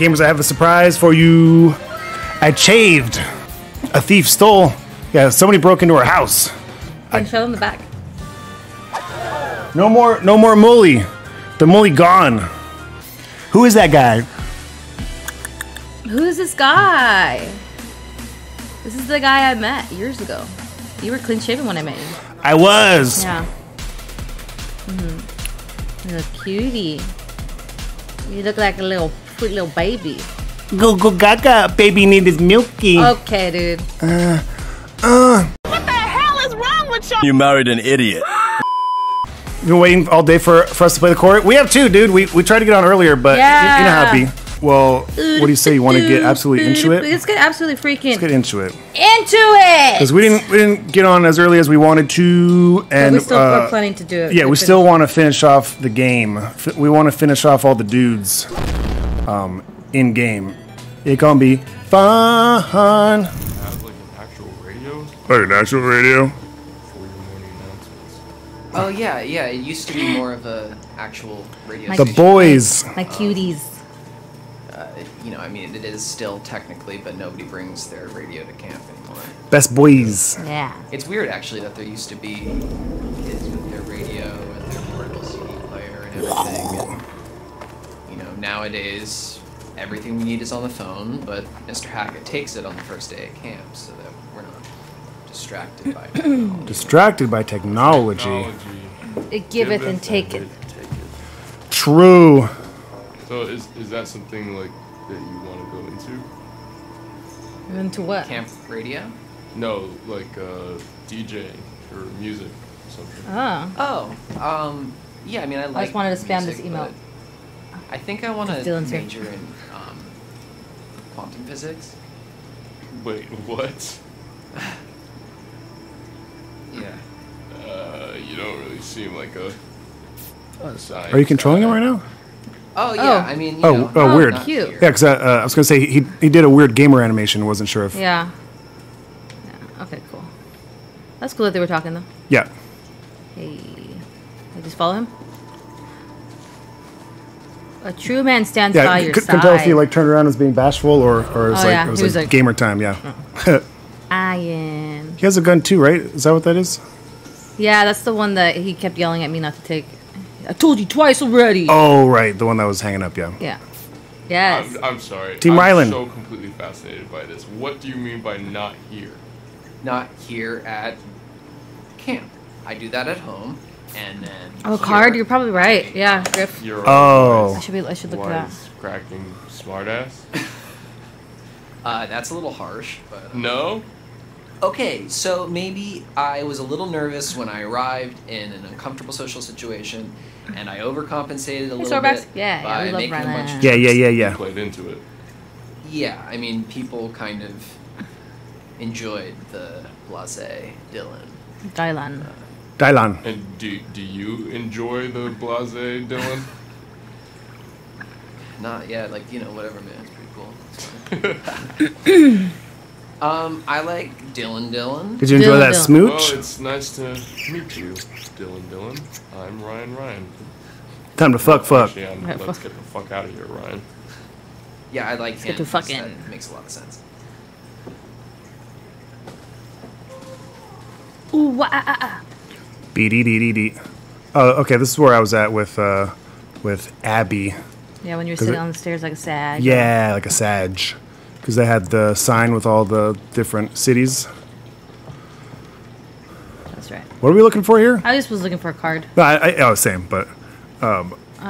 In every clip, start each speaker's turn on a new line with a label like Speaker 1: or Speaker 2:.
Speaker 1: Gamers, I have a surprise for you. I chaved. A thief stole. Yeah, somebody broke into our house.
Speaker 2: And fell in the back.
Speaker 1: No more, no more Mully. The Mully gone. Who is that guy?
Speaker 2: Who is this guy? This is the guy I met years ago. You were clean shaven when I met you.
Speaker 1: I was.
Speaker 2: Yeah. Mm-hmm. You're a cutie. You look like a little sweet little baby.
Speaker 1: Go go gaga, baby needed milky.
Speaker 2: Okay, dude. Uh, uh.
Speaker 3: What the hell is wrong with you You married an idiot.
Speaker 1: You've been waiting all day for, for us to play the court. We have two, dude. We, we tried to get on earlier, but you- you, know how it be. Well, what do you say? You want to get absolutely into it?
Speaker 2: Let's get absolutely freaking
Speaker 1: Let's get into it
Speaker 2: into it.
Speaker 1: because we didn't we didn't get on as early as we wanted to,
Speaker 2: But
Speaker 1: and
Speaker 2: we still
Speaker 1: uh,
Speaker 2: are planning to do it.
Speaker 1: yeah, we still want to finish off the game. F- We want to finish off all the dudes, um, in game. It gonna be fun.
Speaker 4: have like an actual radio
Speaker 1: Like national radio.
Speaker 4: for your morning announcements.
Speaker 5: Oh yeah, yeah. It used to be more of a actual radio
Speaker 2: My-
Speaker 1: The boys.
Speaker 2: My cuties.
Speaker 5: Uh, you know, I mean, it is still technically, but nobody brings their radio to camp anymore.
Speaker 1: Best boys.
Speaker 2: Yeah.
Speaker 5: It's weird actually that there used to be kids with their radio and their portable CD player and everything. And, you know, nowadays everything we need is on the phone, but Mr. Hackett takes it on the first day at camp so that we're not distracted by technology.
Speaker 1: Distracted by technology.
Speaker 4: Technology.
Speaker 2: It giveth and taketh.
Speaker 1: True.
Speaker 4: So is is that something like that you want to go into?
Speaker 2: Into what?
Speaker 5: camp radio?
Speaker 4: No, like uh, DJ or music or something.
Speaker 2: Oh.
Speaker 5: Oh, um, yeah. I mean, I like.
Speaker 2: just wanted to spam this
Speaker 5: music,
Speaker 2: email.
Speaker 5: But I think I want to
Speaker 2: Dylan's here.
Speaker 5: major in um, quantum physics.
Speaker 4: Wait, what?
Speaker 5: Yeah.
Speaker 4: Uh, you don't really seem like a. a science
Speaker 1: Are you controlling him right now?
Speaker 5: Oh yeah.
Speaker 2: Oh.
Speaker 5: I mean. You
Speaker 1: Oh,
Speaker 5: know,
Speaker 1: oh,
Speaker 5: not
Speaker 1: weird.
Speaker 2: Cute.
Speaker 1: Yeah, because uh, uh, I was gonna say he he did a weird gamer animation. Wasn't sure if
Speaker 2: Yeah. Yeah. Okay, cool. That's cool that they were talking though.
Speaker 1: yeah.
Speaker 2: Hey. I just follow him. A true man stands
Speaker 1: Yeah,
Speaker 2: by
Speaker 1: c-
Speaker 2: your
Speaker 1: couldn't
Speaker 2: side.
Speaker 1: tell if he like turned around as being bashful or or it was
Speaker 2: Oh,
Speaker 1: like
Speaker 2: yeah,
Speaker 1: it was
Speaker 2: he was
Speaker 1: like,
Speaker 2: like-
Speaker 1: gamer time. Yeah, mm, mm,
Speaker 2: Iron.
Speaker 1: he has a gun too, right? Is that what that is?
Speaker 2: Yeah, that's the one that he kept yelling at me not to take. I told you twice already.
Speaker 1: Oh, right, the one that was hanging up. Yeah.
Speaker 2: Yeah. Yes.
Speaker 4: I'm, I'm sorry.
Speaker 1: Team
Speaker 4: I'm
Speaker 1: Ryland.
Speaker 4: so completely fascinated by this. What do you mean by not here?
Speaker 5: Not here at camp. I do that at home, and then.
Speaker 2: oh,
Speaker 5: here-
Speaker 2: card. You're probably right. Yeah, Griff.
Speaker 4: You're
Speaker 1: Oh.
Speaker 2: I should be. I should look at that.
Speaker 4: cracking, smartass.
Speaker 5: Uh, that's a little harsh, but.
Speaker 4: No.
Speaker 5: Okay, so maybe I was a little nervous when I arrived in an uncomfortable social situation, and I overcompensated a little
Speaker 2: Starbucks?
Speaker 5: bit
Speaker 2: Yeah, yeah,
Speaker 5: by
Speaker 2: we love
Speaker 5: making a bunch of
Speaker 1: Yeah, yeah, yeah, yeah.
Speaker 4: Played into it.
Speaker 5: Yeah, I mean, people kind of enjoyed the blase Dylan.
Speaker 2: Dylan.
Speaker 1: Dylan.
Speaker 4: And do do you enjoy the blase Dylan?
Speaker 5: Not yet, like you know, whatever, man. It's pretty cool. um, I like Dylan Dylan.
Speaker 1: Did you enjoy
Speaker 2: Dylan,
Speaker 1: that
Speaker 2: Dylan.
Speaker 4: well,
Speaker 1: smooch?
Speaker 4: it's nice to meet you, Dylan Dylan. I'm Ryan Ryan.
Speaker 1: Time to fuck, fuck.
Speaker 4: Actually, I'm,
Speaker 2: Right,
Speaker 4: let's
Speaker 2: fuck.
Speaker 4: get the fuck out of here, Ryan.
Speaker 5: Yeah, I like
Speaker 2: get
Speaker 5: him.
Speaker 2: to fucking-
Speaker 5: That makes a lot of sense.
Speaker 2: Ooh, wah, ah, ah, ah.
Speaker 1: B D D D D. Oh, okay. This is where I was at with uh, with Abby.
Speaker 2: Yeah, when you were sitting
Speaker 1: it-
Speaker 2: on the stairs like a sag.
Speaker 1: Yeah, like a Sag, because they had the sign with all the different cities.
Speaker 2: That's right.
Speaker 1: What are we looking for here?
Speaker 2: I just was looking for a card.
Speaker 1: No, I, I, oh, same, but
Speaker 2: Uh,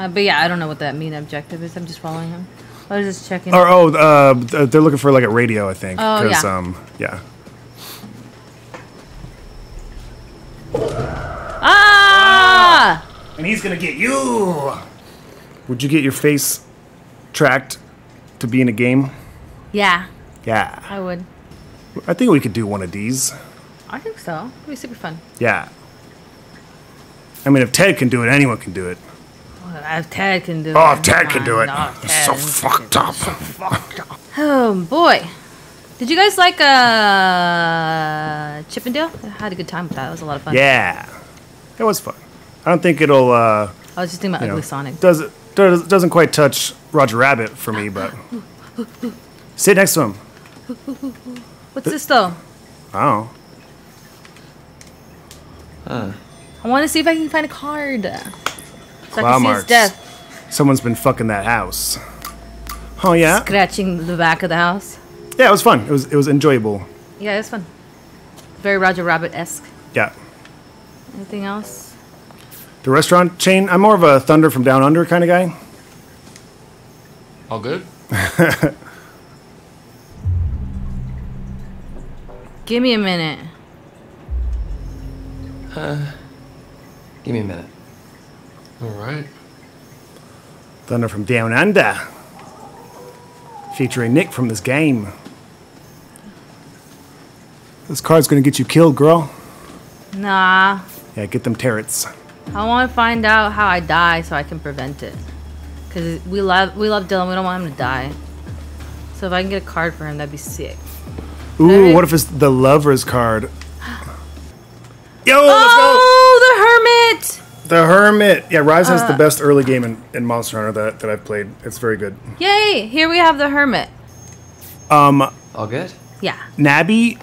Speaker 2: but yeah, I don't know what that main objective is. I'm just following him. I was just checking.
Speaker 1: or oh, uh, th- they're looking for like a radio, I think.
Speaker 2: Oh, yeah.
Speaker 1: um, yeah.
Speaker 2: Ah!
Speaker 1: And he's gonna get you. Would you get your face tracked to be in a game?
Speaker 2: Yeah,
Speaker 1: Yeah.
Speaker 2: I would.
Speaker 1: I think we could do one of these.
Speaker 2: I think so. It'd be super fun.
Speaker 1: Yeah. I mean, if Ted can do it, anyone can do it.
Speaker 2: Oh, if Ted can do it.
Speaker 1: Oh, if Ted can do it.
Speaker 2: Oh, if
Speaker 1: so
Speaker 2: Ted.
Speaker 1: fucked up.
Speaker 2: Oh boy. Did you guys like uh Chip 'n Dale? I had a good time with that. It was a lot of fun.
Speaker 1: Yeah. It was fun. I don't think it'll, uh,
Speaker 2: I was just thinking about
Speaker 1: you know,
Speaker 2: Ugly Sonic.
Speaker 1: does it? Does, doesn't quite touch Roger Rabbit for me, but sit next to him.
Speaker 2: What's this though?
Speaker 1: Oh,
Speaker 2: I want to see if I can find a card. So I
Speaker 1: Claw
Speaker 2: can see his
Speaker 1: marks.
Speaker 2: death.
Speaker 1: someone's been fucking that house. Oh yeah,
Speaker 2: Scratching the back of the house.
Speaker 1: yeah. It was fun. It was it was enjoyable.
Speaker 2: Yeah, it was fun. Very Roger Rabbit esque.
Speaker 1: Yeah.
Speaker 2: Anything else?
Speaker 1: The restaurant chain. I'm more of a Thunder from Down Under kind of guy.
Speaker 4: All good?
Speaker 2: Give me a minute.
Speaker 5: Uh, give me a minute.
Speaker 4: All right.
Speaker 1: Thunder from Down Under. Featuring Nick from this game. This card's gonna get you killed, girl.
Speaker 2: Nah.
Speaker 1: Yeah, get them turrets.
Speaker 2: I want to find out how I die so I can prevent it. Cause we love we love Dylan. We don't want him to die. So if I can get a card for him, that'd be sick.
Speaker 1: Ooh,
Speaker 2: Maybe-
Speaker 1: what if it's the lover's card? Yo,
Speaker 2: Oh, the hermit!
Speaker 1: let's go! Oh the Hermit. The hermit. Yeah, Rise has
Speaker 2: Uh.
Speaker 1: the best early game in, in Monster Hunter that, that I've played. It's very good.
Speaker 2: Yay! Here we have the hermit.
Speaker 1: Um,
Speaker 5: All good?
Speaker 2: Yeah.
Speaker 1: Nabby,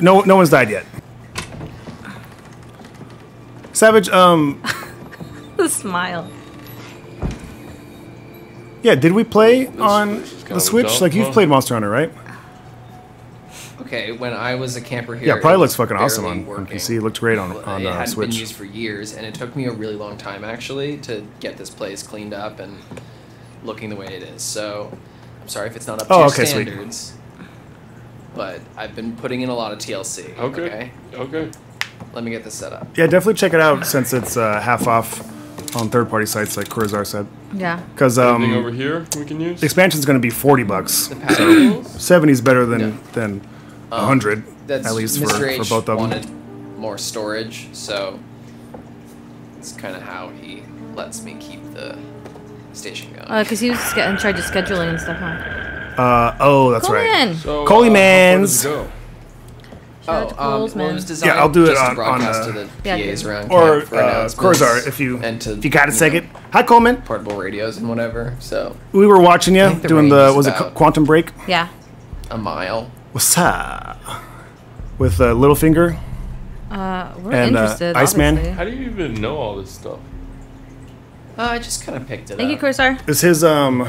Speaker 1: no, no one's died yet. Savage, um,
Speaker 2: The smile.
Speaker 1: yeah, did we play on
Speaker 4: Switch
Speaker 1: the Switch?
Speaker 4: dumb,
Speaker 1: Like, you've played Monster Hunter, right?
Speaker 5: Okay, when I was a camper here,
Speaker 1: Yeah,
Speaker 5: it
Speaker 1: probably looks fucking awesome on, on. PC. It looked great on, on
Speaker 5: it
Speaker 1: uh,
Speaker 5: hadn't been
Speaker 1: Switch.
Speaker 5: used for years, and it took me a really long time actually to get this place cleaned up and looking the way it is. So, I'm sorry if it's not up to
Speaker 1: Oh,
Speaker 5: your
Speaker 1: okay, sweet.
Speaker 5: standards. But I've been putting in a lot of TLC.
Speaker 4: Okay.
Speaker 5: okay?
Speaker 4: Okay.
Speaker 5: Let me get this set up.
Speaker 1: Yeah, definitely check it out since it's uh, half off on third-party sites like Kurzar said.
Speaker 2: Yeah.
Speaker 1: Because
Speaker 4: Anything
Speaker 1: um,
Speaker 4: over here we can use?
Speaker 1: the expansion's going to be 40 bucks.
Speaker 5: The paddles.
Speaker 1: 70's better than
Speaker 5: Yeah.
Speaker 1: than 100
Speaker 5: That's
Speaker 1: at least for,
Speaker 5: Mr.
Speaker 1: for
Speaker 5: H
Speaker 1: both of
Speaker 5: wanted
Speaker 1: them.
Speaker 5: more storage, so it's kind of how he lets me keep the station going.
Speaker 2: Uh, cause he was sch- in charge of scheduling and stuff. Huh?
Speaker 1: Uh, oh, that's
Speaker 2: Come
Speaker 1: right.
Speaker 2: in.
Speaker 4: So,
Speaker 1: Coley
Speaker 4: uh,
Speaker 1: Mans.
Speaker 4: Does it?
Speaker 2: Shout out to
Speaker 5: um, well,
Speaker 2: Colesman.
Speaker 5: it was designed
Speaker 1: Yeah, I'll do it
Speaker 5: just
Speaker 1: on-
Speaker 5: to broadcast
Speaker 1: on,
Speaker 5: to
Speaker 1: uh,
Speaker 5: the PAs
Speaker 2: do.
Speaker 5: around
Speaker 1: Or
Speaker 5: camp
Speaker 1: uh,
Speaker 5: announcements
Speaker 1: Kurzar, if you
Speaker 5: and to
Speaker 1: if you got a
Speaker 5: know,
Speaker 1: second. Hi, Coleman.
Speaker 5: portable radios and whatever. So
Speaker 1: We were watching you
Speaker 5: the
Speaker 1: doing the was it Quantum Break?
Speaker 2: Yeah.
Speaker 5: a mile.
Speaker 1: What's up? With uh, Littlefinger.
Speaker 2: Uh, we're
Speaker 1: And, uh. Iceman?
Speaker 2: obviously.
Speaker 4: How do you even know all this stuff?
Speaker 5: Uh, I just kind of picked it
Speaker 2: Thank you,
Speaker 5: up.
Speaker 1: Is his um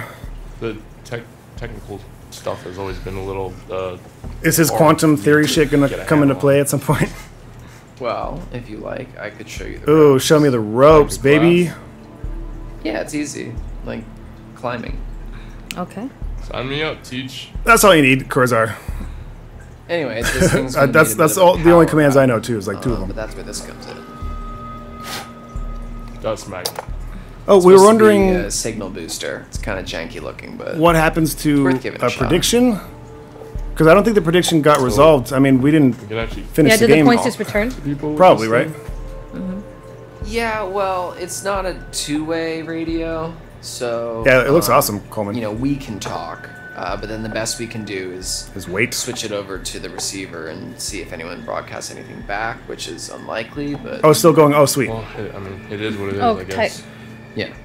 Speaker 4: The tech technical stuff has always been a little. Uh,
Speaker 1: is his quantum theory shit gonna come into play at some point?
Speaker 5: Well, if you like, I could show you the.
Speaker 1: Ooh,
Speaker 5: ropes.
Speaker 1: show me the ropes,
Speaker 4: Like
Speaker 1: baby.
Speaker 4: class.
Speaker 5: Yeah, it's easy, like climbing.
Speaker 2: Okay.
Speaker 4: sign me up. Teach.
Speaker 1: That's all you need, Kurzar.
Speaker 5: Anyway, this thing's
Speaker 1: Uh,
Speaker 5: gonna
Speaker 1: that's
Speaker 5: need a
Speaker 1: that's
Speaker 5: bit of
Speaker 1: all the only commands
Speaker 5: up.
Speaker 1: I know too. Is like two of
Speaker 5: Um,
Speaker 1: them.
Speaker 5: But that's where this comes in.
Speaker 4: Dust magnet.
Speaker 1: Oh,
Speaker 5: It's
Speaker 1: we were
Speaker 5: supposed to be
Speaker 1: wondering
Speaker 5: a signal booster. It's kind of janky looking, but
Speaker 1: what happens to
Speaker 5: a
Speaker 1: a prediction. Because I don't think the prediction got resolved. I mean, we didn't
Speaker 4: You can actually
Speaker 1: finish
Speaker 2: Yeah,
Speaker 1: the
Speaker 2: did the points just return?
Speaker 1: Probably
Speaker 4: this
Speaker 1: right.
Speaker 4: thing.
Speaker 5: Yeah, well, it's not a two-way radio, so
Speaker 1: Yeah, it looks
Speaker 5: um,
Speaker 1: awesome, Coleman.
Speaker 5: You know, we can talk, uh, but then the best we can do is
Speaker 1: His weight.
Speaker 5: switch it over to the receiver and see if anyone broadcasts anything back, which is unlikely, but
Speaker 1: Oh, still going. Oh, sweet.
Speaker 4: Well, it, I mean, it is what it is.
Speaker 2: Oh,
Speaker 4: I
Speaker 2: tight.
Speaker 4: Guess.
Speaker 5: yeah.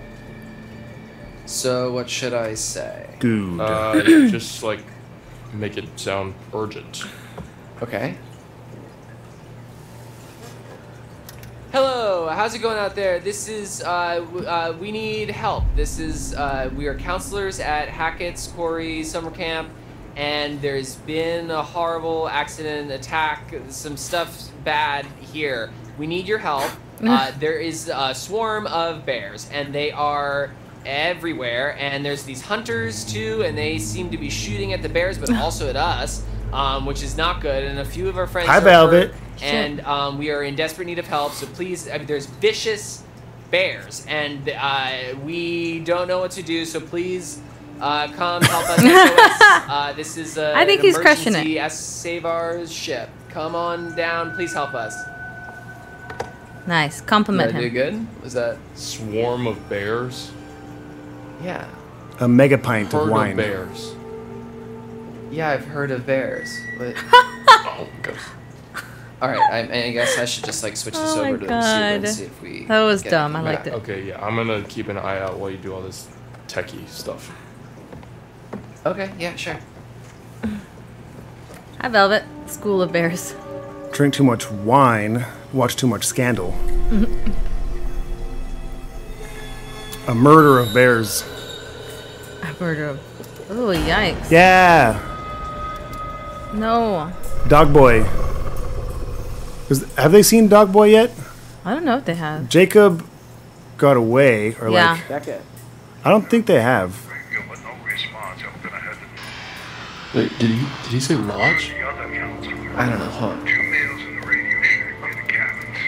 Speaker 5: So what should I say?
Speaker 1: Dude.
Speaker 4: Uh, just like make it sound urgent.
Speaker 5: Okay. Hello, how's it going out there? This is, uh, w- uh, we need help. This is, uh, we are counselors at Hackett's Quarry Summer Camp, and there's been a horrible accident, attack, some stuff bad here. We need your help. Uh, there is a swarm of bears, and they are everywhere, and there's these hunters too, and they seem to be shooting at the bears, but also at us, um, which is not good. And a few of our friends
Speaker 1: Hi,
Speaker 5: are
Speaker 1: Velvet.
Speaker 5: and um, we are in desperate need of help. So please, I mean, there's vicious bears, and uh, we don't know what to do. So please. Uh, come help us. SOS. uh, this is uh,
Speaker 2: I think
Speaker 5: an
Speaker 2: he's crushing it.
Speaker 5: emergency. Save our ship. Come on down. Please help us.
Speaker 2: Nice.
Speaker 5: Did
Speaker 2: Compliment
Speaker 5: I do good? Was that?
Speaker 4: Swarm of bears.
Speaker 5: Yeah.
Speaker 1: A mega pint
Speaker 4: Herd
Speaker 1: of
Speaker 4: of
Speaker 1: wine.
Speaker 4: bears.
Speaker 5: Yeah, I've heard of bears. But
Speaker 4: Oh, okay.
Speaker 5: All right, I, I guess I should just like switch this
Speaker 2: Oh
Speaker 5: over to the receiver and see if we.
Speaker 2: That was
Speaker 5: get
Speaker 2: dumb. I
Speaker 5: anything
Speaker 2: liked
Speaker 5: back.
Speaker 2: it.
Speaker 4: Okay, yeah, I'm gonna keep an eye out while you do all this techie stuff.
Speaker 5: Okay, yeah, sure.
Speaker 2: Hi, Velvet. School of Bears.
Speaker 1: Drink too much wine, watch too much scandal. A murder of bears.
Speaker 2: A murder. Oh, yikes.
Speaker 1: Yeah,
Speaker 2: No.
Speaker 1: Dog Boy. Is- have they seen Dog Boy yet?
Speaker 2: I don't know if they have.
Speaker 1: Jacob got away, or
Speaker 2: Yeah.
Speaker 1: like
Speaker 5: Becca.
Speaker 1: I don't think they have.
Speaker 6: But no response. I'm gonna head
Speaker 4: Wait, did he did he say lodge?
Speaker 6: the other counts.
Speaker 5: I don't know. Hold on.
Speaker 6: Two males in the radio shack near the cabins.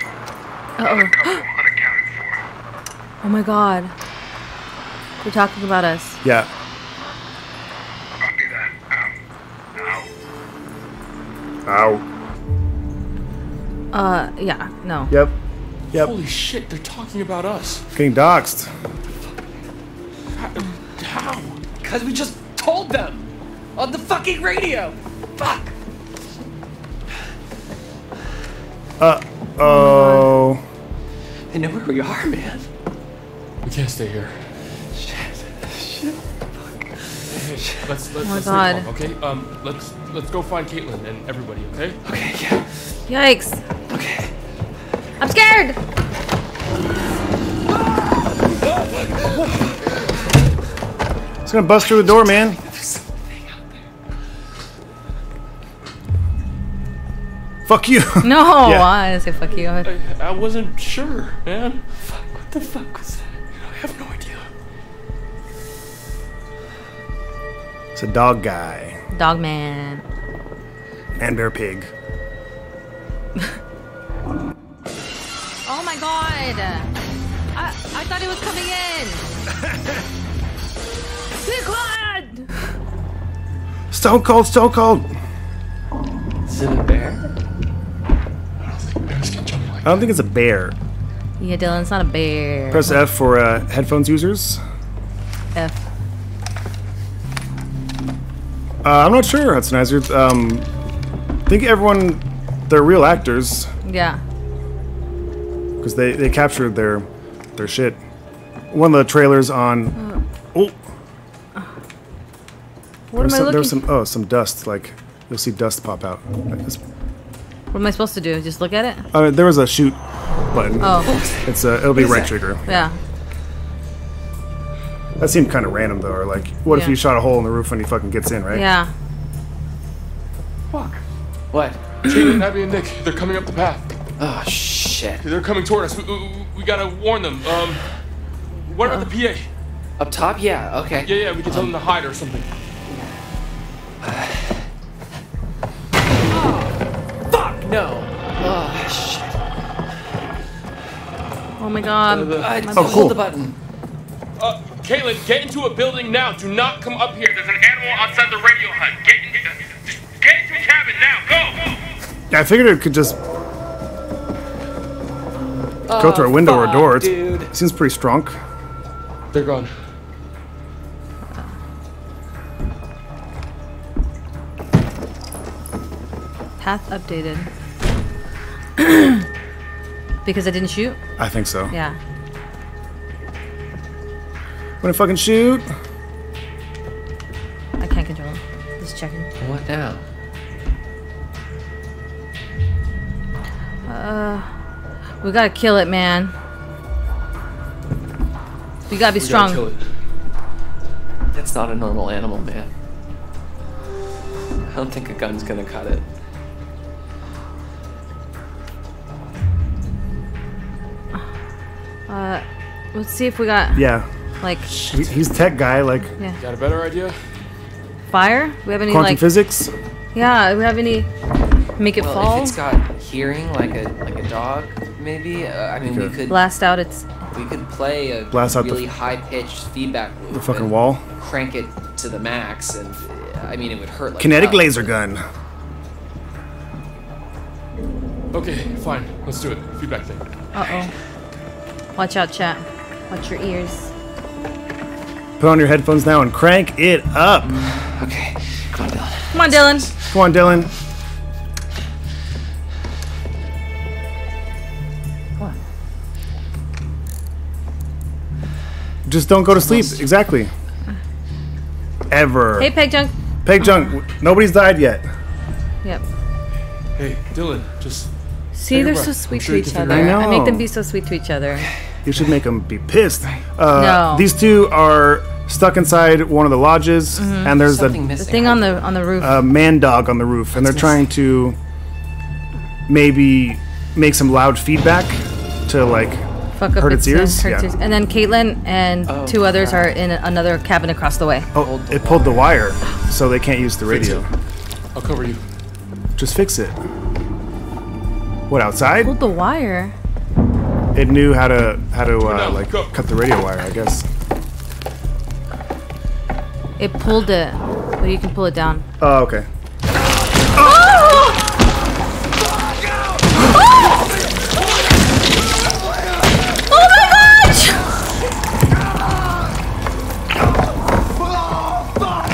Speaker 2: Uh-oh.
Speaker 6: Couple unaccounted for.
Speaker 2: Oh my god. They're talking about us.
Speaker 1: Yeah,
Speaker 6: Copy that. Out. Now.
Speaker 1: Ow.
Speaker 2: Uh, yeah, no.
Speaker 1: Yep. Yep.
Speaker 4: Holy shit, they're talking about us.
Speaker 1: Getting doxxed.
Speaker 4: How?
Speaker 5: Because we just told them on the fucking radio. Fuck.
Speaker 1: Uh oh.
Speaker 5: They know where we are, man.
Speaker 4: We can't stay here.
Speaker 5: Shit.
Speaker 4: Hey, let's let's,
Speaker 2: Oh my
Speaker 4: let's
Speaker 2: God.
Speaker 4: calm, okay? Um, let's let's go find Kaitlyn and everybody, okay?
Speaker 5: Okay, yeah.
Speaker 2: Yikes.
Speaker 5: Okay.
Speaker 2: I'm scared!
Speaker 1: It's gonna bust through the door, man. Fuck you.
Speaker 2: No,
Speaker 1: Yeah.
Speaker 2: I didn't say fuck you.
Speaker 4: I, I wasn't sure, man. Fuck, what the fuck was that? I have no idea.
Speaker 1: it's a dog guy
Speaker 2: Dog man.
Speaker 1: and bear pig.
Speaker 2: Oh my god! I, I thought it was coming in! Be quiet!
Speaker 1: Stone cold, stone cold.
Speaker 5: Is it a bear?
Speaker 4: I don't think
Speaker 1: it's a bear.
Speaker 2: Yeah, Dylan, it's not a bear.
Speaker 1: Press F for uh, headphones users.
Speaker 2: F.
Speaker 1: Uh, I'm not sure, Hudsonizer. Um, I think everyone, they're real actors
Speaker 2: Yeah.
Speaker 1: because they, they captured their their shit. One of the trailers on. Oh,
Speaker 2: What am
Speaker 1: there's
Speaker 2: I
Speaker 1: some,
Speaker 2: looking
Speaker 1: there's some oh some dust. Like you'll see dust pop out. Like this.
Speaker 2: What am I supposed to do? Just look at it?
Speaker 1: Uh, there was a shoot button.
Speaker 2: Oh,
Speaker 1: It's a, it'll be right
Speaker 5: that?
Speaker 1: trigger.
Speaker 2: yeah.
Speaker 1: That seemed kind of random though. Or like, what if
Speaker 2: Yeah.
Speaker 1: you shot a hole in the roof when he fucking gets in, right?
Speaker 2: Yeah.
Speaker 5: Fuck. What?
Speaker 4: Kaitlyn, Abby, and Nick, they're coming up the path.
Speaker 5: Oh shit.
Speaker 4: They're coming toward us. We, we, we gotta warn them. Um, what about the PA?
Speaker 5: Up top? Yeah. Okay.
Speaker 4: Yeah, yeah, we can tell them to hide or something.
Speaker 5: no. Oh shit.
Speaker 2: Oh my god.
Speaker 5: I
Speaker 2: My
Speaker 1: Oh,
Speaker 5: hold the button.
Speaker 4: Uh, Kaitlyn, get into a building now. Do not come up here. There's an animal outside the radio hut. Get in, uh, just get into a cabin now. Go.
Speaker 1: Yeah, I figured it could just go through a window or a door. It's,
Speaker 5: dude.
Speaker 1: seems pretty strong.
Speaker 4: They're gone.
Speaker 2: Path updated. because I didn't shoot?
Speaker 1: I think so.
Speaker 2: Yeah.
Speaker 1: Wanna fucking shoot?
Speaker 2: I can't control it. Just checking.
Speaker 5: What now?
Speaker 2: Uh, we gotta kill it, man. We gotta be strong.
Speaker 4: Kill it.
Speaker 5: That's not a normal animal, man. I don't think a gun's gonna cut it.
Speaker 2: Uh, let's see if we got
Speaker 1: Yeah.
Speaker 2: like
Speaker 1: He- He's tech guy, like
Speaker 2: yeah
Speaker 4: Got a better idea?
Speaker 2: fire. We have any
Speaker 1: quantum
Speaker 2: like
Speaker 1: physics.
Speaker 2: yeah? We have any make it
Speaker 5: Well,
Speaker 2: fall?
Speaker 5: if it's got hearing like a like a dog, maybe. Uh, I mean, we could
Speaker 2: Blast out its.
Speaker 5: we could play a
Speaker 1: Blast out the-
Speaker 5: really high pitched feedback loop.
Speaker 1: The fucking wall.
Speaker 5: Crank it to the max, and uh, I mean, it would hurt like
Speaker 1: Kinetic
Speaker 5: hell.
Speaker 1: laser gun.
Speaker 4: Okay, fine. Let's do it. Feedback thing.
Speaker 2: Uh oh. Watch out, chat. Watch your ears.
Speaker 1: Put on your headphones now and crank it up.
Speaker 5: Okay. Come on, Dylan.
Speaker 2: Come on, Dylan.
Speaker 1: Come on, Dylan. Just don't go to sleep. Exactly. Ever.
Speaker 2: Hey, Peg Junk.
Speaker 1: Peg Junk. Nobody's died yet.
Speaker 2: Yep.
Speaker 4: Hey, Dylan. Just.
Speaker 2: See, they're so sweet to each other.
Speaker 1: I,
Speaker 2: I, make them be so sweet to each other.
Speaker 1: You should make them be pissed. Uh,
Speaker 2: No.
Speaker 1: These two are stuck inside one of the lodges,
Speaker 2: Mm-hmm.
Speaker 1: and there's
Speaker 5: Something
Speaker 1: a,
Speaker 5: missing.
Speaker 2: The thing on the on the roof.
Speaker 1: a man dog on the roof, and they're trying to maybe make some loud feedback to like.
Speaker 2: fuck up
Speaker 1: hurt its ears?
Speaker 2: hurt
Speaker 1: Yeah.
Speaker 2: ears. And then Kaitlyn and
Speaker 5: Oh,
Speaker 2: two others
Speaker 5: crap.
Speaker 2: are in another cabin across the way.
Speaker 1: Oh, it pulled the wire, so they can't use the radio.
Speaker 4: I'll cover you.
Speaker 1: Just fix it. What outside?
Speaker 2: Pulled the wire.
Speaker 1: It knew how to how to uh, like
Speaker 4: go.
Speaker 1: cut the radio wire, I guess.
Speaker 2: It pulled it, but you can pull it down.
Speaker 1: Oh, okay.
Speaker 2: Oh my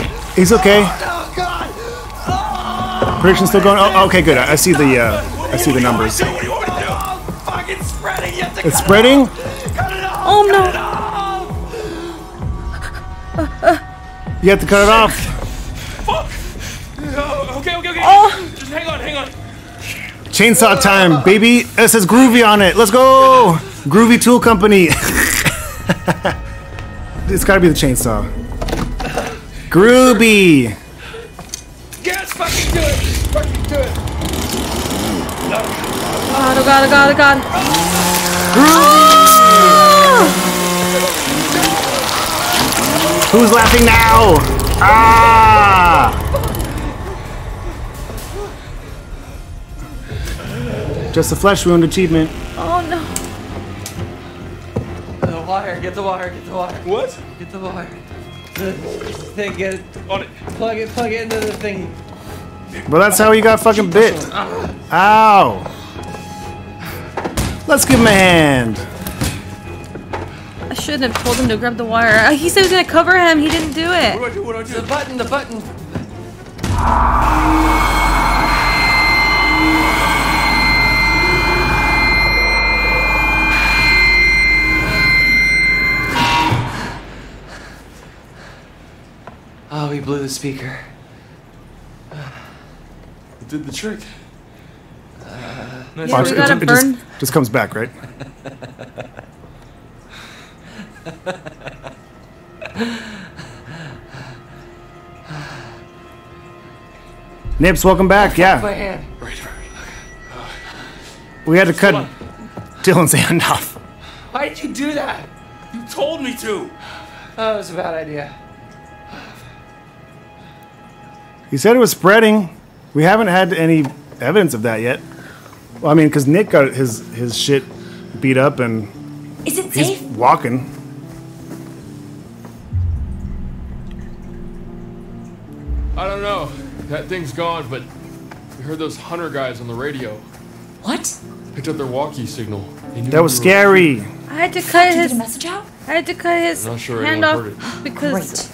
Speaker 2: gosh!
Speaker 1: He's okay. Prediction's still going. Oh, okay, good. I, I see the uh, I see the numbers. It's spreading.
Speaker 3: it off.
Speaker 2: Oh no!
Speaker 1: You have to cut it off.
Speaker 4: Fuck! Oh, okay, okay, okay.
Speaker 2: Oh.
Speaker 4: Just hang on, hang on.
Speaker 1: Chainsaw time, baby. It says groovy on it. Let's go. Groovy Tool Company. it's got to be the chainsaw. Groovy.
Speaker 4: Yes, fucking do it. Fucking do it.
Speaker 2: God, oh god, oh god, oh god.
Speaker 1: Who's laughing now? Ah! Just a flesh wound achievement.
Speaker 2: Oh no.
Speaker 5: The wire. Get the wire. Get the wire.
Speaker 4: What?
Speaker 5: Get the wire. The thing. Get it.
Speaker 4: On it.
Speaker 5: Plug it. Plug it into the thing.
Speaker 1: Well, that's how he got fucking bit. Ow. Let's give him a hand.
Speaker 2: I shouldn't have told him to grab the wire. Uh, He said he was gonna cover him. He didn't do it.
Speaker 4: What do I do? What do I do?
Speaker 5: The button. The button. Oh, he blew the speaker.
Speaker 4: It did the trick. nice
Speaker 2: Yeah,
Speaker 1: Watch,
Speaker 2: we
Speaker 1: it,
Speaker 2: gotta
Speaker 1: it just,
Speaker 2: burn.
Speaker 1: just comes back, right? Nips, welcome back.
Speaker 5: My
Speaker 1: Yeah,
Speaker 5: hand.
Speaker 4: Right, right.
Speaker 1: we had to cut
Speaker 4: Hold
Speaker 1: Dylan's hand off.
Speaker 5: Why did you do that?
Speaker 4: You told me to.
Speaker 5: Oh, that was a bad idea.
Speaker 1: He said it was spreading. We haven't had any evidence of that yet. Well, I mean, because Nick got his his shit beat up and
Speaker 7: Is it
Speaker 1: he's
Speaker 7: safe?
Speaker 1: walking.
Speaker 4: I don't know. That thing's gone, but we heard those hunter guys on the radio.
Speaker 7: What?
Speaker 4: Picked up their walkie signal.
Speaker 1: That was
Speaker 4: we were-
Speaker 1: scary.
Speaker 2: I had to cut
Speaker 7: Did you
Speaker 2: his.
Speaker 7: get a message out?
Speaker 2: I had to cut his
Speaker 4: I'm not sure
Speaker 2: hand off
Speaker 4: heard
Speaker 2: because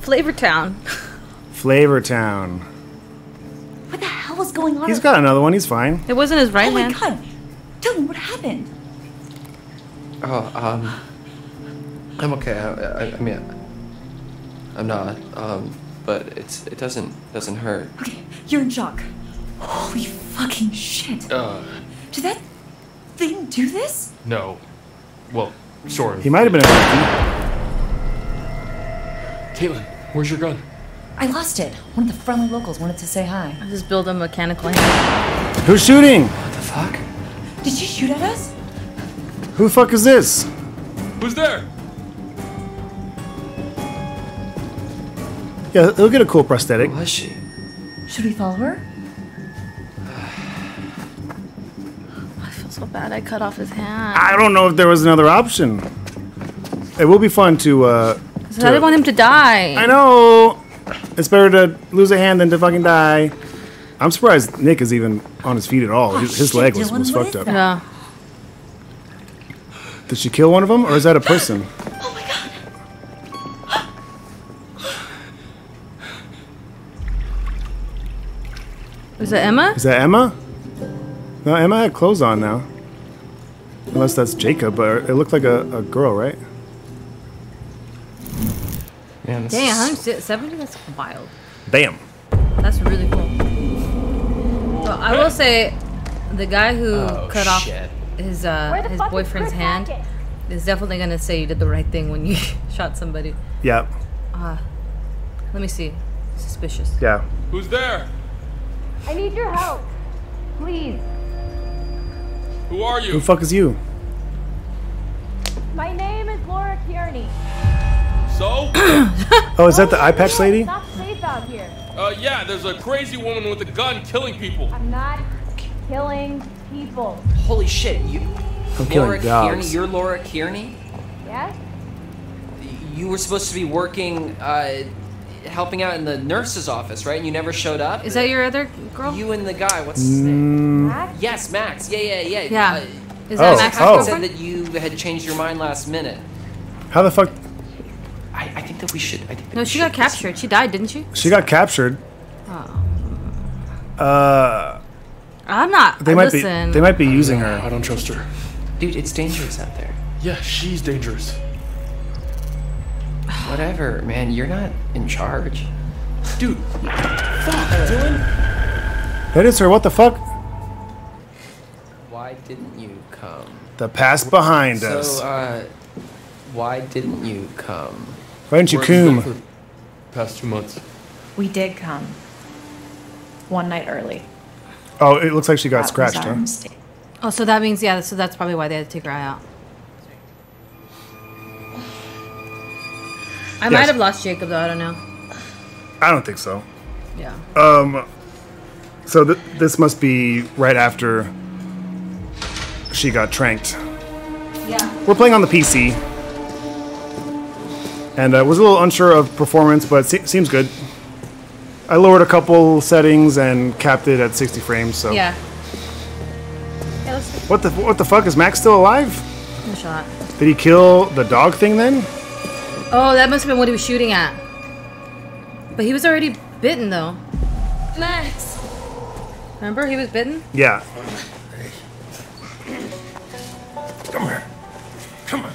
Speaker 7: Great.
Speaker 2: Flavortown.
Speaker 1: Flavor Town.
Speaker 7: What the hell is going on?
Speaker 1: He's got another one. He's fine.
Speaker 2: It wasn't his right
Speaker 7: Oh my
Speaker 2: hand.
Speaker 7: god. Dylan, what happened?
Speaker 5: Oh, um, I'm okay. I, I, I mean, I'm not. Um, but it's it doesn't doesn't hurt.
Speaker 7: Okay, you're in shock. Holy fucking shit.
Speaker 4: Uh,
Speaker 7: Did that thing do this?
Speaker 4: no. Well, sort of.
Speaker 1: He might have been a
Speaker 4: Kaitlyn, where's your gun?
Speaker 7: I lost it. One of the friendly locals wanted to say hi.
Speaker 2: I just build a mechanical hand.
Speaker 1: Who's shooting?
Speaker 5: What the fuck?
Speaker 7: Did she shoot at us?
Speaker 1: Who the fuck is this?
Speaker 4: Who's there?
Speaker 1: Yeah, he'll get a cool prosthetic.
Speaker 5: Was she?
Speaker 7: Should we follow her?
Speaker 2: I feel so bad. I cut off his hand.
Speaker 1: I don't know if there was another option. It will be fun to. uh
Speaker 2: 'Cause I didn't want him to die.
Speaker 1: I know. It's better to lose a hand than to fucking die. I'm surprised Nick is even on his feet at all. His, his leg was, was fucked up.
Speaker 2: Yeah.
Speaker 1: Did she kill one of them, or is that a person?
Speaker 2: Was it Emma?
Speaker 1: Is that Emma? No, Emma had clothes on now. Unless that's Jacob, but it looked like a, a girl, right?
Speaker 5: Man, this
Speaker 2: Dang, 170? That's wild.
Speaker 1: Bam.
Speaker 2: That's really cool. Well, I will say, the guy who
Speaker 5: Oh,
Speaker 2: cut off
Speaker 5: shit.
Speaker 2: his uh, his boyfriend's hand is definitely gonna say you did the right thing when you shot somebody.
Speaker 1: Yeah.
Speaker 2: Let me see. Suspicious.
Speaker 1: Yeah.
Speaker 4: Who's there?
Speaker 8: I need your help. Please.
Speaker 4: Who are you?
Speaker 1: Who the fuck is you?
Speaker 8: My name is Laura Kearney.
Speaker 4: So?
Speaker 1: Oh, is that the eye patch lady?
Speaker 8: It's not safe out here.
Speaker 4: Uh, yeah, there's a crazy woman with a gun killing people.
Speaker 8: I'm not killing people.
Speaker 5: Holy shit, you.
Speaker 1: I'm
Speaker 5: Laura
Speaker 1: killing
Speaker 5: Kearney, you're Laura Kearney?
Speaker 8: Yes?
Speaker 5: You were supposed to be working, uh, helping out in the nurse's office, right? And you never showed up?
Speaker 2: Is that your other girl?
Speaker 5: You and the guy, what's his name?
Speaker 8: Max?
Speaker 5: Yes, Max. Yeah, yeah, yeah.
Speaker 2: Yeah.
Speaker 5: Uh,
Speaker 2: Is that
Speaker 1: Oh,
Speaker 2: Max's
Speaker 1: oh.
Speaker 5: said
Speaker 2: girlfriend?
Speaker 5: that you had changed your mind last minute.
Speaker 1: How the fuck?
Speaker 5: I, I think that we should. I think that
Speaker 2: No,
Speaker 5: we
Speaker 2: she
Speaker 5: should
Speaker 2: got captured. She died, didn't she?
Speaker 1: She got captured. Uh,
Speaker 2: I'm not.
Speaker 1: they might
Speaker 2: listen.
Speaker 1: be. They might be using her.
Speaker 9: I
Speaker 1: her.
Speaker 9: don't trust her.
Speaker 5: Dude, it's dangerous out there.
Speaker 9: Yeah, she's dangerous.
Speaker 5: Whatever, man. You're not in charge.
Speaker 9: Dude, fuck, Dylan.
Speaker 1: That is her. What the fuck?
Speaker 5: Why didn't you come?
Speaker 1: The past behind
Speaker 5: So,
Speaker 1: us.
Speaker 5: uh, why didn't you come?
Speaker 1: Why didn't you
Speaker 9: Where have you been
Speaker 1: coom?
Speaker 9: for Past two months.
Speaker 7: We did come. One night early.
Speaker 1: Oh, it looks like she got
Speaker 7: That was
Speaker 1: scratched.
Speaker 7: our
Speaker 1: Huh?
Speaker 7: mistake.
Speaker 2: Oh, so that means yeah. So that's probably why they had to take her eye out. I might have lost Jacob though. I don't know.
Speaker 1: I don't think so.
Speaker 2: Yeah.
Speaker 1: Um, so th- this must be right after she got tranked.
Speaker 2: Yeah.
Speaker 1: We're playing on the PC, and uh, was a little unsure of performance, but se- seems good. I lowered a couple settings and capped it at 60 frames. So
Speaker 2: Yeah. Yeah.
Speaker 1: What the what the fuck is Max still alive?
Speaker 2: give it a shot.
Speaker 1: Did he kill the dog thing then?
Speaker 2: Oh, that must have been what he was shooting at. But he was already bitten though.
Speaker 8: Max.
Speaker 2: Remember, he was bitten.
Speaker 1: Yeah.
Speaker 9: Come here. Come on.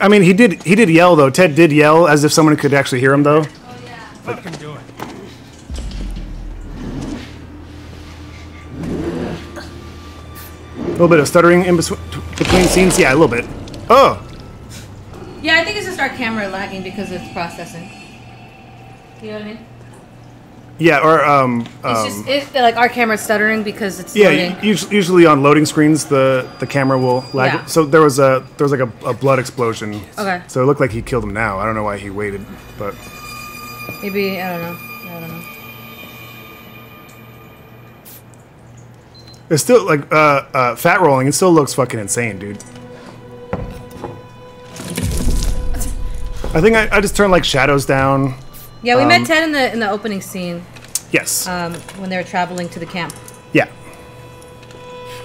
Speaker 1: I mean, he did he did yell though. Ted did yell as if someone could actually hear him though. Oh yeah.
Speaker 9: Fucking do it.
Speaker 1: A little bit of stuttering in between, between scenes. Yeah, a little bit. Oh,
Speaker 2: Yeah, I think it's just our camera lagging because it's processing. You know what I mean?
Speaker 1: yeah, or um,
Speaker 2: It's
Speaker 1: um
Speaker 2: just it, like our camera's stuttering because it's
Speaker 1: yeah.
Speaker 2: loading.
Speaker 1: us- Usually on loading screens, the the camera will lag.
Speaker 2: Yeah.
Speaker 1: So there was a there was like a, a blood explosion.
Speaker 2: Okay.
Speaker 1: So it looked like he killed him now. I don't know why he waited, but
Speaker 2: Maybe I don't know. I don't know.
Speaker 1: it's still like uh, uh, fat rolling. It still looks fucking insane, dude. I think I, I just turned like shadows down.
Speaker 2: Yeah, we
Speaker 1: Um,
Speaker 2: met Ted in the in the opening scene
Speaker 1: Yes.
Speaker 2: um, when they were traveling to the camp.
Speaker 1: yeah.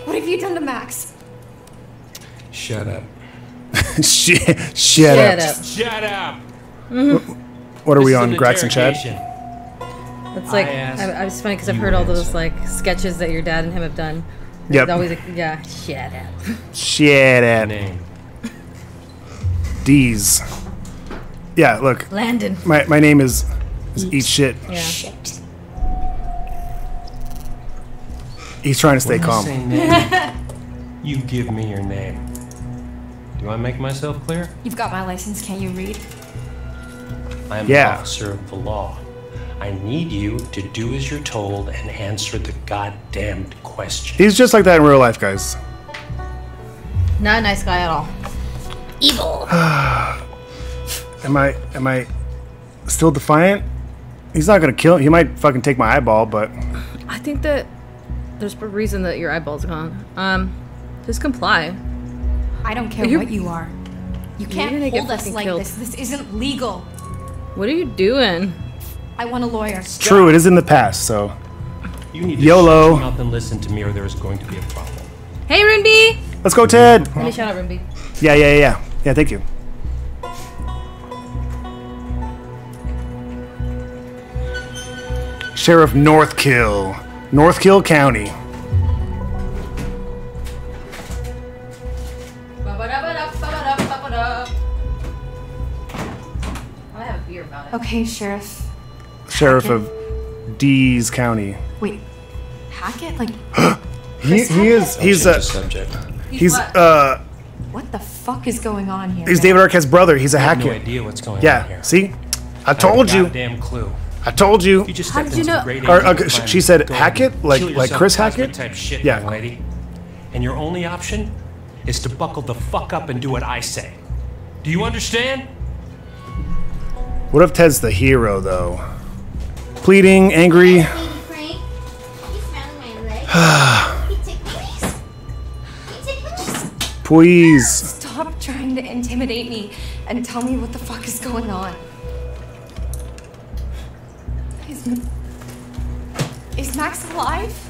Speaker 7: What have you done to Max?
Speaker 9: Shut up.
Speaker 1: shit. Shut
Speaker 2: Shut
Speaker 1: up.
Speaker 2: up.
Speaker 4: Shut up.
Speaker 1: What are we
Speaker 10: This is
Speaker 1: on?
Speaker 10: an
Speaker 1: Grax and Chad?
Speaker 10: interrogation.
Speaker 2: It's like
Speaker 10: I
Speaker 2: I, I was funny because I've heard all those
Speaker 10: answer.
Speaker 2: like sketches that your dad and him have done.
Speaker 1: Yep.
Speaker 2: It's always like, yeah, shut up.
Speaker 1: Shit at
Speaker 10: Name.
Speaker 1: D's. Yeah, look.
Speaker 2: Landon.
Speaker 1: My, my name is, is Eat Shit.
Speaker 2: Yeah.
Speaker 1: He's trying to stay
Speaker 10: When I
Speaker 1: calm.
Speaker 10: say name, you give me your name. Do I make myself clear?
Speaker 7: You've got my license, can't you read?
Speaker 10: I am
Speaker 1: Yeah.
Speaker 10: an officer of the law. I need you to do as you're told and answer the goddamned question.
Speaker 1: He's just like that in real life, guys.
Speaker 2: Not a nice guy at all.
Speaker 1: Am I am I still defiant? He's not gonna kill. He might fucking take my eyeball, but
Speaker 2: I think that there's a reason that your eyeball's gone. Um, just comply.
Speaker 7: I don't care
Speaker 2: You're-
Speaker 7: what you are. You can't
Speaker 2: gonna get
Speaker 7: hold us like
Speaker 2: killed.
Speaker 7: this. This isn't legal.
Speaker 2: What are you doing?
Speaker 7: I want a lawyer.
Speaker 1: true. It is in the past, so
Speaker 10: You need to
Speaker 1: YOLO.
Speaker 10: shut your mouth and listen to me, or there is going to be a problem.
Speaker 2: Hey, Ruby.
Speaker 1: let's go, Ted.
Speaker 2: Let me shout out Ruby.
Speaker 1: Yeah, yeah, yeah, yeah. Yeah, thank you. Sheriff Northkill, Northkill County.
Speaker 7: Okay, Sheriff.
Speaker 1: Sheriff of Dees County.
Speaker 7: Wait, Hackett? Like,
Speaker 1: He, he is he's a
Speaker 10: subject.
Speaker 1: He's,
Speaker 7: what?
Speaker 1: uh
Speaker 7: what the fuck is going on here?
Speaker 1: he's David Arquette's brother. He's a
Speaker 10: I have no
Speaker 1: Hackett.
Speaker 10: idea what's going on here. Yeah.
Speaker 1: See, I
Speaker 10: Not a
Speaker 1: told you.
Speaker 10: Damn clue.
Speaker 1: I told you.
Speaker 10: You just
Speaker 2: How
Speaker 10: stepped
Speaker 2: did you know-
Speaker 1: Or,
Speaker 10: angel
Speaker 1: uh,
Speaker 10: of
Speaker 1: sh-
Speaker 10: fun.
Speaker 1: she said
Speaker 10: Go
Speaker 1: Hackett? Like- like Chris
Speaker 10: cosmic
Speaker 1: Hackett?
Speaker 10: Type shit,
Speaker 1: Yeah.
Speaker 10: lady. And your only option is to buckle the fuck up and do what I say. Do you understand?
Speaker 1: What if Ted's the hero though? Pleading, angry. Please.
Speaker 7: Stop trying to intimidate me and tell me what the fuck is going on. Is, is Max alive?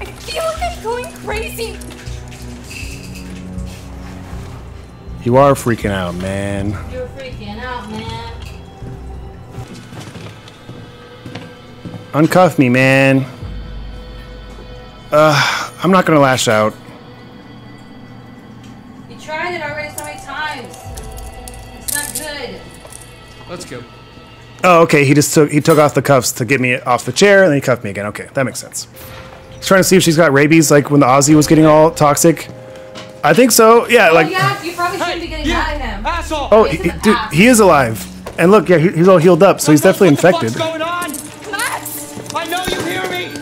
Speaker 7: I feel like I'm going crazy.
Speaker 1: You are freaking out, man.
Speaker 2: You're freaking out, man.
Speaker 1: Uncuff me, man. Uh, I'm not gonna lash out.
Speaker 2: You tried it already so many times. It's not good.
Speaker 9: Let's go.
Speaker 1: Oh, okay. He just took he took off the cuffs to get me off the chair, and then he cuffed me again. Okay, that makes sense. He's trying to see if she's got rabies, like when the Aussie was getting all toxic. I think so. Yeah, oh, like
Speaker 2: oh, yeah, you probably shouldn't be getting mad at him.
Speaker 9: Asshole!
Speaker 1: oh, he, he- dude, he is alive. And look, yeah, he, he's all healed up, so he's definitely infected.
Speaker 9: What's going on?
Speaker 7: Max!
Speaker 9: I know you hear me.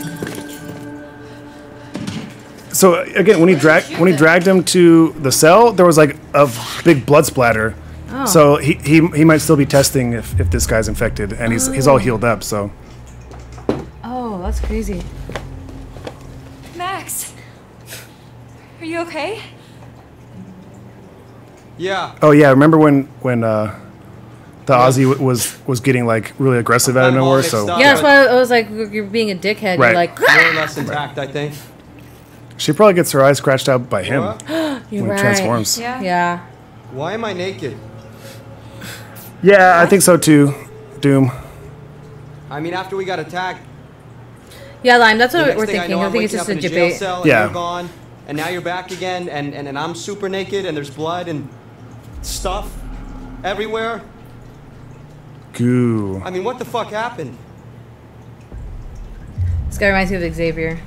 Speaker 1: So again, when he dragged when he dragged him to the cell, there was like a big blood splatter.
Speaker 2: Oh.
Speaker 1: So he, he he might still be testing if, if this guy's infected, and he's he's all healed up. So
Speaker 2: Oh, that's crazy.
Speaker 7: Max! Are you okay?
Speaker 9: Yeah.
Speaker 1: oh yeah, remember when when uh, the Aussie w- was was getting like really aggressive out of
Speaker 9: I'm all
Speaker 1: nowhere? So
Speaker 9: up.
Speaker 2: Yeah, that's why I was like, you're being a dickhead.
Speaker 1: Right.
Speaker 2: You're like,
Speaker 9: More or less intact, I think.
Speaker 1: she probably gets her eyes scratched out by him
Speaker 2: you're
Speaker 1: when
Speaker 2: right.
Speaker 1: he transforms.
Speaker 7: Yeah.
Speaker 2: Yeah.
Speaker 9: Why am I naked?
Speaker 1: Yeah, I think so too. Doom.
Speaker 9: I mean, after we got attacked,
Speaker 2: Yeah, Lime, that's
Speaker 9: the
Speaker 2: what
Speaker 9: next
Speaker 2: we're
Speaker 9: thing I
Speaker 2: thinking.
Speaker 9: know,
Speaker 2: I think it's just a
Speaker 9: in jail
Speaker 2: debate.
Speaker 9: cell and
Speaker 1: Yeah.
Speaker 9: you're gone, and now you're back again, and, and, and I'm super naked, and there's blood and stuff everywhere.
Speaker 1: Goo.
Speaker 9: I mean, what the fuck happened?
Speaker 2: This guy reminds me of Xavier.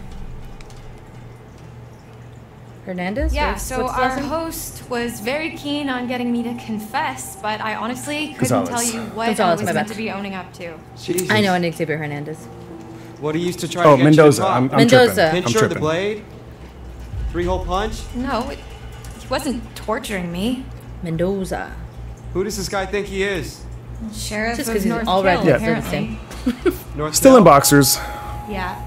Speaker 2: Hernandez?
Speaker 7: Yeah, so our
Speaker 2: name?
Speaker 7: host was very keen on getting me to confess, but I honestly couldn't
Speaker 1: Gonzalez.
Speaker 7: tell you what
Speaker 2: Gonzalez,
Speaker 7: I was
Speaker 2: my
Speaker 7: meant
Speaker 2: bad.
Speaker 7: to be owning up to.
Speaker 9: Jesus.
Speaker 2: I know an Xavier Hernandez.
Speaker 9: What he used to try
Speaker 1: Oh,
Speaker 9: to get
Speaker 1: Mendoza.
Speaker 9: you to.
Speaker 1: I'm, I'm
Speaker 2: Mendoza.
Speaker 1: tripping. I'm
Speaker 9: Pincher, the
Speaker 1: tripping.
Speaker 9: blade, three hole punch.
Speaker 7: No, it, he wasn't torturing me.
Speaker 2: Mendoza.
Speaker 9: Who does this guy think he is?
Speaker 7: Sheriff
Speaker 2: Just
Speaker 7: of
Speaker 2: 'cause he's
Speaker 7: North
Speaker 2: all red
Speaker 7: Kill,
Speaker 2: lips, they're the
Speaker 7: apparently.
Speaker 9: North
Speaker 1: Still in
Speaker 9: Hill?
Speaker 1: boxers.
Speaker 7: Yeah.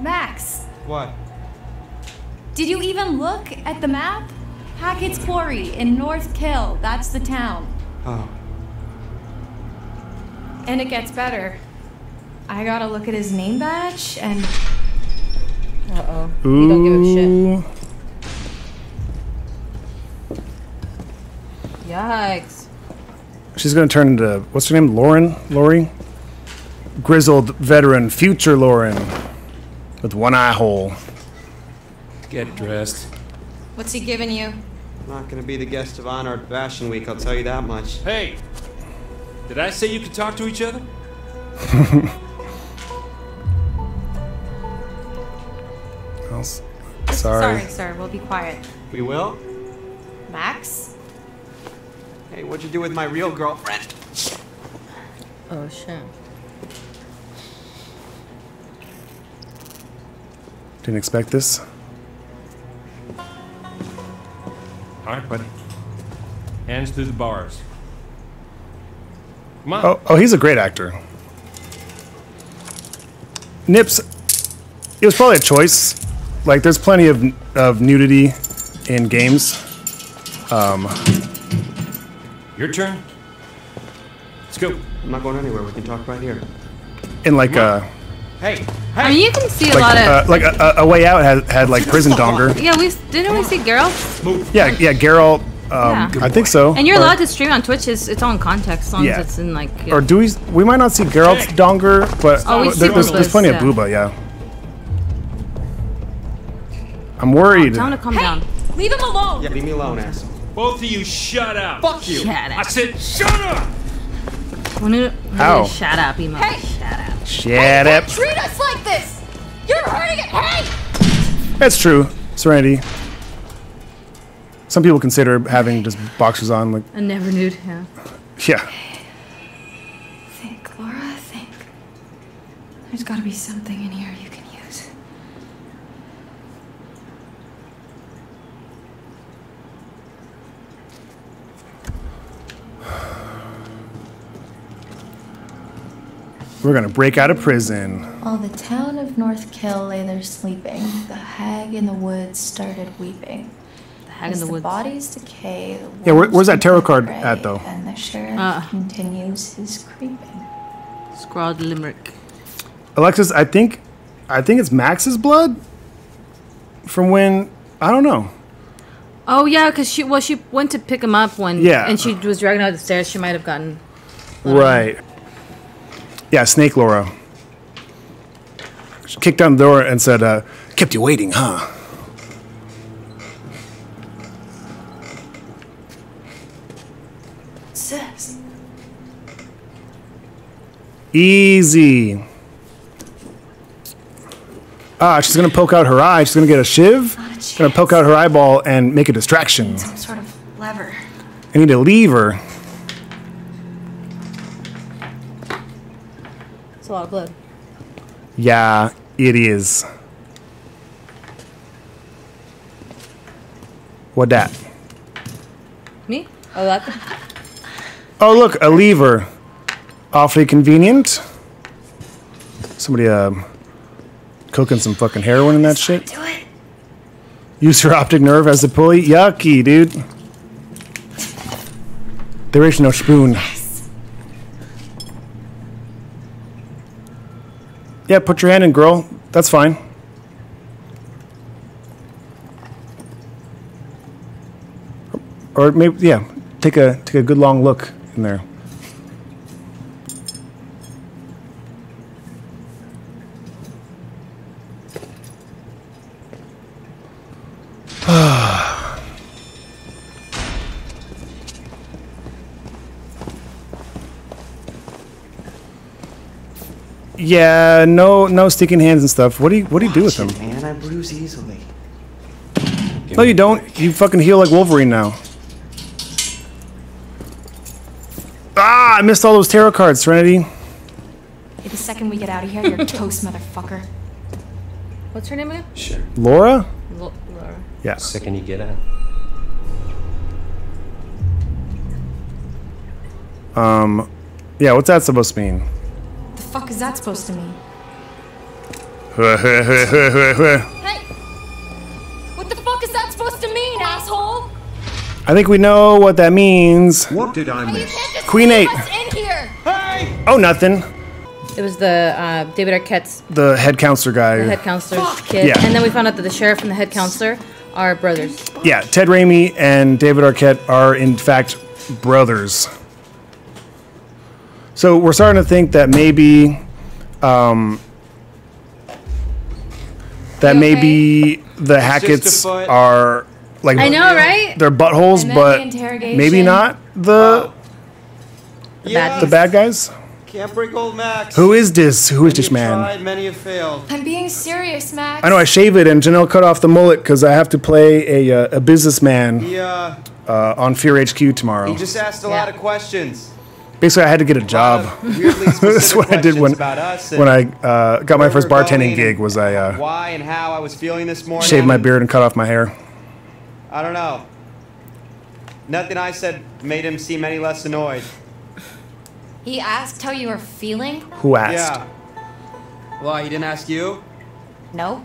Speaker 7: Max,
Speaker 9: What?
Speaker 7: Did you even look at the map? Hackett's Quarry in North Kill. That's the town.
Speaker 9: Oh.
Speaker 7: And it gets better. I gotta look at his name badge and
Speaker 2: Uh oh. You don't give a shit. Yikes.
Speaker 1: She's gonna turn into what's her name? Lauren? Lori? Grizzled veteran, future Lauren, with one eye hole.
Speaker 10: Get dressed.
Speaker 7: what's he giving you?
Speaker 9: Not gonna be the guest of honor at Fashion Week, I'll tell you that much.
Speaker 11: Hey, did I say you could talk to each other?
Speaker 1: Oh, s- Sorry.
Speaker 7: Sorry, sir. We'll be quiet.
Speaker 9: We will?
Speaker 7: Max?
Speaker 9: Hey, what'd you do with my real girlfriend?
Speaker 2: Oh shit.
Speaker 1: Didn't expect this.
Speaker 11: All right, buddy. Hands through the bars. Come on.
Speaker 1: Oh, oh, he's a great actor. Nips. It was probably a choice. Like, there's plenty of of nudity in games. Um,
Speaker 11: Your turn. Let's go.
Speaker 9: I'm not going anywhere, we can talk right here.
Speaker 1: in like a
Speaker 9: Hey,
Speaker 2: I mean, you can see a
Speaker 1: like
Speaker 2: lot of.
Speaker 1: uh, like a, a, a way out had had like prison donger.
Speaker 2: yeah, we didn't we see Geralt?
Speaker 1: Yeah, yeah, Geralt. Um,
Speaker 2: Yeah.
Speaker 1: I think so.
Speaker 2: And you're
Speaker 1: Or-
Speaker 2: allowed to stream on Twitch. It's, it's all in context, as long
Speaker 1: Yeah.
Speaker 2: as it's in like.
Speaker 1: Or do we? We might not see Geralt's donger, but
Speaker 2: Oh, we
Speaker 1: there-
Speaker 2: see
Speaker 1: there's, there's plenty
Speaker 2: yeah.
Speaker 1: of booba. Yeah. I'm worried.
Speaker 2: Tell him to calm down.
Speaker 7: Leave him alone!
Speaker 9: yeah, leave me alone, asshole.
Speaker 11: Both of you, shut up.
Speaker 9: Fuck you.
Speaker 2: Shut up.
Speaker 11: I said, shut up.
Speaker 2: When you, when
Speaker 1: Ow.
Speaker 2: you shut up, emo.
Speaker 8: Hey!
Speaker 2: Shut up.
Speaker 1: Shut up.
Speaker 8: Treat us like this! You're hurting it! Hey!
Speaker 1: That's true. Serenity. Some people consider having just boxers on, like,
Speaker 2: I never knew. Yeah.
Speaker 1: yeah.
Speaker 7: Think, Laura, think. There's gotta be something in here you can use.
Speaker 1: We're gonna break out of prison.
Speaker 7: All the town of North Kill lay there sleeping, the hag in the woods started weeping.
Speaker 2: The hag in the
Speaker 7: the
Speaker 2: woods.
Speaker 7: bodies decay, the
Speaker 1: Yeah, where- where's that tarot card
Speaker 7: prey,
Speaker 1: at, though?
Speaker 7: And the sheriff
Speaker 2: Ah.
Speaker 7: continues his creeping.
Speaker 2: Scrawled limerick.
Speaker 1: Alexis, I think, I think it's Max's blood. From when I don't know.
Speaker 2: Oh yeah, because she well she went to pick him up when
Speaker 1: Yeah.
Speaker 2: and she was dragging out the stairs. She might have gotten
Speaker 1: Right. Yeah, Snake Laura. She kicked down the door and said, uh, "Kept you waiting, huh?"
Speaker 7: Sis.
Speaker 1: Easy. Ah, she's gonna poke out her eye. She's gonna get a shiv.
Speaker 7: A
Speaker 1: Gonna poke out her eyeball and make a distraction.
Speaker 7: Some sort of lever.
Speaker 1: I need a leave
Speaker 2: it's a lot of blood.
Speaker 1: Yeah, it is. What that?
Speaker 2: Me? Oh that.
Speaker 1: Oh, look, a lever. Awfully convenient. Somebody um, cooking some fucking heroin in that shit.
Speaker 7: Do it.
Speaker 1: Use your optic nerve as a pulley. Yucky, dude. There is no spoon. Yeah, put your hand in, girl. That's fine. Or maybe, yeah, take a take a good long look in there. Yeah, no, no sticking hands and stuff. What do you, what do you do with them?
Speaker 12: Man, I bruise easily.
Speaker 1: No, you don't. You fucking heal like Wolverine now. Ah, I missed all those tarot cards, Serenity.
Speaker 7: Hey, the second we get out of here, you're toast, motherfucker.
Speaker 2: What's her name again?
Speaker 10: Sure.
Speaker 1: Laura?
Speaker 2: Lo- Laura.
Speaker 1: Yeah.
Speaker 10: Second you get out.
Speaker 1: Um, yeah. What's that supposed to mean?
Speaker 7: The fuck is that supposed to mean?
Speaker 8: Hey! What the fuck is that supposed to mean, asshole?
Speaker 1: I think we know what that means.
Speaker 6: What did I miss?
Speaker 1: Queen
Speaker 8: leave
Speaker 1: eight.
Speaker 8: us in here!
Speaker 1: Oh, nothing.
Speaker 2: It was the uh, David Arquette's
Speaker 1: The head counselor guy.
Speaker 2: the head counselor's kid,
Speaker 1: Yeah.
Speaker 2: and then we found out that the sheriff and the head counselor are brothers.
Speaker 1: Yeah, Ted Raimi and David Arquette are in fact brothers. So we're starting to think that maybe, um, that
Speaker 2: You
Speaker 1: maybe the Hackett's
Speaker 9: foot.
Speaker 1: are like
Speaker 2: I know, right?
Speaker 1: they're buttholes,
Speaker 7: And then
Speaker 1: but
Speaker 7: the interrogation.
Speaker 1: maybe not the
Speaker 9: Yeah,
Speaker 1: the bad guys.
Speaker 9: can't break old Max.
Speaker 1: Who is this? Who is this man?
Speaker 9: Tried, many have failed.
Speaker 7: I'm being serious, Max.
Speaker 1: I know I shave it, and Janel cut off the mullet because I have to play a uh, a businessman
Speaker 9: He uh,
Speaker 1: uh, on Fear HQ tomorrow.
Speaker 9: he just asked a lot of questions.
Speaker 1: Basically, I had to get a job. That's what I did when
Speaker 9: questions about us and
Speaker 1: when I uh, got my first bartending gig. Was I uh,
Speaker 9: Why and how I was feeling this morning.
Speaker 1: shaved my beard and cut off my hair?
Speaker 9: I don't know. Nothing I said made him seem any less annoyed.
Speaker 7: He asked how you were feeling?
Speaker 1: Who asked?
Speaker 9: Yeah. Why, he didn't ask you?
Speaker 7: No.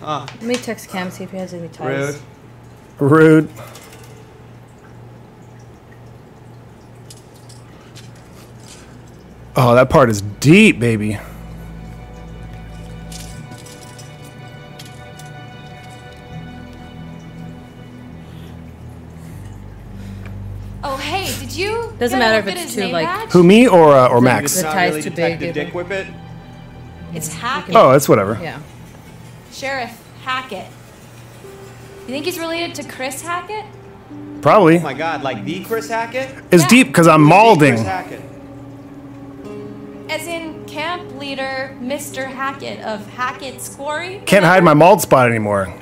Speaker 9: Huh.
Speaker 2: Let me text Cam see if he has any ties.
Speaker 9: Rude.
Speaker 1: Rude. Oh, that part is deep, baby.
Speaker 7: Oh, hey, did you?
Speaker 2: Doesn't matter if it's too, like-
Speaker 7: badge?
Speaker 1: Who, me or uh, or Max?
Speaker 2: the
Speaker 9: Not
Speaker 2: tie's
Speaker 9: really
Speaker 2: too big
Speaker 9: Detective
Speaker 2: either.
Speaker 9: Dick Whippet.
Speaker 7: It's Hackett.
Speaker 1: Oh, that's whatever.
Speaker 2: Yeah.
Speaker 7: Sheriff Hackett. You think he's related to Chris Hackett?
Speaker 1: Probably.
Speaker 9: Oh my god, like the Chris Hackett?
Speaker 1: It's deep because I'm
Speaker 9: Who's
Speaker 7: As in camp leader Mr. Hackett of Hackett's Quarry.
Speaker 1: Can't hide my mauled spot anymore.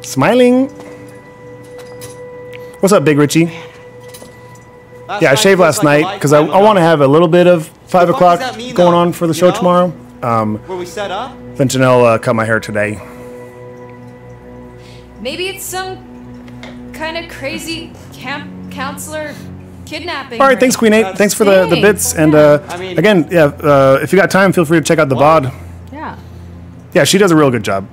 Speaker 1: Smiling. What's up, Big Richie?
Speaker 9: Last
Speaker 1: Yeah, I shaved last
Speaker 9: like
Speaker 1: night because I, I want to have a little bit of five
Speaker 9: fuck
Speaker 1: o'clock
Speaker 9: mean,
Speaker 1: going
Speaker 9: though?
Speaker 1: on for the
Speaker 9: You
Speaker 1: show
Speaker 9: know?
Speaker 1: tomorrow. Um,
Speaker 9: Were we set up?
Speaker 1: then Janel uh, cut my hair today.
Speaker 7: Maybe it's some kind of crazy camp counselor kidnapping.
Speaker 1: All right, thanks, Queen Eight. Thanks for the, the bits. And uh,
Speaker 7: I mean-
Speaker 1: again, yeah, uh, if you got time, feel free to check out the VOD.
Speaker 2: Yeah.
Speaker 1: Yeah, she does a real good job.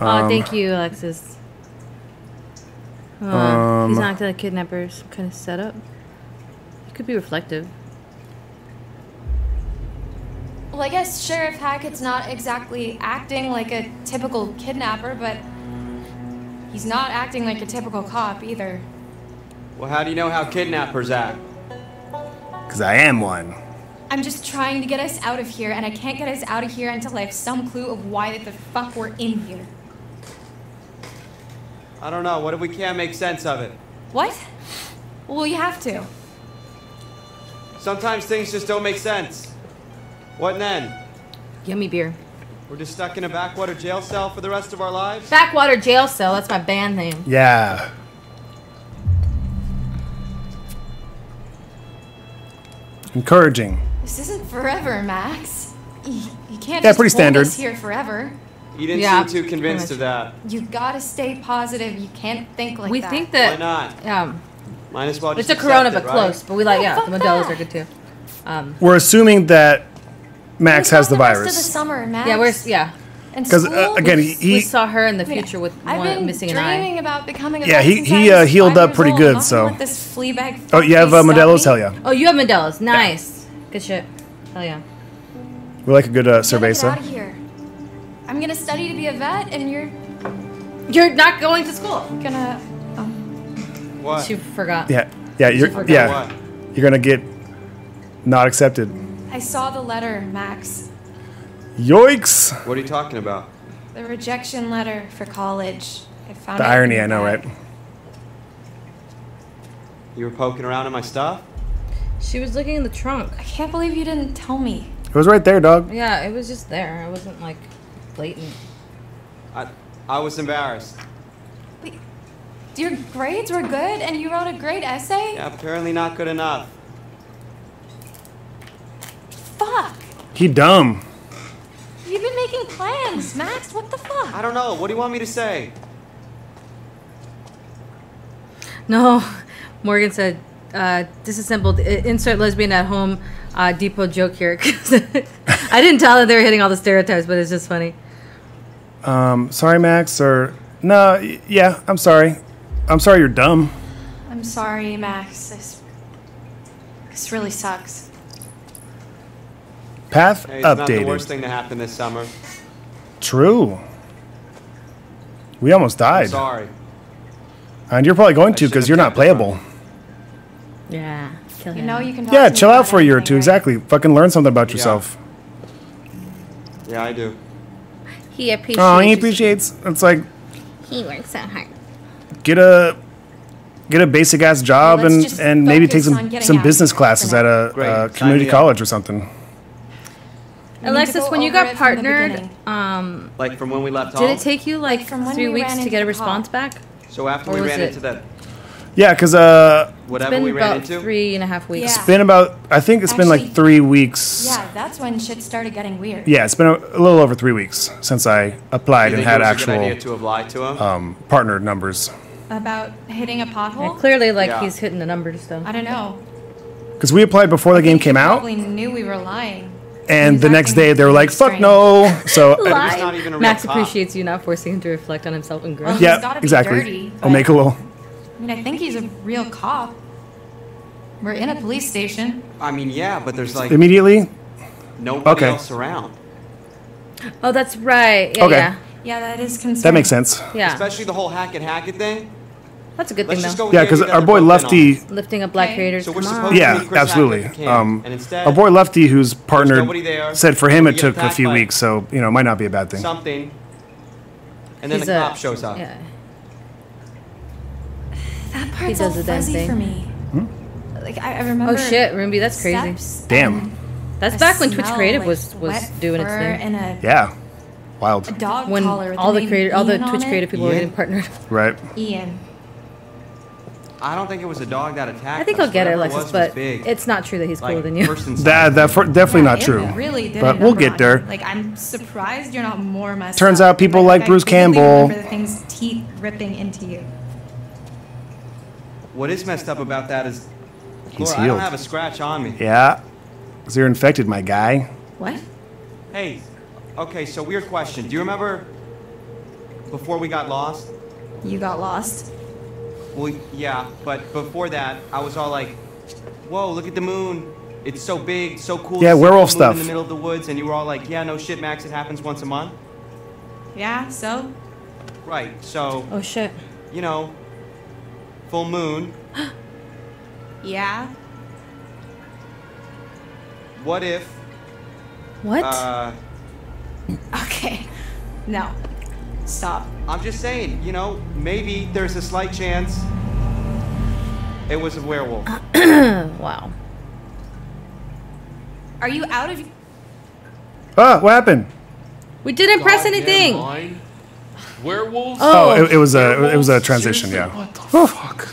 Speaker 2: Oh,
Speaker 1: Um,
Speaker 2: thank you, Alexis. Uh,
Speaker 1: Um,
Speaker 2: he's not acting like kidnappers. Kind of setup. It could be reflective.
Speaker 7: Well, I guess Sheriff Hackett's not exactly acting like a typical kidnapper, but he's not acting like a typical cop either.
Speaker 9: Well, how do you know how kidnappers act?
Speaker 1: Because I am one.
Speaker 7: I'm just trying to get us out of here, and I can't get us out of here until I have some clue of why the fuck we're in here.
Speaker 9: I don't know. What if we can't make sense of it?
Speaker 7: What? Well, you have to.
Speaker 9: Sometimes things just don't make sense. What then?
Speaker 2: Yummy beer.
Speaker 9: We're just stuck in a backwater jail cell for the rest of our lives?
Speaker 2: Backwater Jail Cell. That's my band name.
Speaker 1: Yeah. Encouraging.
Speaker 7: This isn't forever, Max. You, you can't
Speaker 1: Yeah,
Speaker 7: just
Speaker 1: pretty
Speaker 7: hold
Speaker 1: standard.
Speaker 7: us here forever.
Speaker 9: You didn't
Speaker 2: Yeah,
Speaker 9: seem too convinced of that.
Speaker 7: You gotta stay positive. You can't think like
Speaker 2: we
Speaker 7: that.
Speaker 2: think that.
Speaker 9: Why not?
Speaker 2: Um,
Speaker 9: Might as well
Speaker 2: it's a Corona,
Speaker 9: accept
Speaker 2: but
Speaker 9: right?
Speaker 2: close. But we like,
Speaker 7: No,
Speaker 2: yeah, the Modelo's
Speaker 7: that.
Speaker 2: are good too. Um,
Speaker 1: We're assuming that Max has the
Speaker 7: The rest of the
Speaker 1: virus.
Speaker 7: summer, Max.
Speaker 2: yeah, we're yeah.
Speaker 7: And
Speaker 1: 'Cause, uh, again,
Speaker 2: we,
Speaker 1: he-
Speaker 2: we saw her in the
Speaker 7: I mean,
Speaker 2: future with
Speaker 7: I've
Speaker 2: one
Speaker 7: been
Speaker 2: missing an eye.
Speaker 7: dreaming about becoming a
Speaker 1: Yeah,
Speaker 7: vet
Speaker 1: he- he, uh, healed up pretty
Speaker 7: old.
Speaker 1: good, so-
Speaker 7: gonna let this fleabag
Speaker 1: Oh, you have
Speaker 7: fuckface
Speaker 1: uh,
Speaker 7: stop
Speaker 1: Modelo's?
Speaker 7: me.
Speaker 1: Hell yeah.
Speaker 2: Oh, you have Modelo's. Nice. Good shit. Hell yeah.
Speaker 1: We like a good uh,
Speaker 7: Get out
Speaker 1: cerveza.
Speaker 7: of here. I'm gonna study to be a vet, and you're
Speaker 2: You're not going to school.
Speaker 7: gonna.
Speaker 9: What?
Speaker 2: She forgot.
Speaker 1: Yeah, yeah, you're yeah.
Speaker 9: what?
Speaker 1: You're gonna get not accepted.
Speaker 7: I saw the letter, Max.
Speaker 1: Yoicks!
Speaker 9: What are you talking about?
Speaker 7: The rejection letter for college. I found
Speaker 1: The
Speaker 7: it in
Speaker 1: irony, I know,
Speaker 7: bag.
Speaker 1: right?
Speaker 9: You were poking around in my stuff?
Speaker 2: She was looking in the trunk.
Speaker 7: I can't believe you didn't tell me.
Speaker 1: It was right there, dog.
Speaker 2: Yeah, it was just there. It wasn't like blatant.
Speaker 9: I, I was embarrassed.
Speaker 7: Your grades were good, and you wrote a great essay.
Speaker 9: Yeah, apparently not good enough.
Speaker 7: Fuck!
Speaker 1: He dumb.
Speaker 7: You've been making plans, Max. What the fuck?
Speaker 9: I don't know. What do you want me to say?
Speaker 2: No, Morgan said, uh, disassembled, insert lesbian at home uh, depot joke here. I didn't tell that they were hitting all the stereotypes, but it's just funny.
Speaker 1: Um, sorry, Max, or no, yeah, I'm sorry. I'm sorry you're dumb.
Speaker 7: I'm sorry, Max. This, this really sucks.
Speaker 1: Path
Speaker 9: Hey, it's not the
Speaker 1: updated.
Speaker 9: worst thing to happen this summer.
Speaker 1: True. We almost
Speaker 9: I'm
Speaker 1: died.
Speaker 9: sorry.
Speaker 1: And you're probably going to because you're not
Speaker 9: kept it
Speaker 1: playable.
Speaker 2: Yeah, kill
Speaker 7: You know you can.
Speaker 1: Yeah, chill out for a year or two.
Speaker 7: right?
Speaker 1: Exactly. Fucking learn something about yourself.
Speaker 9: Yeah, I do.
Speaker 2: He appreciates.
Speaker 1: Oh, he appreciates. It's like
Speaker 2: He works so hard.
Speaker 1: get a get a basic ass job
Speaker 7: let's
Speaker 1: and and maybe take some some business
Speaker 7: of here for
Speaker 1: classes at
Speaker 7: now.
Speaker 1: a uh, community
Speaker 9: me
Speaker 1: college or something.
Speaker 7: We need to
Speaker 2: Alexis,
Speaker 7: go
Speaker 2: when you got
Speaker 7: it from the
Speaker 2: partnered, um,
Speaker 9: Like from when we left
Speaker 2: did
Speaker 9: home.
Speaker 2: it take you like,
Speaker 7: from
Speaker 2: three
Speaker 7: we
Speaker 2: weeks to get a response
Speaker 7: cop.
Speaker 2: back?
Speaker 9: so after
Speaker 2: Or
Speaker 9: we ran
Speaker 2: it-
Speaker 9: into that,
Speaker 1: Yeah, because uh,
Speaker 2: It's
Speaker 9: whatever
Speaker 2: been
Speaker 9: we ran
Speaker 2: about
Speaker 9: into,
Speaker 2: three and a half weeks.
Speaker 7: Yeah.
Speaker 1: it's been about I think it's been like three weeks.
Speaker 7: Yeah, that's when shit started getting weird.
Speaker 1: Yeah, it's been a, a little over three weeks since I applied and had
Speaker 9: it was a good idea
Speaker 1: actual
Speaker 9: to have lied to him?
Speaker 1: um, partner numbers.
Speaker 7: About hitting a
Speaker 2: Yeah,
Speaker 7: pothole.
Speaker 2: clearly, like
Speaker 9: Yeah.
Speaker 2: he's hitting the numbers though.
Speaker 7: I don't know.
Speaker 1: Because we applied before the game came out,
Speaker 7: Probably knew we were lying.
Speaker 1: And
Speaker 7: He's
Speaker 1: the next day they were like, "Fuck
Speaker 7: strange.
Speaker 1: no!" So uh,
Speaker 9: not even a
Speaker 2: Max
Speaker 9: cop.
Speaker 2: appreciates you not forcing him to reflect on himself and grow.
Speaker 7: Well,
Speaker 1: yeah,
Speaker 7: He's be
Speaker 1: exactly.
Speaker 7: dirty,
Speaker 1: I'll make a little.
Speaker 7: I mean, I think he's a real cop. We're in a police station.
Speaker 9: I mean, yeah, but there's like
Speaker 1: Immediately,
Speaker 9: nobody
Speaker 1: Okay.
Speaker 9: else around.
Speaker 2: Oh, that's right. Yeah,
Speaker 1: Okay.
Speaker 2: yeah.
Speaker 7: Yeah, that is concerning.
Speaker 1: that makes sense.
Speaker 2: Yeah.
Speaker 9: Especially the whole hack and hack it thing.
Speaker 2: That's a good
Speaker 9: Let's
Speaker 2: thing,
Speaker 9: just
Speaker 2: though.
Speaker 1: Yeah, because our boy
Speaker 9: both in on
Speaker 1: Lefty.
Speaker 2: Lifting up black
Speaker 7: Okay.
Speaker 2: creators.
Speaker 9: So we're
Speaker 2: come
Speaker 9: supposed
Speaker 2: on.
Speaker 9: to-
Speaker 1: Yeah, absolutely.
Speaker 9: Hackett
Speaker 1: Um,
Speaker 9: and instead,
Speaker 1: our boy Lefty, who's partnered,
Speaker 9: there.
Speaker 1: said for him it took a few weeks, so you know, it might not be a bad thing.
Speaker 9: Something. And then
Speaker 2: He's
Speaker 9: the
Speaker 2: a-
Speaker 9: cop shows up.
Speaker 2: Yeah.
Speaker 7: That
Speaker 2: He
Speaker 7: part's
Speaker 2: does
Speaker 7: all
Speaker 2: the damn
Speaker 7: fuzzy
Speaker 2: thing.
Speaker 7: for me.
Speaker 1: Hmm?
Speaker 7: Like I, I remember.
Speaker 2: Oh shit, Ruby, that's crazy.
Speaker 7: steps
Speaker 1: Damn.
Speaker 2: That's
Speaker 7: a
Speaker 2: back when Twitch Creative
Speaker 7: like
Speaker 2: was was doing its thing.
Speaker 1: Yeah. Wild.
Speaker 7: dog
Speaker 2: when
Speaker 7: collar with
Speaker 2: all the
Speaker 7: name
Speaker 2: creative, all the Twitch creative people were getting partnered.
Speaker 1: Right.
Speaker 7: Ian.
Speaker 9: I don't think it was a dog that attacked
Speaker 2: I think
Speaker 9: us.
Speaker 2: I'll get it,
Speaker 9: Whatever
Speaker 2: Alexis,
Speaker 9: was,
Speaker 2: but
Speaker 9: was
Speaker 2: it's not true that he's cooler
Speaker 9: Like,
Speaker 2: than you.
Speaker 1: That that for, definitely not true.
Speaker 7: Really did
Speaker 1: But we'll get there.
Speaker 7: Like I'm surprised you're not more messed
Speaker 1: Turns
Speaker 7: up.
Speaker 1: out people
Speaker 7: Like,
Speaker 1: like
Speaker 7: I
Speaker 1: Bruce
Speaker 7: vividly
Speaker 1: Campbell.
Speaker 7: Remember the thing's teeth ripping into you.
Speaker 9: What is messed up about that is,
Speaker 1: He's
Speaker 9: Laura, I don't have a scratch on me.
Speaker 1: Yeah. because you're infected, my guy.
Speaker 2: What?
Speaker 9: Hey, okay, so weird question. Do you remember before we got lost?
Speaker 7: You got lost.
Speaker 9: Well, yeah, but before that, I was all like, "Whoa, look at the moon! It's so big, so cool."
Speaker 1: Yeah,
Speaker 9: see the
Speaker 1: werewolf
Speaker 9: moon
Speaker 1: stuff.
Speaker 9: in the middle of the woods, and you were all like, "Yeah, no shit, Max. It happens once a month."
Speaker 7: Yeah. So.
Speaker 9: Right. So,
Speaker 2: Oh shit.
Speaker 9: you know, full moon.
Speaker 7: Yeah.
Speaker 9: What if?
Speaker 2: What?
Speaker 9: Uh,
Speaker 7: Okay. No. Stop.
Speaker 9: I'm just saying, you know, maybe there's a slight chance it was a werewolf.
Speaker 2: wow.
Speaker 7: Are you out of?
Speaker 1: Ah, what happened?
Speaker 2: We didn't press
Speaker 4: Goddamn
Speaker 2: anything.
Speaker 4: line. Werewolves?
Speaker 1: Oh,
Speaker 2: Oh.
Speaker 1: it, it was a it was a transition.
Speaker 4: Seriously?
Speaker 1: Yeah.
Speaker 4: What the fuck?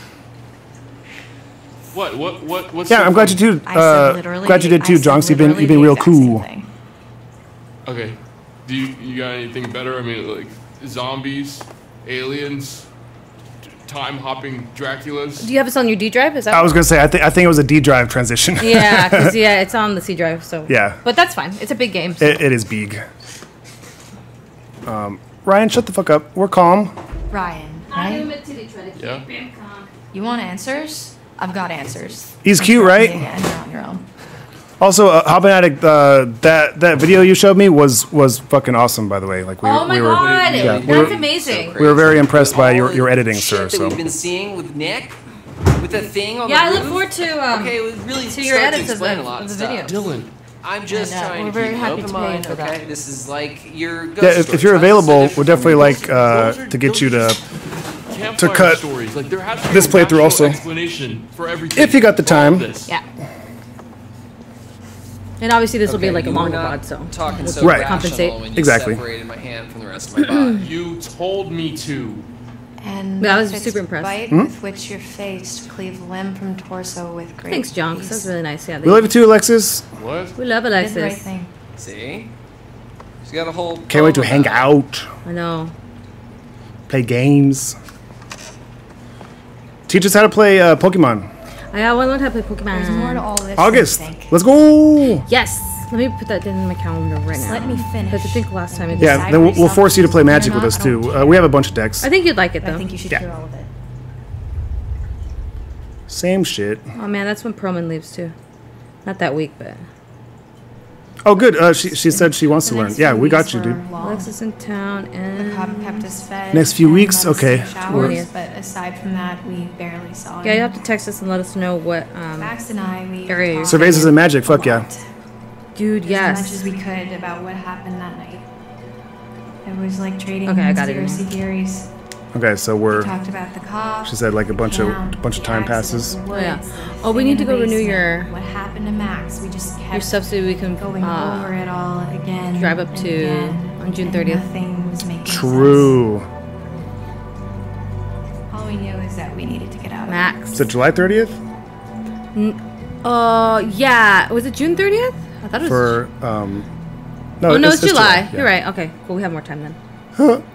Speaker 4: What? What? What? What's
Speaker 1: Yeah, I'm glad you
Speaker 4: funny?
Speaker 1: too.
Speaker 7: I said
Speaker 1: Uh, glad you did too,
Speaker 7: said
Speaker 1: Jonks. You've been you've been real cool.
Speaker 4: Okay. Do you, you got anything better? I mean, like zombies, aliens, time hopping Draculas.
Speaker 2: Do you have this on your D drive? Is that?
Speaker 1: I was gonna say I think I think it was a D drive transition.
Speaker 2: yeah, 'cause, yeah, it's on the C drive. So
Speaker 1: Yeah.
Speaker 2: but that's fine. It's a big game. So.
Speaker 1: it, it is big. Um, Ryan, shut the fuck up. We're calm.
Speaker 7: Ryan. Right?
Speaker 4: Yeah.
Speaker 7: You want answers? I've got answers.
Speaker 1: He's cute, right?
Speaker 7: Yeah, you're on your own.
Speaker 1: Also, uh, Hobbinatic, uh, that that video you showed me was was fucking awesome. By the way, like we,
Speaker 2: oh my
Speaker 1: we were,
Speaker 2: god,
Speaker 1: yeah, we
Speaker 2: that's
Speaker 1: were,
Speaker 2: amazing.
Speaker 1: we were very impressed by your, your editing,
Speaker 12: shit
Speaker 1: sir.
Speaker 12: that
Speaker 1: So
Speaker 12: we've been seeing with Nick, with the thing on
Speaker 2: Yeah, I look forward to um,
Speaker 12: okay, it would really
Speaker 2: to your
Speaker 12: start
Speaker 2: edits of
Speaker 12: explain
Speaker 2: the,
Speaker 12: a lot
Speaker 2: of
Speaker 12: of
Speaker 2: the
Speaker 12: stuff.
Speaker 2: video.
Speaker 4: Dylan.
Speaker 12: I'm just
Speaker 2: And, uh,
Speaker 12: trying
Speaker 2: we're
Speaker 12: to
Speaker 2: very
Speaker 12: keep an
Speaker 2: happy
Speaker 12: open
Speaker 2: to pay
Speaker 12: mind.
Speaker 2: for that.
Speaker 12: Okay, this is like your. Ghost
Speaker 1: yeah, if, if you're available, we'd definitely like uh, to get you to
Speaker 4: to
Speaker 1: cut
Speaker 4: stories. Like there has to
Speaker 1: this playthrough also.
Speaker 4: Explanation for everything.
Speaker 1: If you got the
Speaker 4: for all of
Speaker 1: time.
Speaker 2: Yeah. And obviously this will be
Speaker 12: Okay,
Speaker 2: like a
Speaker 12: you were
Speaker 2: longer
Speaker 12: not
Speaker 2: pod, so
Speaker 12: talking so
Speaker 1: Right.
Speaker 12: rational
Speaker 2: compensate.
Speaker 12: when you
Speaker 1: Exactly.
Speaker 12: separated my hand from the rest of my body.
Speaker 4: You told me to.
Speaker 7: And
Speaker 2: That was
Speaker 7: with
Speaker 2: super impressive.
Speaker 7: Bite
Speaker 1: Hmm?
Speaker 7: with which your face cleave limb from torso with great
Speaker 2: Thanks, John. 'cause
Speaker 7: ease.
Speaker 2: That was really nice. Yeah,
Speaker 1: We love you too, Alexis.
Speaker 4: What?
Speaker 2: We love
Speaker 7: Did the right
Speaker 2: Alexis.
Speaker 7: thing.
Speaker 12: See, she's got a whole.
Speaker 1: Can't wait to hang
Speaker 12: about
Speaker 1: out,
Speaker 2: I know.
Speaker 1: play games, teach us how to play uh, Pokemon.
Speaker 2: I want to learn how to play
Speaker 7: There's more to
Speaker 2: Pokemon.
Speaker 7: all this.
Speaker 1: August,
Speaker 7: Than
Speaker 1: let's go.
Speaker 2: Yes. Let me put that in my calendar right
Speaker 7: Just
Speaker 2: now.
Speaker 7: let me finish.
Speaker 2: Because I think last time it
Speaker 1: Yeah, then we'll, we'll force you to play Magic
Speaker 7: good or
Speaker 1: with us
Speaker 7: not. I don't
Speaker 1: too. Uh, we have a bunch of decks.
Speaker 2: I think you'd like it
Speaker 7: But I think you should
Speaker 1: Yeah.
Speaker 7: hear all of it.
Speaker 1: Same shit.
Speaker 2: Oh man, that's when Perlman leaves too. Not that week, but
Speaker 1: Oh, good. Uh, she she said she wants to learn. Yeah, we got you,
Speaker 7: were
Speaker 1: dude.
Speaker 7: long.
Speaker 2: Alexis in town and
Speaker 7: The
Speaker 2: and
Speaker 7: cop kept us fed.
Speaker 1: Next few
Speaker 7: and
Speaker 1: weeks?
Speaker 7: let us
Speaker 1: Okay.
Speaker 7: take Showers,
Speaker 2: We're-
Speaker 7: but aside from that, we barely saw
Speaker 2: yeah,
Speaker 7: him.
Speaker 2: you have to text us and let us know what. Um,
Speaker 7: Max and I, we
Speaker 2: Area you're
Speaker 7: talked
Speaker 1: Surveys and magic. Fuck
Speaker 7: a
Speaker 1: yeah.
Speaker 7: lot.
Speaker 2: dude,
Speaker 7: As
Speaker 2: yes.
Speaker 7: much as we could about what happened that night. It was like trading
Speaker 2: Okay, I got it.
Speaker 7: conspiracy theories.
Speaker 1: Okay, so
Speaker 7: We
Speaker 1: we're.
Speaker 7: talked about the cops.
Speaker 1: She said like a bunch of
Speaker 7: camp,
Speaker 1: bunch of time passes.
Speaker 2: Oh, yeah. Oh, we need to go renew
Speaker 7: basement,
Speaker 2: your-
Speaker 7: What happened to Max? We just kept
Speaker 2: Your stuff so we can
Speaker 7: going
Speaker 2: uh,
Speaker 7: over it all again.
Speaker 2: drive up to
Speaker 7: again,
Speaker 2: on June 30th.
Speaker 7: Nothing was making
Speaker 1: True.
Speaker 7: sense. All we knew is that we needed to get out.
Speaker 2: Max.
Speaker 1: Is it July 30th?
Speaker 2: Uh, yeah. Was it June 30th? I thought it was.
Speaker 1: For um. No,
Speaker 2: oh no, it's, July.
Speaker 1: yeah.
Speaker 2: You're right. Okay, cool. We have more time then.
Speaker 1: Huh.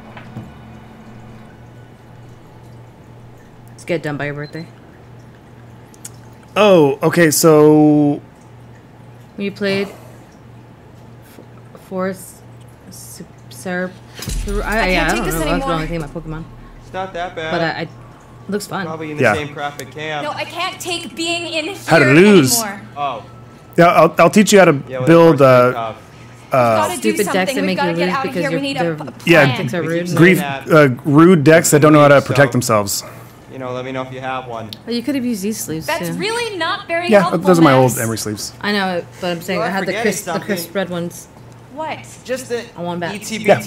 Speaker 2: get it done by your birthday.
Speaker 1: Oh, okay. So
Speaker 2: When you played F- Forest S- Sarah. I, yeah, I
Speaker 7: take
Speaker 2: don't
Speaker 7: this
Speaker 2: know. That's the
Speaker 7: anymore.
Speaker 2: only thing about Pokemon.
Speaker 9: It's not that bad.
Speaker 2: But I, I looks fun.
Speaker 9: Probably in the
Speaker 1: Yeah.
Speaker 9: same crap camp.
Speaker 7: No, I can't take being in here
Speaker 1: How to lose.
Speaker 7: anymore.
Speaker 9: Oh,
Speaker 1: yeah, I'll, I'll teach you how to
Speaker 9: yeah. well,
Speaker 1: build
Speaker 9: of course,
Speaker 1: uh,
Speaker 9: tough.
Speaker 7: Gotta do
Speaker 2: Stupid decks that
Speaker 7: something. We've
Speaker 2: make you lose because you're they're
Speaker 1: Yeah,
Speaker 2: are rude.
Speaker 1: grief, uh, rude decks that don't know how to
Speaker 9: So-
Speaker 1: protect themselves.
Speaker 9: You know, let me know if you have one.
Speaker 2: Oh, you could have used these sleeves
Speaker 7: That's
Speaker 2: too.
Speaker 7: really not very
Speaker 1: Yeah,
Speaker 7: helpful.
Speaker 1: those are my old Emery sleeves.
Speaker 2: I know, but I'm saying
Speaker 9: You
Speaker 2: I had the
Speaker 9: forgetting
Speaker 2: crisp, the crisp red ones.
Speaker 7: What?
Speaker 9: Just the
Speaker 2: I want back.
Speaker 9: itsy
Speaker 1: Yeah.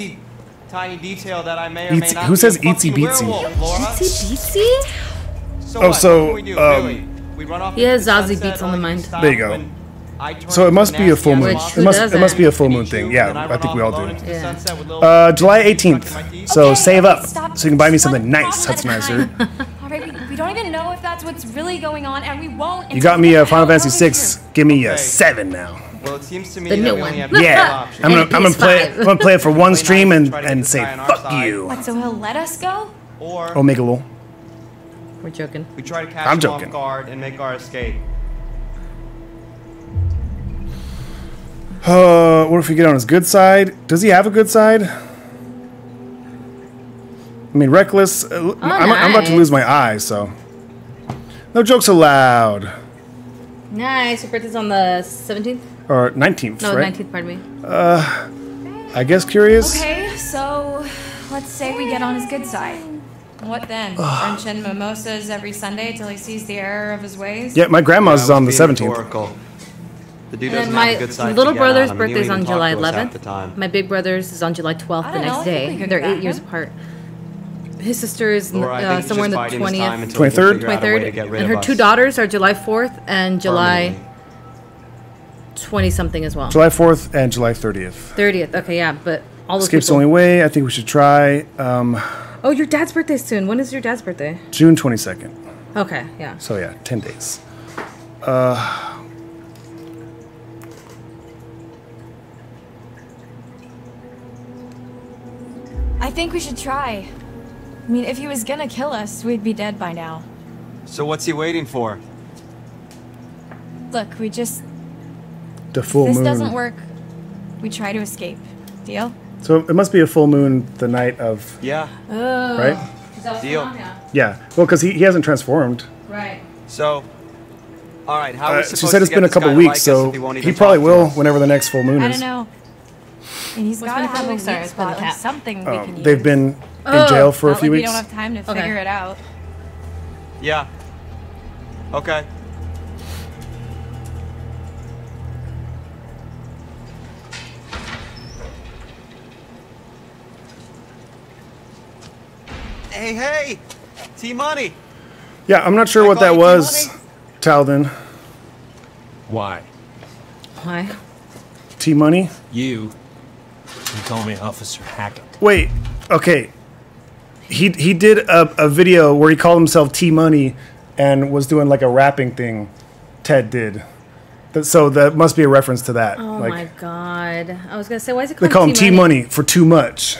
Speaker 9: tiny detail that I may or may
Speaker 1: Itsy-
Speaker 9: not
Speaker 1: who says
Speaker 9: a fucking
Speaker 1: itsy bitsy?
Speaker 9: werewolf, Laura.
Speaker 2: Beatsy?
Speaker 9: So
Speaker 1: Oh,
Speaker 9: what?
Speaker 1: so,
Speaker 9: what can do,
Speaker 1: um,
Speaker 9: really? We run off
Speaker 2: He has
Speaker 9: into the
Speaker 2: Zazie Beetz on the mind.
Speaker 1: There you go.
Speaker 9: when I turn
Speaker 1: So it must be a full moon.
Speaker 2: Which-
Speaker 1: It must it must be a full moon thing. Yeah,
Speaker 9: I
Speaker 1: I think we all do.
Speaker 2: Yeah.
Speaker 9: sunset with little
Speaker 1: Uh, July
Speaker 9: baby stuck in
Speaker 1: 18th. So
Speaker 7: Okay,
Speaker 1: save up
Speaker 7: stop.
Speaker 1: so you can buy me something
Speaker 7: One
Speaker 1: nice,
Speaker 7: problem we, we don't even know if that's what's really going on, and we won't.
Speaker 1: You got me a Final Fantasy
Speaker 7: out of
Speaker 1: VI. Give me a
Speaker 9: Okay.
Speaker 1: seven now.
Speaker 9: Well, it seems to me
Speaker 2: The
Speaker 9: that
Speaker 2: new
Speaker 9: we only
Speaker 2: one.
Speaker 9: have two
Speaker 1: Yeah,
Speaker 9: options.
Speaker 1: I'm gonna I'm gonna play
Speaker 2: PS5.
Speaker 1: I'm gonna play it for one stream and
Speaker 9: try to get
Speaker 1: and say
Speaker 9: guy on our
Speaker 1: fuck
Speaker 9: side.
Speaker 1: you.
Speaker 7: What, so he'll let us go?
Speaker 9: Or
Speaker 1: Omega Lul.
Speaker 2: We're joking.
Speaker 9: we try to catch
Speaker 1: I'm
Speaker 9: him
Speaker 1: joking.
Speaker 9: off guard and make our escape.
Speaker 1: Uh, what if we get on his good side? Does he have a good side? I mean, reckless. Uh, I'm, I'm about to lose my eye, so no jokes allowed.
Speaker 2: Nice. Your birthday's on the 17th?
Speaker 1: Or 19th,
Speaker 2: No,
Speaker 1: right?
Speaker 2: 19th, pardon me.
Speaker 1: Uh, I guess curious.
Speaker 7: Okay, so let's say we get on his good side. What then? French and mimosas every Sunday till he sees the error of his ways?
Speaker 1: Yeah, my grandma's
Speaker 9: Yeah,
Speaker 1: is on the 17th.
Speaker 9: rhetorical. The dude
Speaker 2: And
Speaker 9: doesn't have a
Speaker 2: my
Speaker 9: good side to
Speaker 2: little brother's
Speaker 9: on him, and he don't
Speaker 2: birthday's
Speaker 9: even
Speaker 2: on July
Speaker 9: to us half
Speaker 2: 11th. My big brother's is on July 12th the
Speaker 7: don't know,
Speaker 2: next day. They're
Speaker 7: grab
Speaker 2: eight years apart. His sister is
Speaker 9: Laura, I
Speaker 2: uh,
Speaker 9: think he's
Speaker 2: somewhere in
Speaker 9: just
Speaker 2: the
Speaker 9: biding his time
Speaker 2: 20th.
Speaker 9: until we can
Speaker 1: 23rd?
Speaker 9: figure out a way to get
Speaker 2: 23rd.
Speaker 9: rid
Speaker 2: And
Speaker 9: of
Speaker 2: her
Speaker 9: us
Speaker 2: two daughters are July 4th and July
Speaker 9: permanently.
Speaker 2: 20 something as well.
Speaker 1: July 4th and July 30th.
Speaker 2: 30th. Okay, yeah, but all those
Speaker 1: Escape's the
Speaker 2: people.
Speaker 1: only way. I think we should try um,
Speaker 2: Oh, your dad's birthday's soon. When is your dad's birthday?
Speaker 1: June 22nd.
Speaker 2: Okay, yeah.
Speaker 1: So yeah, 10 days. Uh,
Speaker 7: I think we should try. I mean, if he was gonna kill us, we'd be dead by now.
Speaker 9: So what's he waiting for?
Speaker 7: Look, we just.
Speaker 1: the full
Speaker 7: this
Speaker 1: moon.
Speaker 7: doesn't work. We try to escape. Deal?
Speaker 1: So it must be a full moon the night of,
Speaker 9: Yeah.
Speaker 2: Oh.
Speaker 1: right?
Speaker 2: Is that what's
Speaker 9: Deal.
Speaker 2: Yeah.
Speaker 1: Yeah. Well, because he, he hasn't transformed.
Speaker 2: Right.
Speaker 9: So, all right. How
Speaker 1: Uh,
Speaker 9: we
Speaker 1: she
Speaker 9: supposed
Speaker 1: said
Speaker 9: to
Speaker 1: it's
Speaker 9: get
Speaker 1: been a couple weeks,
Speaker 9: like
Speaker 1: so
Speaker 9: he, won't
Speaker 1: he probably will
Speaker 9: us?
Speaker 1: whenever the next full moon is.
Speaker 7: I don't know. And he's
Speaker 2: What's
Speaker 7: got to
Speaker 2: a
Speaker 7: have
Speaker 2: couple
Speaker 7: a
Speaker 2: weeks? Sorry,
Speaker 7: weak
Speaker 2: it's been the
Speaker 7: spot, like
Speaker 2: cat.
Speaker 7: something we
Speaker 1: Oh,
Speaker 7: can use.
Speaker 1: they've been in
Speaker 2: Oh,
Speaker 1: jail for a few
Speaker 7: like
Speaker 1: weeks.
Speaker 7: we don't have time to
Speaker 2: Okay.
Speaker 7: figure it out.
Speaker 9: Yeah. Okay. Hey, hey! T Money!
Speaker 1: yeah, I'm not sure
Speaker 9: I
Speaker 1: what that was,
Speaker 9: T-Money?
Speaker 1: Talden.
Speaker 10: Why?
Speaker 2: Why?
Speaker 1: T Money?
Speaker 10: You You call me Officer Hackett.
Speaker 1: Wait, okay. He he did a, a video where he called himself T Money and was doing like a rapping thing. Ted did. That, so that must be a reference to that.
Speaker 2: Oh
Speaker 1: like
Speaker 2: my god. I was gonna say, why is it
Speaker 1: they
Speaker 2: called
Speaker 1: call him T Money for too much.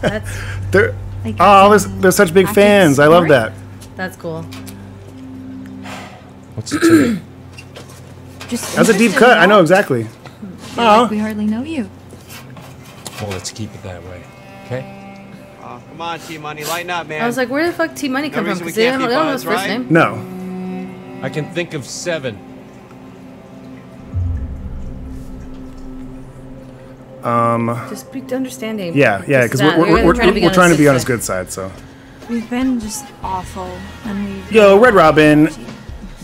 Speaker 2: That's
Speaker 1: They're
Speaker 7: Like,
Speaker 1: oh, they're, they're such big
Speaker 7: Hackett's
Speaker 1: fans. I love
Speaker 7: story?
Speaker 1: that.
Speaker 2: that's cool.
Speaker 10: What's it to?
Speaker 7: Just
Speaker 1: That's a deep
Speaker 7: interested,
Speaker 1: cut. I
Speaker 7: you
Speaker 1: know exactly.
Speaker 7: Feel
Speaker 1: Oh.
Speaker 7: like we hardly know you.
Speaker 10: Well, let's keep it that way. Okay?
Speaker 9: Oh, come on, T Money, lighten up, man.
Speaker 2: I was like, where the fuck T Money
Speaker 9: No
Speaker 2: come from?
Speaker 9: reason we
Speaker 2: Because they don't, they don't know his first
Speaker 9: right?
Speaker 2: name.
Speaker 1: No.
Speaker 10: I can think of seven.
Speaker 1: Um.
Speaker 2: Just be understanding.
Speaker 1: Yeah, yeah, because we're, we're,
Speaker 2: You're
Speaker 1: we're,
Speaker 2: trying to
Speaker 1: we're, we're trying to be on his good side. So,
Speaker 7: We've been just awful, and we.
Speaker 1: yo, Red Robin,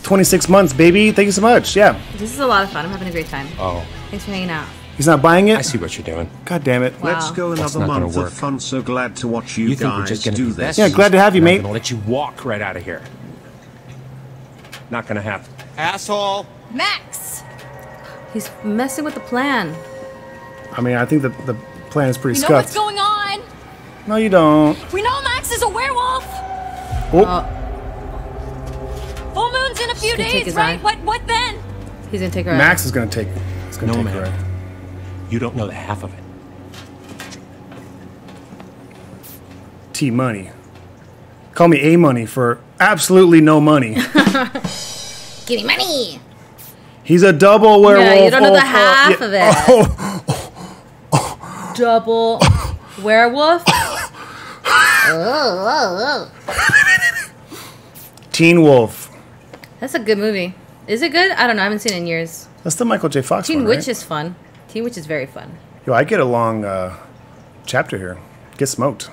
Speaker 1: 26 months, baby. Thank you so much. Yeah,
Speaker 2: This is a lot of fun. I'm having a great time.
Speaker 10: Oh,
Speaker 2: Thanks for hanging out.
Speaker 1: He's not buying it.
Speaker 10: I see what you're doing.
Speaker 1: God damn it.
Speaker 2: Wow.
Speaker 13: Let's go
Speaker 10: That's
Speaker 13: another
Speaker 10: not gonna
Speaker 13: month
Speaker 10: work.
Speaker 13: of fun. So glad to watch you,
Speaker 10: You think we're
Speaker 13: guys
Speaker 10: just gonna
Speaker 13: do this.
Speaker 1: Yeah, glad to have you, mate.
Speaker 10: I'm
Speaker 1: mate.
Speaker 10: gonna let you walk right out of here. Not gonna happen.
Speaker 9: Asshole!
Speaker 7: Max!
Speaker 2: He's messing with the plan.
Speaker 1: I mean, I think that the plan is pretty
Speaker 8: You know what's going on?
Speaker 1: No, you don't.
Speaker 8: We know Max is a werewolf.
Speaker 1: Oh,
Speaker 2: Oh,
Speaker 8: Full moon's in a few days, right?
Speaker 2: eye.
Speaker 8: What? What then?
Speaker 2: he's gonna take her out.
Speaker 1: Max is gonna take. It's gonna
Speaker 10: No,
Speaker 1: take
Speaker 10: man.
Speaker 1: her out.
Speaker 10: You don't know the half of it.
Speaker 1: T Money. Call me A Money for absolutely no money.
Speaker 2: Give me money.
Speaker 1: He's a double werewolf.
Speaker 2: Yeah, you don't know the
Speaker 1: oh, oh,
Speaker 2: half
Speaker 1: yeah.
Speaker 2: of it.
Speaker 1: Oh,
Speaker 2: Double oh. werewolf. oh, oh, oh.
Speaker 1: Teen Wolf.
Speaker 2: That's a good movie. Is it good? I don't know. I haven't seen it in years.
Speaker 1: That's the Michael J. Fox
Speaker 2: Teen
Speaker 1: one,
Speaker 2: Witch
Speaker 1: right?
Speaker 2: is fun. Teen Witch is very fun.
Speaker 1: Yo, I get a long uh, chapter here. Get smoked.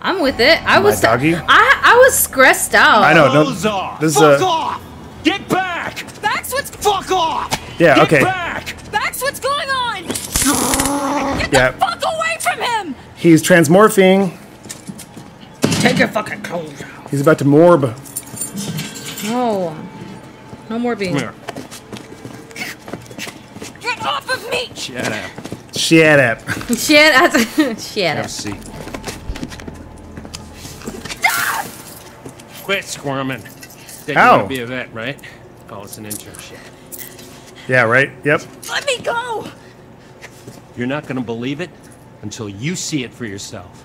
Speaker 2: I'm with it. I
Speaker 1: My
Speaker 2: was
Speaker 1: doggy?
Speaker 2: I I was stressed out.
Speaker 1: I know.
Speaker 11: Close
Speaker 1: No,
Speaker 11: off.
Speaker 1: this is
Speaker 11: Fuck
Speaker 1: a
Speaker 11: off. Get back.
Speaker 8: Max, what's
Speaker 11: Fuck off.
Speaker 1: yeah.
Speaker 11: Get
Speaker 1: Okay.
Speaker 11: back.
Speaker 8: Max? What's going on? Get
Speaker 1: Yeah.
Speaker 8: the fuck away from him!
Speaker 1: He's transmorphing.
Speaker 2: Take your fucking clothes off.
Speaker 1: He's about to morb.
Speaker 2: No. No more being.
Speaker 11: Come here.
Speaker 8: Get off of me!
Speaker 11: Shut up.
Speaker 1: Shut up.
Speaker 2: Shut up. Shut up.
Speaker 11: Have a seat. Quit squirming. Said you want to be a vet, right? Oh, it's an internship.
Speaker 1: Yeah, right? Yep.
Speaker 8: Let me go!
Speaker 11: You're not going to believe it until you see it for yourself.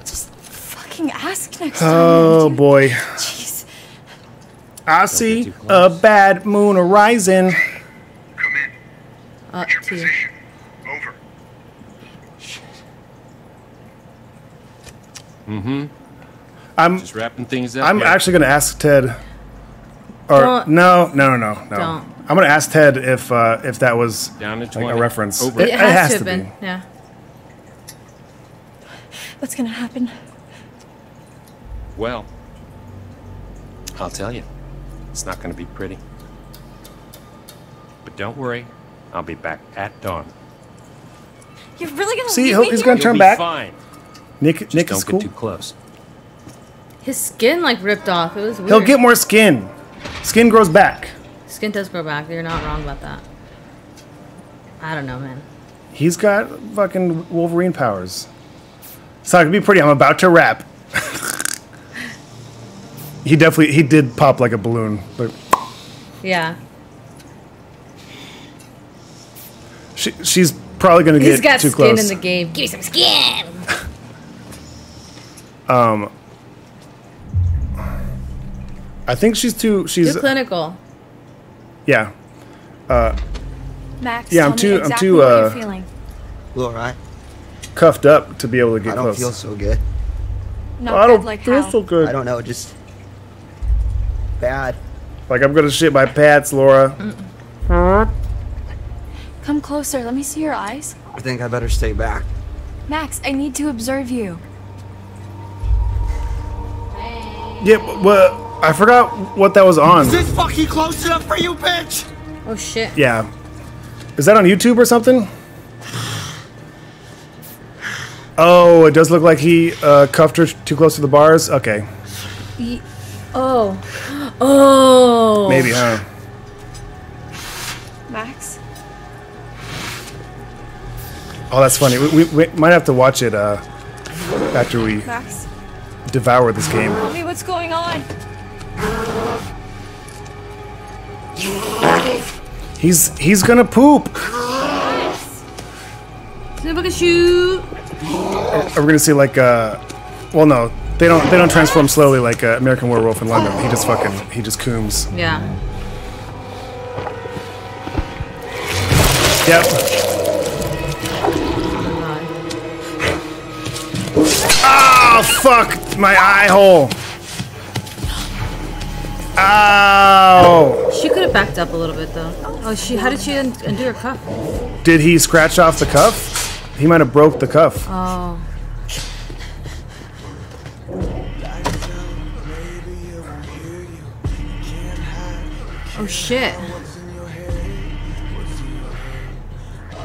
Speaker 7: Just fucking ask next oh, time.
Speaker 1: Oh boy.
Speaker 7: Jeez.
Speaker 1: I see a bad moon arising.
Speaker 2: Up to you.
Speaker 6: Over.
Speaker 11: Mm-hmm.
Speaker 1: I'm
Speaker 11: Just wrapping things up.
Speaker 1: I'm
Speaker 11: here.
Speaker 1: actually gonna ask Ted. Or
Speaker 2: Don't-
Speaker 1: no, no, no, no, no.
Speaker 2: Don't.
Speaker 1: I'm gonna ask Ted if uh, if that was
Speaker 11: Down to
Speaker 1: like a reference.
Speaker 11: Over.
Speaker 2: It, has, to have been. Yeah.
Speaker 7: What's gonna happen?
Speaker 11: Well, I'll tell you, it's not going to be pretty. But don't worry, I'll be back at dawn.
Speaker 7: You're really gonna
Speaker 1: See,
Speaker 7: leave
Speaker 1: he'll-
Speaker 7: me
Speaker 1: he's gonna turn
Speaker 11: be
Speaker 1: back.
Speaker 11: Fine.
Speaker 1: Nick,
Speaker 11: Just
Speaker 1: Nick
Speaker 11: don't
Speaker 1: is
Speaker 11: get
Speaker 1: cool.
Speaker 11: too close.
Speaker 2: His skin like ripped off. It was weird.
Speaker 1: He'll get more skin. Skin grows back.
Speaker 2: Skin does grow back. You're not wrong about that. I don't know, man.
Speaker 1: He's got fucking Wolverine powers. It's not gonna be pretty. I'm about to rap. he definitely he did pop like a balloon, but
Speaker 2: Yeah.
Speaker 1: she, she's probably gonna
Speaker 2: He's
Speaker 1: get
Speaker 2: got
Speaker 1: too
Speaker 2: skin
Speaker 1: close.
Speaker 2: in the game. Give me some skin.
Speaker 1: um, I think she's too. She's
Speaker 2: Too clinical.
Speaker 1: yeah. Uh,
Speaker 7: Max,
Speaker 1: Yeah,
Speaker 7: tell
Speaker 1: I'm
Speaker 7: me
Speaker 1: too- I'm too,
Speaker 7: what
Speaker 1: uh,
Speaker 7: you're feeling.
Speaker 13: Laura,
Speaker 1: cuffed up to be able to get
Speaker 13: I don't
Speaker 1: close.
Speaker 13: feel so good.
Speaker 7: Not
Speaker 1: I
Speaker 7: good,
Speaker 1: don't
Speaker 7: like
Speaker 1: feel
Speaker 7: how?
Speaker 1: so good.
Speaker 13: I don't know, just bad.
Speaker 1: Like I'm gonna shit my pants, Laura.
Speaker 7: Come closer. Let me see your eyes.
Speaker 13: I think I better stay back.
Speaker 7: Max, I need to observe you.
Speaker 1: Yeah, but- well, I forgot what that was on.
Speaker 3: Is this fucking close enough for you, bitch?
Speaker 2: Oh shit.
Speaker 1: Yeah. Is that on YouTube or something? Oh, it does look like he uh, cuffed her too close to the bars. Okay,
Speaker 2: Ye- Oh. Oh.
Speaker 1: maybe, huh?
Speaker 7: Max?
Speaker 1: Oh, that's funny. We, we, we might have to watch it uh, after we
Speaker 7: Max?
Speaker 1: devour this game.
Speaker 7: Tell me what's going on.
Speaker 1: He's he's gonna poop.
Speaker 2: Snip shoot.
Speaker 1: Are, are we gonna see like uh, well, no, they don't they don't transform slowly like uh, American Werewolf in London. He just fucking he just cooms.
Speaker 2: Yeah.
Speaker 1: Yep. Oh fuck my eye hole. Ow!
Speaker 2: She could have backed up a little bit though. Oh, she. How did she undo her cuff?
Speaker 1: Did he scratch off the cuff? He might have broke the cuff.
Speaker 2: Oh. Oh shit.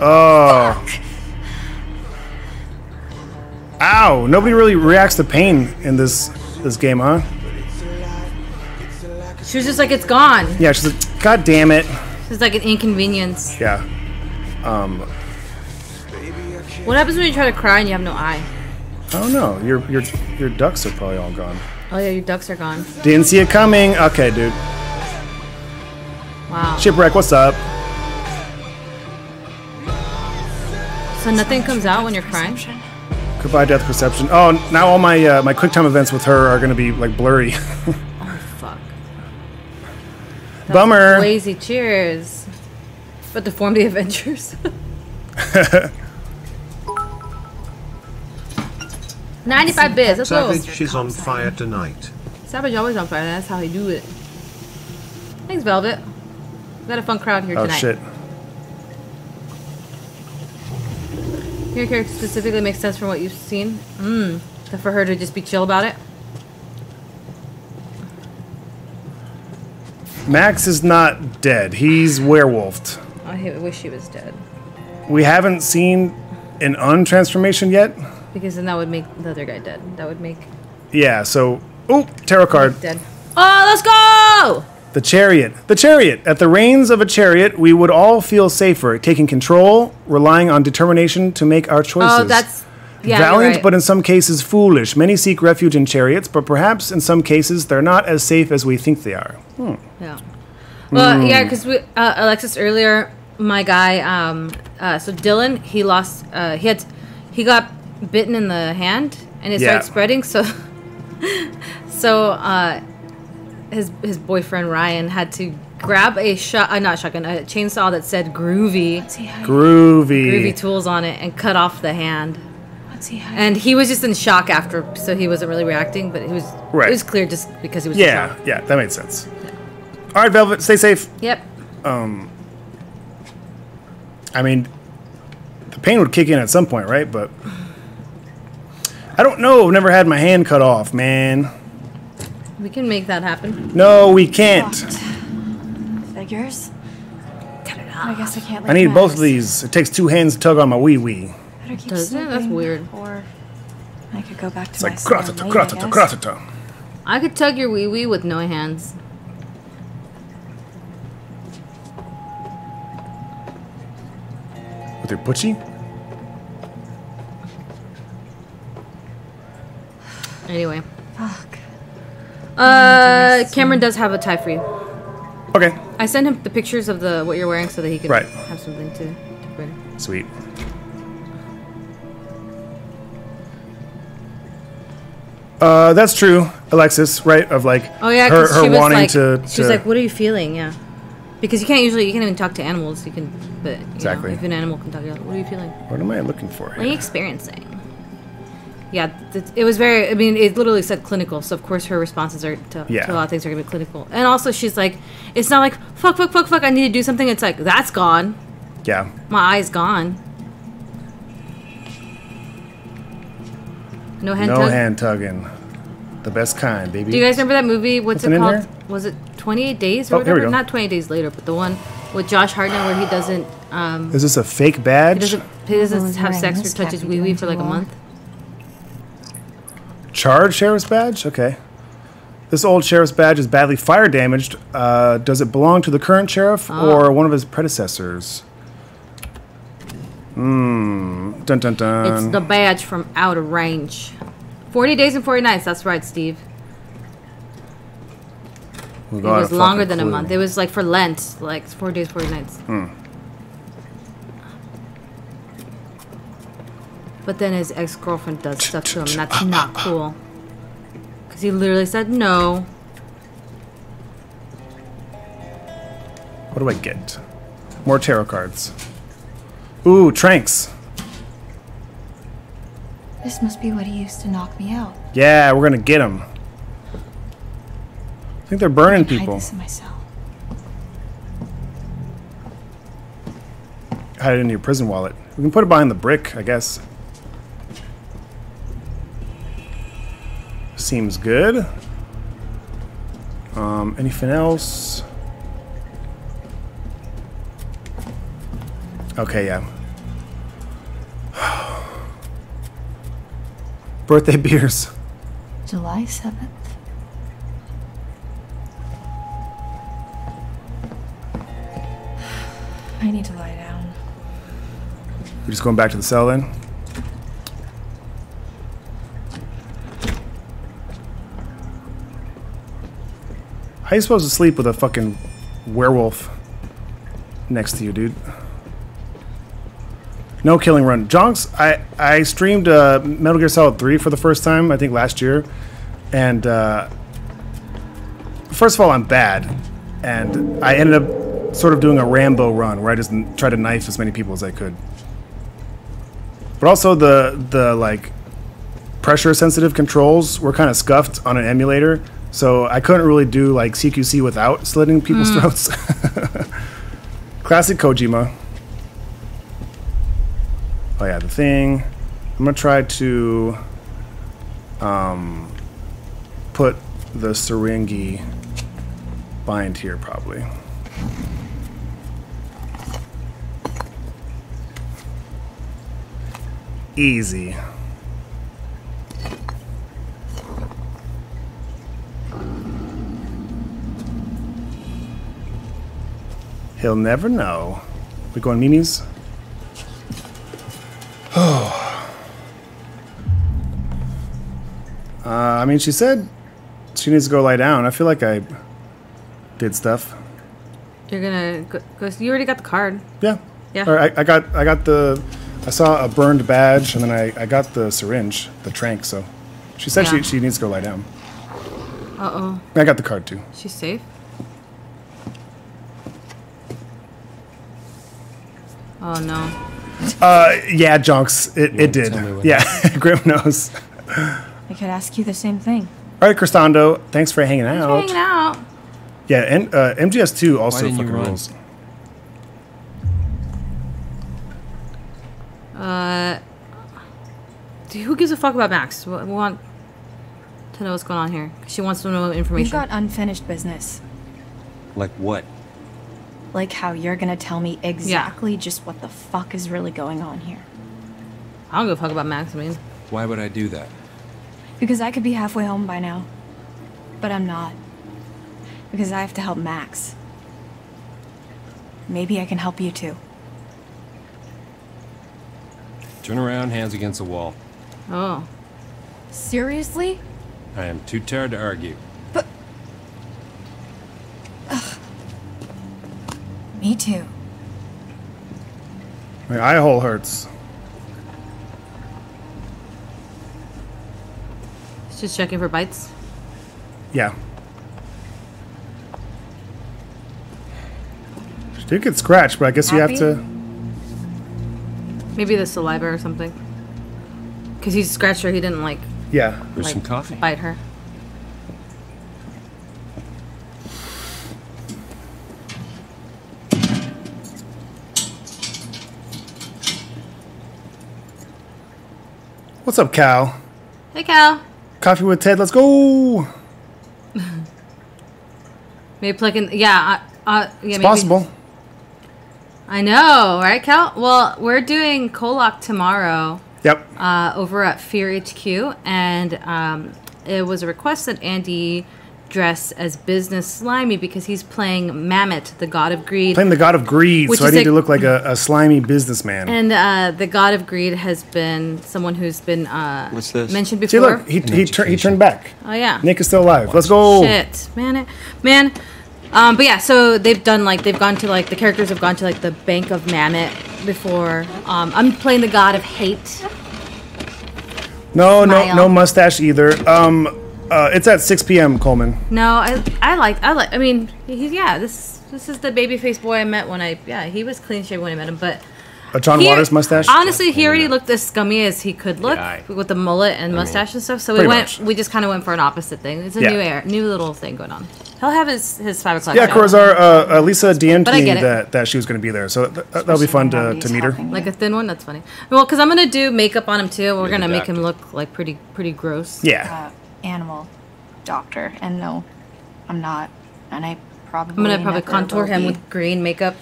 Speaker 1: Oh. Ow! Nobody really reacts to pain in this this game, huh?
Speaker 2: She was just like, it's gone.
Speaker 1: Yeah, she's like, God damn it.
Speaker 2: It's like an inconvenience.
Speaker 1: Yeah. Um,
Speaker 2: What happens when you try to cry and you have no eye?
Speaker 1: I don't know. Your your your ducks are probably all gone.
Speaker 2: Oh yeah, your ducks are gone.
Speaker 1: Didn't see it coming. Okay, dude.
Speaker 2: Wow.
Speaker 1: Shipwreck, what's up?
Speaker 2: So nothing comes out when you're crying.
Speaker 1: Goodbye, death perception. Oh, now all my uh, my QuickTime events with her are gonna be like blurry.
Speaker 2: oh Fuck.
Speaker 1: Bummer.
Speaker 2: Lazy cheers. But to form the Avengers. Ninety-five bits. Let's go.
Speaker 14: Savage is on fire tonight.
Speaker 2: Savage always on fire. That's how he do it. Thanks, Velvet. Got a fun crowd here
Speaker 1: oh
Speaker 2: tonight.
Speaker 1: shit.
Speaker 2: Your character specifically makes sense from what you've seen. Mmm. For her to just be chill about it.
Speaker 1: Max is not dead. He's werewolfed.
Speaker 2: I wish he was dead.
Speaker 1: We haven't seen an untransformation yet.
Speaker 2: Because then that would make the other guy dead. That would make
Speaker 1: Yeah. So, oh, tarot card.
Speaker 2: dead. Oh, let's go!
Speaker 1: The chariot. The chariot. At the reins of a chariot, we would all feel safer, taking control, relying on determination to make our choices.
Speaker 2: Oh, that's yeah.
Speaker 1: Valiant,
Speaker 2: right.
Speaker 1: but in some cases foolish. Many seek refuge in chariots, but perhaps in some cases they're not as safe as we think they are. Hmm.
Speaker 2: Yeah. Well,
Speaker 1: Hmm.
Speaker 2: yeah, because we uh, Alexis earlier, my guy, um, uh, so Dylan, he lost, uh, he had, he got bitten in the hand, and it
Speaker 1: Yeah.
Speaker 2: started spreading. So, so uh, his his boyfriend Ryan had to grab a shot, uh, not shotgun, a chainsaw that said "groovy,"
Speaker 1: Groovy.
Speaker 2: groovy tools on it, and cut off the hand. He And he was just in shock after, so he wasn't really reacting. But he was,
Speaker 1: Right.
Speaker 2: it was clear just because he was.
Speaker 1: Yeah,
Speaker 2: shock.
Speaker 1: yeah, that made sense. All right, Velvet, stay safe.
Speaker 2: Yep.
Speaker 1: Um, I mean, the pain would kick in at some point, right? But I don't know. I've never had my hand cut off, man.
Speaker 2: We can make that happen.
Speaker 1: No, we can't.
Speaker 15: Figures. I guess I can't.
Speaker 1: I need both of these. It takes two hands to tug on my wee wee.
Speaker 15: Better keep
Speaker 2: Does it? That's weird.
Speaker 15: Or I could go back to
Speaker 1: It's
Speaker 15: my
Speaker 1: like
Speaker 15: snare
Speaker 1: kratata,
Speaker 15: late, I
Speaker 1: kratata,
Speaker 15: guess.
Speaker 1: kratata.
Speaker 2: I could tug your wee wee with no hands.
Speaker 1: With your putchie?
Speaker 2: Anyway.
Speaker 15: Fuck.
Speaker 2: Uh, Cameron does have a tie for you.
Speaker 1: Okay.
Speaker 2: I sent him the pictures of the what you're wearing so that he can
Speaker 1: Right.
Speaker 2: have something to, to bring.
Speaker 1: Sweet. Uh, that's true, Alexis. Right? Of like,
Speaker 2: Oh yeah,
Speaker 1: her, her
Speaker 2: she was
Speaker 1: wanting
Speaker 2: like,
Speaker 1: to.
Speaker 2: she was
Speaker 1: to-
Speaker 2: like, "What are you feeling?" Yeah, because you can't usually you can't even talk to animals. You can, but you
Speaker 1: Exactly.
Speaker 2: Know, if an animal can talk, you're like, "What are you feeling?
Speaker 1: What am I looking for?
Speaker 2: What are you experiencing?" Yeah, it was very. I mean, it literally said clinical, so of course her responses are to,
Speaker 1: Yeah.
Speaker 2: to a lot of things are gonna be clinical. And also, she's like, "It's not like fuck, fuck, fuck, fuck. I need to do something." It's like that's gone.
Speaker 1: Yeah.
Speaker 2: My eye's gone. No hand
Speaker 1: no
Speaker 2: tug.
Speaker 1: hand tugging. The best kind, baby.
Speaker 2: Do you guys remember that movie? What's
Speaker 1: Nothing
Speaker 2: it called?
Speaker 1: here?
Speaker 2: Was it 28 Days or
Speaker 1: Oh, here we
Speaker 2: whatever?
Speaker 1: go.
Speaker 2: Not 28 Days Later, but the one with Josh Hartnett where he doesn't um
Speaker 1: Is this a fake
Speaker 2: he
Speaker 1: badge?
Speaker 2: doesn't he doesn't have sex or
Speaker 15: this
Speaker 2: touch his wee wee for like a month.
Speaker 1: Charged sheriff's badge? Okay. This old sheriff's badge is badly fire damaged. Uh, does it belong to the current sheriff
Speaker 2: Oh.
Speaker 1: or one of his predecessors? Hmm. Dun dun dun.
Speaker 2: it's the badge from out of range. 40 days and 40 nights. That's right, Steve.
Speaker 1: We
Speaker 2: It was longer than a month. It was like for Lent, like 4 days, 40 nights.
Speaker 1: Hmm.
Speaker 2: But then his ex girlfriend does stuff to him, and that's not ah, ah, ah. cool. Because he literally said no.
Speaker 1: What do I get? More tarot cards. Ooh, Tranks.
Speaker 15: This must be what he used to knock me out.
Speaker 1: Yeah, we're gonna get him. I think they're burning
Speaker 15: I
Speaker 1: people.
Speaker 15: Hide this in my cell.
Speaker 1: Hide it in your prison wallet. We can put it behind the brick, I guess. Seems good. Um, anything else? Okay, yeah. Birthday beers.
Speaker 15: July 7th. I need to lie down.
Speaker 1: We're just going back to the cell then. How you supposed to sleep with a fucking werewolf next to you, dude? No killing run. Jonks, I, I streamed uh, Metal Gear Solid 3 for the first time, I think last year. And uh, first of all, I'm bad. And I ended up sort of doing a Rambo run where I just tried to knife as many people as I could. But also the the like pressure sensitive controls were kind of scuffed on an emulator, so I couldn't really do like CQC without slitting people's
Speaker 2: Mm.
Speaker 1: throats. Classic Kojima. Oh yeah, the thing. I'm gonna try to um, put the syringe bind here probably. Easy. He'll never know. We going Mimi's? Oh. uh, I mean, she said she needs to go lie down. I feel like I did stuff.
Speaker 2: You're gonna go, go. You already got the card.
Speaker 1: Yeah.
Speaker 2: Yeah.
Speaker 1: Or I, I got I got the I saw a burned badge and then I, I got the syringe, the trank, so she said
Speaker 2: Yeah.
Speaker 1: she, she needs to go lie down.
Speaker 2: Uh oh.
Speaker 1: I got the card too.
Speaker 2: She's safe. Oh no.
Speaker 1: Uh yeah, Jonks. It, it did.
Speaker 10: tell me what
Speaker 1: Yeah. Grim knows.
Speaker 15: I could ask you the same thing.
Speaker 1: Alright, Cristando, thanks for hanging
Speaker 2: Thanks for
Speaker 1: out.
Speaker 2: hanging out.
Speaker 1: Yeah, and uh, MGS2 also
Speaker 11: didn't
Speaker 1: fucking rules.
Speaker 2: Uh, dude, who gives a fuck about Max? We we want to know what's going on here. She wants to know information.
Speaker 15: We've got unfinished business.
Speaker 11: Like what?
Speaker 15: Like how you're gonna tell me exactly just what the fuck is really going on here.
Speaker 2: I don't give a fuck about Max. I mean,
Speaker 11: Why would I do that?
Speaker 15: Because I could be halfway home by now. But I'm not. Because I have to help Max. Maybe I can help you too.
Speaker 11: Turn around, hands against the wall.
Speaker 2: oh,
Speaker 15: Seriously?
Speaker 11: I am too tired to argue.
Speaker 15: Me too.
Speaker 1: My eye hole hurts.
Speaker 2: she's just checking for bites.
Speaker 1: Yeah. She did get scratched, but I guess you have to.
Speaker 2: Maybe the saliva or something. Because he scratched her. He didn't like
Speaker 1: Yeah.
Speaker 11: There's
Speaker 2: Like-
Speaker 11: some coffee.
Speaker 2: bite her.
Speaker 1: What's up, Cal?
Speaker 2: Hey, Cal.
Speaker 1: Coffee with Ted. Let's go.
Speaker 2: Maybe plug in. Yeah. Uh, uh, yeah.
Speaker 1: It's
Speaker 2: maybe.
Speaker 1: possible.
Speaker 2: I know, right, Cal? Well, we're doing Kolok tomorrow.
Speaker 1: Yep.
Speaker 2: uh, over at Fear HQ, and um, it was a request that Andy dress as Business Slimy because he's playing Mammon, the god of greed.
Speaker 1: Playing the god of greed, so I need
Speaker 2: like-
Speaker 1: to look like a, a slimy businessman.
Speaker 2: and uh, the god of greed has been someone who's been uh,
Speaker 1: What's this?
Speaker 2: mentioned
Speaker 1: See,
Speaker 2: before.
Speaker 1: look, he, he, tur- he turned back.
Speaker 2: Oh yeah.
Speaker 1: Nick is still alive. Let's go.
Speaker 2: Shit, man, it, man. Um, but yeah, so they've done like they've gone to like the characters have gone to like the Bank of Mammon before. Um, I'm playing the god of hate.
Speaker 1: No, no, no mustache either. Um, uh, it's at 6 p.m. Coleman.
Speaker 2: No, I I like I like I mean he's yeah this this is the babyface boy I met when I yeah he was clean shaven when I met him but
Speaker 1: A John
Speaker 2: he-
Speaker 1: Waters mustache.
Speaker 2: honestly he already looked as scummy as he could look
Speaker 1: Yeah,
Speaker 2: with the mullet and
Speaker 1: I mean,
Speaker 2: mustache and stuff so we
Speaker 1: pretty
Speaker 2: went
Speaker 1: much.
Speaker 2: we just kind of went for an opposite thing it's a
Speaker 1: Yeah.
Speaker 2: new air new little thing going on he'll have his his five o'clock
Speaker 1: Yeah,
Speaker 2: show.
Speaker 1: Corazar, uh, uh, Lisa DM'd
Speaker 2: But I
Speaker 1: me
Speaker 2: get it.
Speaker 1: that, that she was going to be there, so th- that'll be fun to, to meet her.
Speaker 2: like a thin one that's funny well because I'm gonna do makeup on him too we're gonna make
Speaker 1: doctor.
Speaker 2: him look like pretty pretty gross
Speaker 15: Uh, animal doctor. And no, I'm not. And I probably.
Speaker 2: I'm gonna probably
Speaker 15: never
Speaker 2: contour
Speaker 15: will
Speaker 2: him
Speaker 15: be.
Speaker 2: with green makeup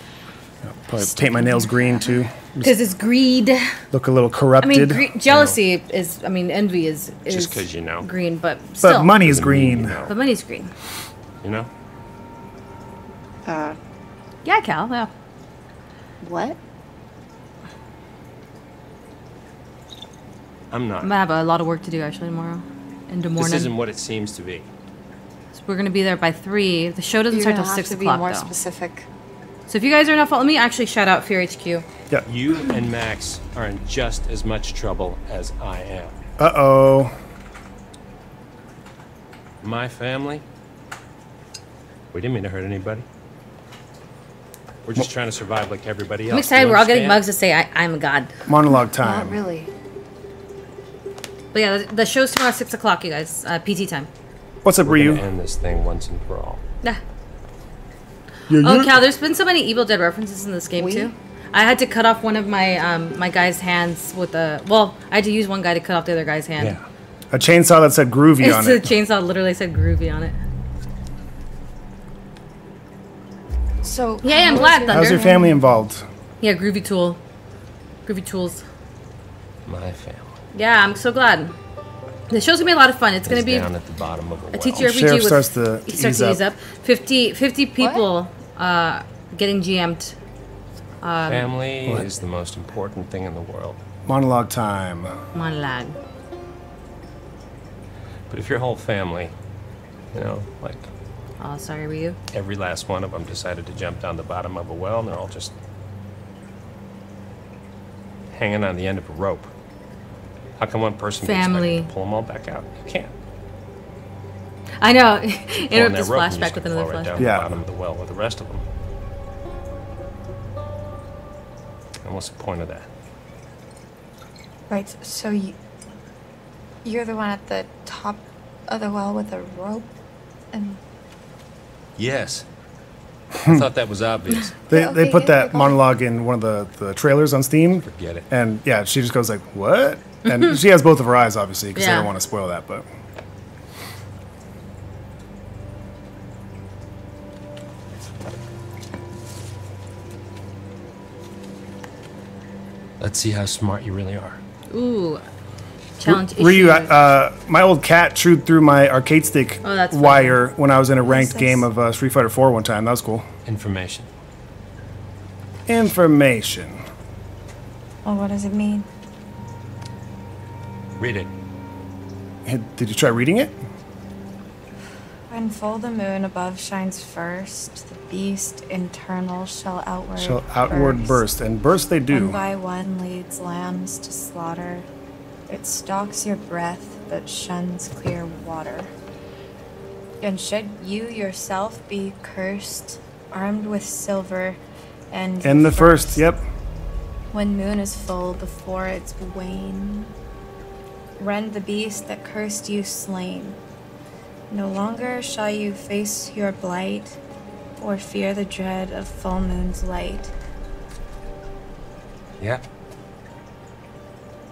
Speaker 1: Probably paint my nails green too.
Speaker 2: because it's greed.
Speaker 1: Look a little
Speaker 2: I
Speaker 1: corrupted.
Speaker 2: mean, gre- jealousy is. I mean, envy is is
Speaker 10: Just 'cause you know.
Speaker 2: green, but still.
Speaker 1: but money's green.
Speaker 2: But money's green.
Speaker 10: You know?
Speaker 15: Uh,
Speaker 2: Yeah, Cal. Yeah.
Speaker 15: what?
Speaker 10: I'm not.
Speaker 2: I'm gonna have a lot of work to do actually tomorrow, in the
Speaker 10: This isn't what it seems to be.
Speaker 2: So we're gonna be there by three. The show doesn't
Speaker 15: You're
Speaker 2: start
Speaker 15: gonna
Speaker 2: till
Speaker 15: have
Speaker 2: six
Speaker 15: to be
Speaker 2: o'clock
Speaker 15: more
Speaker 2: though.
Speaker 15: specific.
Speaker 2: So if you guys are not following me, actually shout out Fear HQ.
Speaker 1: Yeah.
Speaker 10: You and Max are in just as much trouble as I am.
Speaker 1: Uh oh.
Speaker 10: My family? We didn't mean to hurt anybody. We're just trying to survive like everybody else.
Speaker 2: I'm excited.
Speaker 10: You
Speaker 2: We're all getting mugs to say I, I'm a god.
Speaker 1: Monologue time.
Speaker 15: Not really.
Speaker 2: But yeah, the, the show's tomorrow at six o'clock, you guys. Uh, PT time.
Speaker 1: What's up,
Speaker 10: We're
Speaker 1: Ryu?
Speaker 10: end this thing once and for all.
Speaker 2: Yeah.
Speaker 1: Yeah,
Speaker 2: Oh,
Speaker 1: yeah.
Speaker 2: Cal, there's been so many Evil Dead references in this game
Speaker 15: We?
Speaker 2: too. I had to cut off one of my um, my guy's hands with a. Well, I had to use one guy to cut off the other guy's hand.
Speaker 1: Yeah. A chainsaw that said groovy
Speaker 2: It's
Speaker 1: on
Speaker 2: the
Speaker 1: it.
Speaker 2: chainsaw literally said groovy on it.
Speaker 15: So.
Speaker 2: Yeah, yeah, I'm glad,
Speaker 15: is
Speaker 2: Thunder.
Speaker 1: How's your family involved?
Speaker 2: Yeah, groovy tool. Groovy tools.
Speaker 10: My family.
Speaker 2: Yeah, I'm so glad. The show's gonna be a lot of fun. It's gonna be
Speaker 10: down at the bottom of a
Speaker 2: a
Speaker 10: well.
Speaker 2: teacher RPG
Speaker 1: Sheriff
Speaker 2: with
Speaker 1: starts to
Speaker 2: he starts
Speaker 1: ease
Speaker 2: to
Speaker 1: up.
Speaker 2: ease up. 50, 50 people uh, getting GM'd. Um,
Speaker 10: Family
Speaker 1: What?
Speaker 10: is the most important thing in the world.
Speaker 1: Monologue time.
Speaker 2: monologue.
Speaker 10: But if your whole family, you know, like
Speaker 2: Oh, sorry, were you?
Speaker 10: every last one of them decided to jump down the bottom of a well and they're all just hanging on the end of a rope, how come one person can
Speaker 2: Family.
Speaker 10: expect pull them all back out? You can't.
Speaker 2: I know.
Speaker 10: Pull on
Speaker 2: Interrupt
Speaker 10: that
Speaker 2: this
Speaker 10: rope and you
Speaker 2: flashback
Speaker 10: just
Speaker 2: with
Speaker 10: fall
Speaker 2: another
Speaker 10: right
Speaker 2: flashback.
Speaker 10: down
Speaker 1: Yeah.
Speaker 10: the bottom of the well with the rest of them. And what's the point of that?
Speaker 7: Right, so you, you're the one at the top of the well with a rope? And
Speaker 10: Yes. I thought that was obvious.
Speaker 1: They, they put that monologue in one of the, the trailers on Steam.
Speaker 10: Forget it.
Speaker 1: And yeah, she just goes like, "What?" And she has both of her eyes, obviously, because I
Speaker 2: Yeah.
Speaker 1: don't want to spoil that. But
Speaker 10: Let's see how smart you really are.
Speaker 2: Ooh. Challenge
Speaker 1: Ryu,
Speaker 2: issue.
Speaker 1: uh, my old cat chewed through my arcade stick
Speaker 2: Oh, that's funny.
Speaker 1: wire when I was in a ranked
Speaker 7: this?
Speaker 1: game of uh, Street Fighter 4 one time. That was cool.
Speaker 10: Information.
Speaker 1: Information.
Speaker 7: well, what does it mean?
Speaker 10: Read it.
Speaker 1: Did you try reading it?
Speaker 7: When full the moon above shines first, the beast internal shall outward
Speaker 1: Shall outward burst, and burst they do.
Speaker 7: One
Speaker 1: do.
Speaker 7: by one leads lambs to slaughter. It stalks your breath, but shuns clear water. And should you yourself be cursed, armed with silver, and
Speaker 1: And the first, yep.
Speaker 7: when moon is full before its wane, rend the beast that cursed you slain. No longer shall you face your blight, or fear the dread of full moon's light.
Speaker 10: Yeah.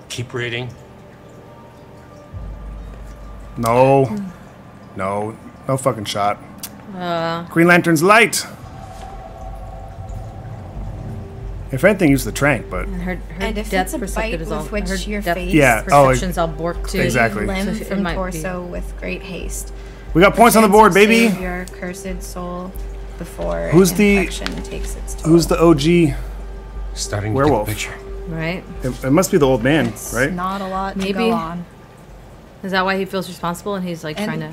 Speaker 10: Keep reading.
Speaker 1: No. No. No fucking shot.
Speaker 2: Uh,
Speaker 1: Green Lantern's light. If anything, use the trank, but
Speaker 2: and her, her
Speaker 7: And if
Speaker 2: depth
Speaker 7: it's a
Speaker 2: perceptive
Speaker 7: bite
Speaker 2: is all
Speaker 7: with which
Speaker 2: her
Speaker 7: your
Speaker 2: depth
Speaker 7: face
Speaker 1: Yeah, oh,
Speaker 2: perception's all borked too.
Speaker 1: exactly.
Speaker 7: limb
Speaker 2: So it
Speaker 7: from
Speaker 2: might be-
Speaker 7: torso with great haste.
Speaker 1: we got points on the
Speaker 7: Chance
Speaker 1: board,
Speaker 7: to
Speaker 1: baby.
Speaker 7: save Your cursed soul before
Speaker 1: Who's the-
Speaker 7: infection takes its toll.
Speaker 1: Who's the OG
Speaker 10: Starting
Speaker 1: werewolf?
Speaker 10: to get the picture.
Speaker 2: Right?
Speaker 1: It, it must be the old man,
Speaker 7: It's
Speaker 1: right?
Speaker 7: not a lot to
Speaker 2: Maybe.
Speaker 7: go on.
Speaker 2: Is that why he feels responsible and he's like
Speaker 7: And-
Speaker 2: trying to?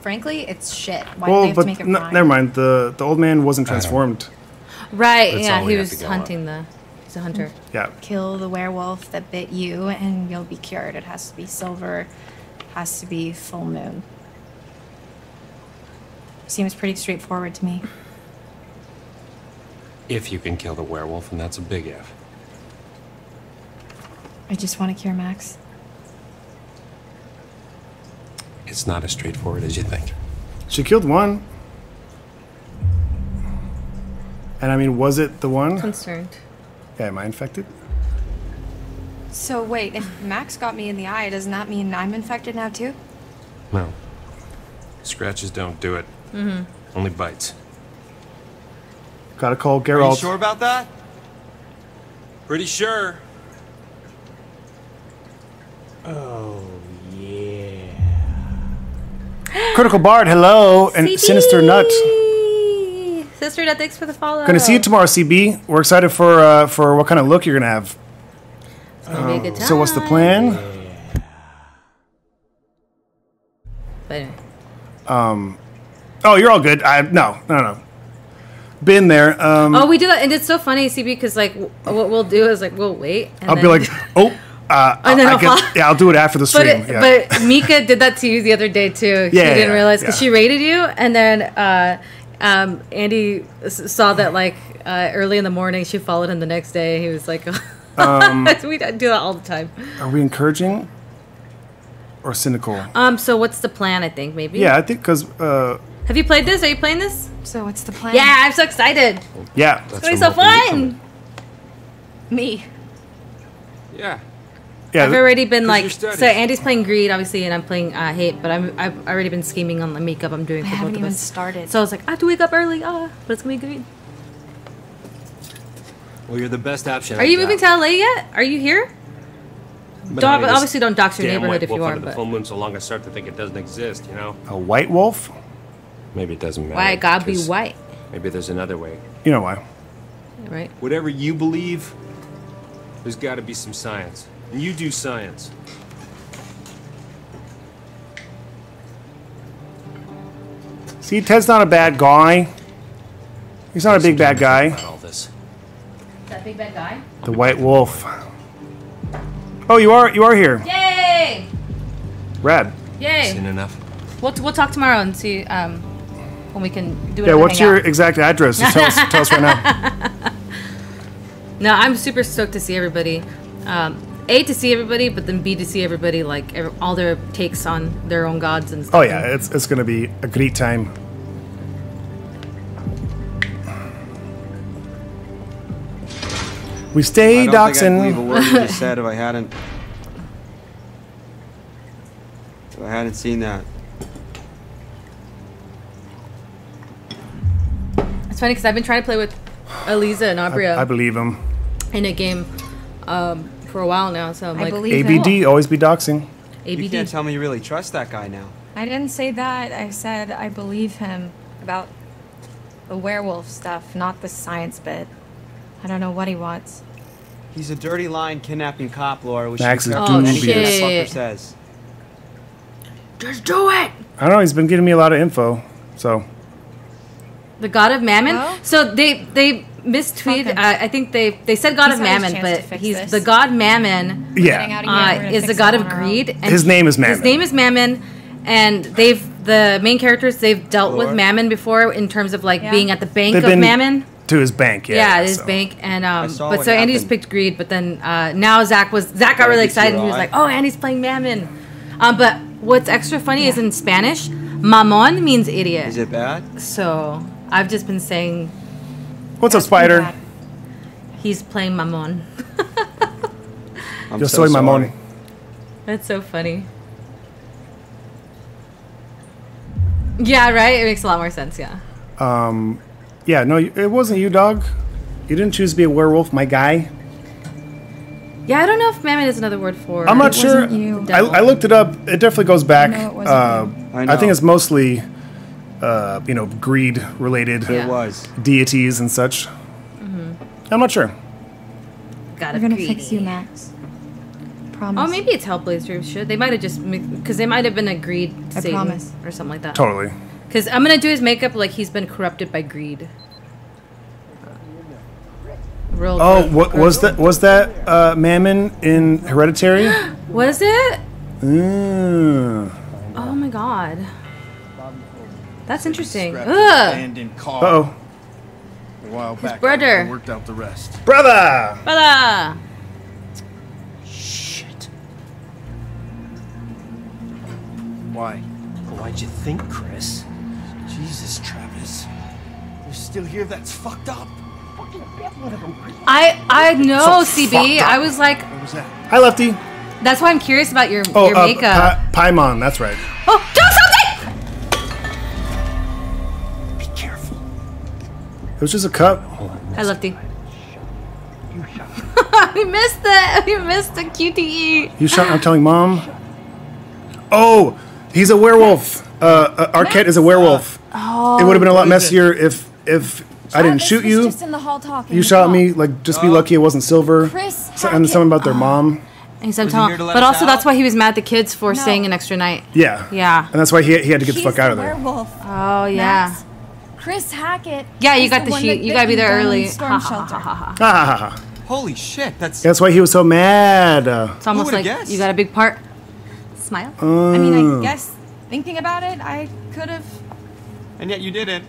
Speaker 7: Frankly, it's shit. Why do they
Speaker 1: Well,
Speaker 7: have
Speaker 1: but
Speaker 7: to make it
Speaker 1: n- never mind. The the old man wasn't transformed.
Speaker 2: Right?
Speaker 10: That's
Speaker 2: yeah, he was
Speaker 10: go on.
Speaker 2: hunting the. He's a hunter.
Speaker 1: Yeah.
Speaker 7: Kill the werewolf that bit you, and you'll be cured. It has to be silver. Has to be full moon. Seems pretty straightforward to me.
Speaker 10: If you can kill the werewolf, and that's a big if.
Speaker 7: I just want to cure Max.
Speaker 10: It's not as straightforward as you think.
Speaker 1: She killed one. And I mean, was it the one?
Speaker 2: Concerned.
Speaker 1: Yeah, am I infected?
Speaker 7: So wait, if Max got me in the eye, doesn't that mean I'm infected now too?
Speaker 10: No. Scratches don't do it.
Speaker 2: Mm-hmm.
Speaker 10: Only bites.
Speaker 1: Gotta call Geralt.
Speaker 9: Are you sure about that?
Speaker 10: Pretty sure.
Speaker 9: Oh, yeah.
Speaker 1: Critical Bard, hello, and
Speaker 2: CB!
Speaker 1: Sinister Nut.
Speaker 2: Sister, Nut, thanks for the follow.
Speaker 1: Gonna see you tomorrow, CB. We're excited for uh, for what kind of look you're gonna have.
Speaker 2: It's gonna be a good time.
Speaker 1: So what's the plan?
Speaker 2: But anyway.
Speaker 1: Um, oh, you're all good. I no, no, no. Been there. Um,
Speaker 2: oh, we do that, and it's so funny, CB, because like w- what we'll do is like we'll wait. And
Speaker 1: I'll be like, oh, uh,
Speaker 2: And then
Speaker 1: I
Speaker 2: I'll
Speaker 1: can,
Speaker 2: fall-
Speaker 1: yeah, I'll do it after the stream.
Speaker 2: it,
Speaker 1: yeah.
Speaker 2: but Mika did that to you the other day too. She
Speaker 1: Yeah,
Speaker 2: didn't
Speaker 1: yeah,
Speaker 2: realize because
Speaker 1: yeah.
Speaker 2: she rated you, and then uh, um, Andy saw that like uh, early in the morning. She followed him the next day. He was like,
Speaker 1: Um,
Speaker 2: "We do that all the time."
Speaker 1: Are we encouraging or cynical?
Speaker 2: Um. So what's the plan? I think maybe.
Speaker 1: Yeah, I think because uh,
Speaker 2: Have you played this? Are you playing this?
Speaker 7: So what's the plan?
Speaker 2: Yeah, I'm so excited.
Speaker 1: yeah,
Speaker 2: It's gonna be so fun.
Speaker 7: Me.
Speaker 10: Yeah.
Speaker 1: Yeah.
Speaker 2: I've already been like, so Andy's playing Greed, obviously, and I'm playing uh, Hate, but I'm I've already been scheming on the makeup I'm doing
Speaker 7: I
Speaker 2: for both
Speaker 7: haven't
Speaker 2: of
Speaker 7: even
Speaker 2: us.
Speaker 7: started.
Speaker 2: So I was like, I have to wake up early, ah, but it's gonna be Greed.
Speaker 9: Well, you're the best option.
Speaker 2: Are you moving to LA yet? Are you here?
Speaker 10: But
Speaker 2: Don't-
Speaker 10: honey, this
Speaker 2: obviously don't dox your neighborhood
Speaker 10: white
Speaker 2: if you
Speaker 10: wolf
Speaker 2: are,
Speaker 10: under the full moon so long I start to think it doesn't exist, you know?
Speaker 1: a white wolf.
Speaker 10: Maybe it doesn't matter.
Speaker 2: Why God gotta be
Speaker 10: 'cause
Speaker 2: white?
Speaker 10: Maybe there's another way.
Speaker 1: You know why?
Speaker 2: Right.
Speaker 10: Whatever you believe, there's got to be some science. And you do science.
Speaker 1: See, Ted's not a bad guy. He's not a big bad guy.
Speaker 10: All this.
Speaker 2: That big bad guy.
Speaker 1: The White Wolf. Oh, you are you are here.
Speaker 2: Yay!
Speaker 1: Rad.
Speaker 2: Yay!
Speaker 10: Seen enough.
Speaker 2: We'll, we'll talk tomorrow and see um, when we can do it.
Speaker 1: Yeah, what's your exact address? Just tell us, tell us right now.
Speaker 2: No, I'm super stoked to see everybody. Um, a to see everybody, but then B to see everybody like ev all their takes on their own gods and stuff.
Speaker 1: Oh yeah, it's it's gonna be a great time. We stay
Speaker 9: I don't think I'd believe a word you just said if I hadn't. If I hadn't seen that.
Speaker 2: It's funny because I've been trying to play with Eliza and Abria
Speaker 1: I, I believe him.
Speaker 2: in a game um, for a while now. So I'm
Speaker 15: I
Speaker 2: like,
Speaker 15: believe
Speaker 1: ABD, always be doxing.
Speaker 9: You can't
Speaker 2: ABD.
Speaker 9: tell me you really trust that guy now.
Speaker 15: I didn't say that. I said I believe him about the werewolf stuff, not the science bit. I don't know what he wants.
Speaker 9: He's a dirty lying kidnapping cop, Laura. We
Speaker 1: Max
Speaker 9: should
Speaker 1: is
Speaker 9: be careful with anything
Speaker 2: dubious.
Speaker 9: Oh,
Speaker 2: fucker
Speaker 9: says.
Speaker 2: Just do it.
Speaker 1: I don't know. He's been giving me a lot of info. So
Speaker 2: The god of Mammon.
Speaker 15: Well-
Speaker 2: so they they mistweeted. Uh, I think they they said god
Speaker 15: He's
Speaker 2: of Mammon, but he's
Speaker 15: this.
Speaker 2: the god Mammon.
Speaker 1: Yeah,
Speaker 15: of here,
Speaker 2: Uh, is the god of
Speaker 15: on our own.
Speaker 2: greed. And
Speaker 1: His name is Mammon.
Speaker 2: His name is Mammon, and they've the main characters they've dealt with Mammon before in terms of like
Speaker 15: Yeah.
Speaker 2: being at the bank
Speaker 1: They've
Speaker 2: of
Speaker 1: been
Speaker 2: Mammon.
Speaker 1: to his bank. Yeah,
Speaker 2: Yeah, his
Speaker 1: so.
Speaker 2: bank, and um, but so Andy just picked greed, but then uh, now Zach was Zach got really excited. and He was like, "Oh, Andy's playing Mammon." Um, but what's extra funny is in Spanish, "mamon" means idiot.
Speaker 9: Is it bad?
Speaker 2: So I've just been saying
Speaker 1: What's up, Spider?
Speaker 2: he's playing mamon.
Speaker 9: I'm
Speaker 1: Yo
Speaker 9: so
Speaker 1: soy
Speaker 9: sorry.
Speaker 1: mamón.
Speaker 2: That's so funny. Yeah, right. It makes a lot more sense. Yeah.
Speaker 1: Um, yeah, no, it wasn't you, dog. You didn't choose to be a werewolf, my guy.
Speaker 2: Yeah, I don't know if mammon is another word for.
Speaker 1: I'm not
Speaker 15: It
Speaker 1: sure.
Speaker 15: wasn't you.
Speaker 1: I, I looked it up. It definitely goes back.
Speaker 15: No, it wasn't
Speaker 1: uh,
Speaker 9: I
Speaker 1: I, think it's mostly, uh, you know, greed related
Speaker 2: Yeah.
Speaker 9: Was.
Speaker 1: deities and such.
Speaker 2: Mm-hmm.
Speaker 1: I'm not sure.
Speaker 2: Got
Speaker 15: We're gonna fix you, Max. Promise.
Speaker 2: Oh, maybe it's Hellblazer. Should they might have just because they might have been a greed
Speaker 15: I
Speaker 2: Satan
Speaker 15: promise.
Speaker 2: or something like that.
Speaker 1: Totally.
Speaker 2: Because I'm gonna do his makeup like he's been corrupted by greed. Real.
Speaker 1: Oh,
Speaker 2: real-
Speaker 1: what was that? Was that uh, Mammon in Hereditary?
Speaker 2: Was it?
Speaker 1: mm.
Speaker 2: Oh my god. That's interesting.
Speaker 3: Scrapped
Speaker 2: Ugh.
Speaker 3: abandoned car
Speaker 1: Uh oh,
Speaker 3: a while back.
Speaker 2: brother.
Speaker 3: I worked out the rest.
Speaker 1: brother.
Speaker 2: Bella.
Speaker 3: Shit. Why?
Speaker 10: Why'd you think, Chris?
Speaker 3: Jesus, Travis. You're still here? That's fucked up.
Speaker 2: I I know
Speaker 1: So
Speaker 2: CB.
Speaker 1: up.
Speaker 2: I was like,
Speaker 3: What was that?
Speaker 1: Hi, Lefty.
Speaker 2: that's why I'm curious about your
Speaker 1: Oh,
Speaker 2: your
Speaker 1: uh,
Speaker 2: makeup.
Speaker 1: Pi- Paimon. That's right.
Speaker 2: oh, do something!
Speaker 1: It was just a cup.
Speaker 2: Hi, Lefty. we missed the we missed the QTE.
Speaker 1: You shot. I'm telling mom. Oh, he's a werewolf. Uh, uh, Arquette is a werewolf.
Speaker 2: Oh,
Speaker 1: it would have been a lot
Speaker 3: What is it?
Speaker 1: messier if if I didn't
Speaker 7: Travis
Speaker 1: shoot
Speaker 7: was
Speaker 1: you.
Speaker 7: Just in the hall talking.
Speaker 1: You shot me. Like, just be lucky it wasn't silver.
Speaker 7: Chris
Speaker 1: So- and something about their mom.
Speaker 2: He said,
Speaker 9: Was he
Speaker 2: "Tell-
Speaker 9: here to let
Speaker 2: but
Speaker 9: us
Speaker 2: also that's why he was mad at the kids for
Speaker 7: No.
Speaker 2: staying an extra night.
Speaker 1: Yeah.
Speaker 2: Yeah.
Speaker 1: And that's why he, he had to get the
Speaker 7: He's
Speaker 1: fuck out of there.
Speaker 7: werewolf.
Speaker 2: Oh yeah.
Speaker 7: Max. Chris Hackett.
Speaker 2: Yeah, you got the
Speaker 7: one
Speaker 2: sheet. You gotta be there early.
Speaker 7: Storm
Speaker 2: Ha, ha,
Speaker 7: shelter.
Speaker 9: Holy shit, that's.
Speaker 1: That's why he was so mad. Uh,
Speaker 2: It's almost like
Speaker 9: guessed?
Speaker 2: you got a big part. Smile.
Speaker 15: I mean. I guess thinking about it, I could have.
Speaker 9: And yet you didn't.